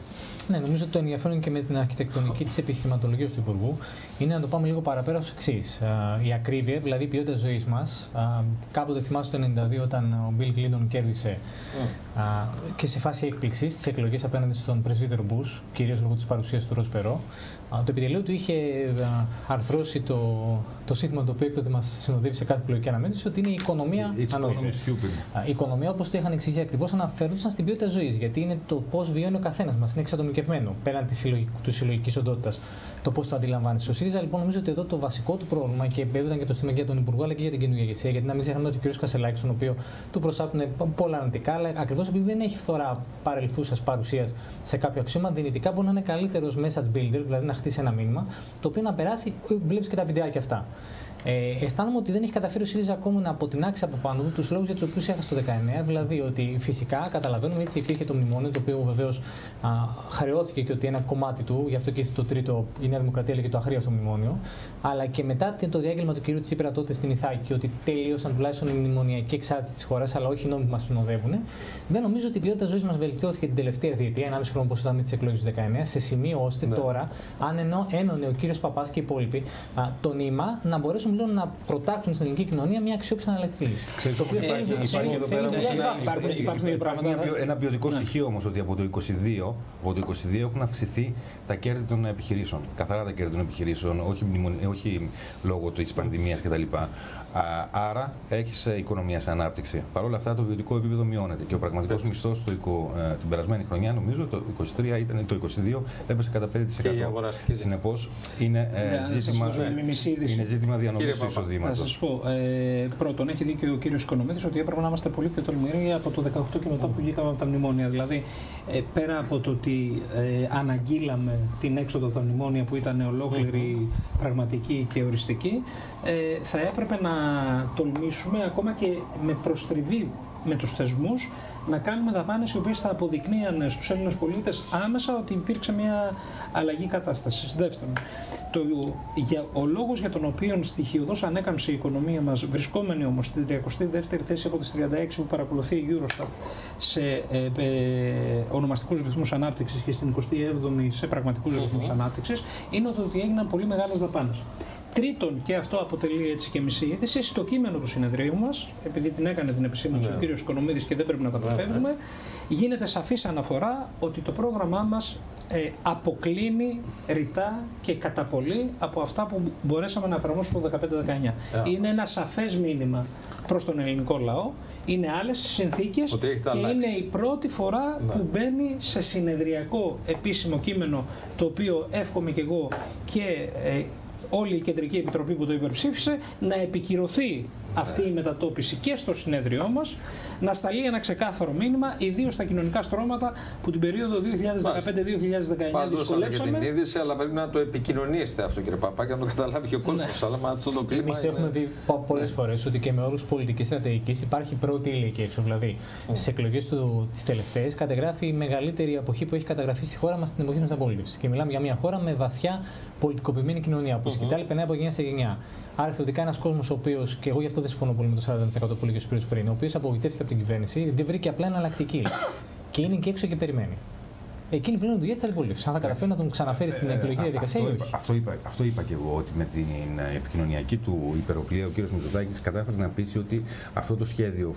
Ναι, νομίζω ότι το ενδιαφέρον και με την αρχιτεκτονική της επιχειρηματολογίας του Υπουργού είναι να το πάμε λίγο παραπέρα ως εξής. Η ακρίβεια, δηλαδή η ποιότητα ζωής μας. Κάποτε θυμάστε το 1992 όταν ο Μπιλ Κλίντον κέρδισε α, και σε φάση έκπληξης τι εκλογές απέναντι στον πρεσβύτερο Μπούς, κυρίως λόγω της παρουσίας του Ρος Περό. Το επιτελείο του είχε αρθρώσει το, το σύνθημα το οποίο έκτοτε μας συνοδεύει σε κάθε εκλογική αναμέτρηση ότι είναι η οικονομία ανόητη. Η οικονομία, όπως το είχαν εξηγήσει ακριβώς, αναφέρονταν στην ποιότητα ζωής. Γιατί είναι το πώς βιώνει ο καθένας μας. Είναι εξατομικευμένο πέραν της συλλογικής οντότητας το πώς το αντιλαμβάνεις. Ο ΣΥΡΙΖΑ λοιπόν νομίζω ότι εδώ το βασικό του πρόβλημα και ήταν και το στήμα για τον Υπουργό αλλά και για την καινούργια ηγεσία. Γιατί να μην ξεχνάμε ότι ο κ. Κασελάκης, τον οποίο του προσάπτουν πολλά αρνητικά, αλλά ακριβώς επειδή δεν έχει φθορά παρελθούσας παρουσίας σε κάποιο αξίωμα, δυνητικά μπορεί να είναι καλύτερος message builder, δηλαδή να χτίσει ένα μήνυμα, το οποίο να περάσει, βλέπεις και τα βιντεάκια αυτά. Ε, αισθάνομαι ότι δεν έχει καταφέρει ο ΣΥΡΙΖΑ ακόμη να αποτινάξει από πάνω του τους λόγους για τους οποίους έχασε το 19. Δηλαδή ότι φυσικά καταλαβαίνουμε έτσι υπήρχε το μνημόνιο, το οποίο βεβαίως χρεώθηκε και ότι ένα κομμάτι του, γι' αυτό και ήρθε το τρίτο η Νέα Δημοκρατία έλεγε το αχρίαστο μνημόνιο. Αλλά και μετά το διάγγελμα του κ. Τσίπρα τότε στην Ιθάκη, ότι τελείωσαν τουλάχιστον η μνημονιακή εξάρτηση της χώρας, αλλά όχι οι νόμοι που μας συνοδεύουν. Δεν νομίζω ότι η ποιότητα ζωής μας βελτιώθηκε την τελευταία διετία, 1,5 χρόνο όπως ήταν με τις εκλογές του 19, σε σημείο ώστε ναι. τώρα, αν ενώ ένωνε ο κ. Παπάς και οι υπόλοιποι το νήμα, να μπορέσουν μιλούν να προτάξουν στην ελληνική κοινωνία μια αξιόπιστη αναλλακτική. Ξέρετε, υπάρχει, υπάρχει εδώ πέρα ένα ποιοτικό στοιχείο όμως ότι από το 22, από το 22 έχουν αυξηθεί τα κέρδη των επιχειρήσεων. Καθαρά τα κέρδη των επιχειρήσεων, όχι, όχι λόγω της πανδημίας κτλ. Άρα έχει οικονομία σε ανάπτυξη. Παρ' όλα αυτά το βιωτικό επίπεδο μειώνεται και ο πραγματικός μισθός ε, την περασμένη χρονιά, νομίζω το 23 ήταν το 22, έπεσε κατά 5%. Συνεπώς είναι, ε, ζήτημα, είναι ζήτημα διανομής του εισοδήματος. Θα σας πω, ε, πρώτον, έχει δίκιο ο κύριος Οικονομίδης ότι έπρεπε να είμαστε πολύ πιο τολμηροί από το 18 και μετά που βγήκαμε από τα μνημόνια. Δηλαδή, ε, πέρα από το ότι ε, αναγγείλαμε την έξοδο από τα μνημόνια που ήταν ολόκληρη πραγματική και οριστική, ε, θα έπρεπε να τολμήσουμε ακόμα και με προστριβή με τους θεσμούς να κάνουμε δαπάνες οι οποίες θα αποδεικνύαν στους Έλληνες πολίτες άμεσα ότι υπήρξε μια αλλαγή κατάστασης. Δεύτερον, το, για, ο λόγος για τον οποίο στοιχειοδός ανέκαμψε η οικονομία μας, βρισκόμενη όμως στην 32η θέση από τις 36 που παρακολουθεί η Eurostat σε ε, ε, ονομαστικούς ρυθμούς ανάπτυξης και στην 27η σε πραγματικούς ρυθμούς ανάπτυξης, είναι ότι έγιναν πολύ μεγάλες δαπάνες. Τρίτον, και αυτό αποτελεί έτσι και μισή είδηση, στο κείμενο του συνεδρίου μας, επειδή την έκανε την επισήμανση ναι. ο κ. Οικονομίδη και δεν πρέπει να τα αποφεύγουμε, γίνεται σαφής αναφορά ότι το πρόγραμμά μας ε, αποκλίνει ρητά και κατά πολύ από αυτά που μπορέσαμε να εφαρμόσουμε το 2015-2019. Είναι ένα σαφές μήνυμα προς τον ελληνικό λαό. Είναι άλλες συνθήκες και είναι η πρώτη φορά ναι. που μπαίνει σε συνεδριακό επίσημο κείμενο το οποίο εύχομαι και εγώ και ε, όλη η Κεντρική Επιτροπή που το υπερψήφισε να επικυρωθεί αυτή η μετατόπιση και στο συνέδριό μας, να σταλεί ένα ξεκάθαρο μήνυμα, ιδίως στα κοινωνικά στρώματα που την περίοδο 2015-2019 δυσκολέψαμε. και την είδηση, αλλά πρέπει να το επικοινωνήσετε αυτό, κύριε Παπά, και να το καταλάβει και ο κόσμος. Ναι. Αλλά με αυτό το κλίμα. Εμείς το έχουμε πει πολλέ ναι. φορές ότι και με όρους πολιτικής στρατηγικής υπάρχει πρώτη ύλη εκεί έξω. Δηλαδή, mm. στις εκλογές τις τελευταίες κατεγράφει η μεγαλύτερη αποχή που έχει καταγραφεί στη χώρα μας στην εποχή της ανταπόλυτη. Και μιλάμε για μια χώρα με βαθιά πολιτικοποιημένη κοινωνία που mm-hmm. σκητάλη περνάει από γενιά σε γενιά. Άρα θεωρητικά ένας κόσμος ο οποίος, και εγώ γι' αυτό δεν συμφωνώ πολύ με το 40% που λέγει ο πριν, ο οποίος απογοητεύτηκε από την κυβέρνηση, δεν βρήκε απλά εναλλακτική. *coughs* και είναι και έξω και περιμένει. Εκείνη πλέον η δουλειά της αντιπολίτευση. Αν θα καταφέρει να τον ξαναφέρει στην ε, εκλογική διαδικασία αυτό, αυτό, είπα, αυτό είπα και εγώ, ότι με την ε, επικοινωνιακή του υπεροπλία ο κ. Μητσοτάκης κατάφερε να πείσει ότι αυτό το σχέδιο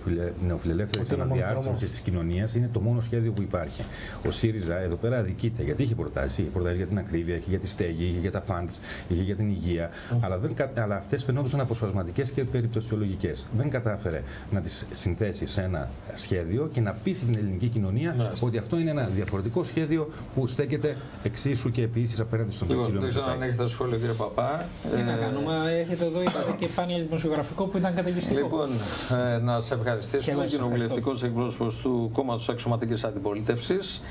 νεοφιλελεύθερης αναδιάρθρωσης της κοινωνίας είναι το μόνο σχέδιο που υπάρχει. Ο ΣΥΡΙΖΑ εδώ πέρα αδικείται γιατί είχε προτάσει. Είχε προτάσει για την ακρίβεια, είχε για τη στέγη, είχε για τα φαντ, είχε για την υγεία. Mm. Αλλά, δεν, αλλά αυτές φαινόντουσαν αποσπασματικές και περιπτωσιολογικές. Δεν κατάφερε να τις συνθέσει σε ένα σχέδιο και να πείσει την ελληνική κοινωνία ότι αυτό είναι ένα διαφορετικό σχέδιο σχέδιο που στέκεται εξίσου και επίσης απέναντι στον λοιπόν, κύριο Δεν ξέρω αν έχετε σχόλιο, κύριε Παπά. Τι να ε, κάνουμε, έχετε εδώ και πάνελ δημοσιογραφικό που ήταν καταιγιστικό. Λοιπόν, ε, να σε ευχαριστήσουμε. Κοινοβουλευτικός εκπρόσωπος του κόμματος Αξιωματικής Αντιπολίτευσης.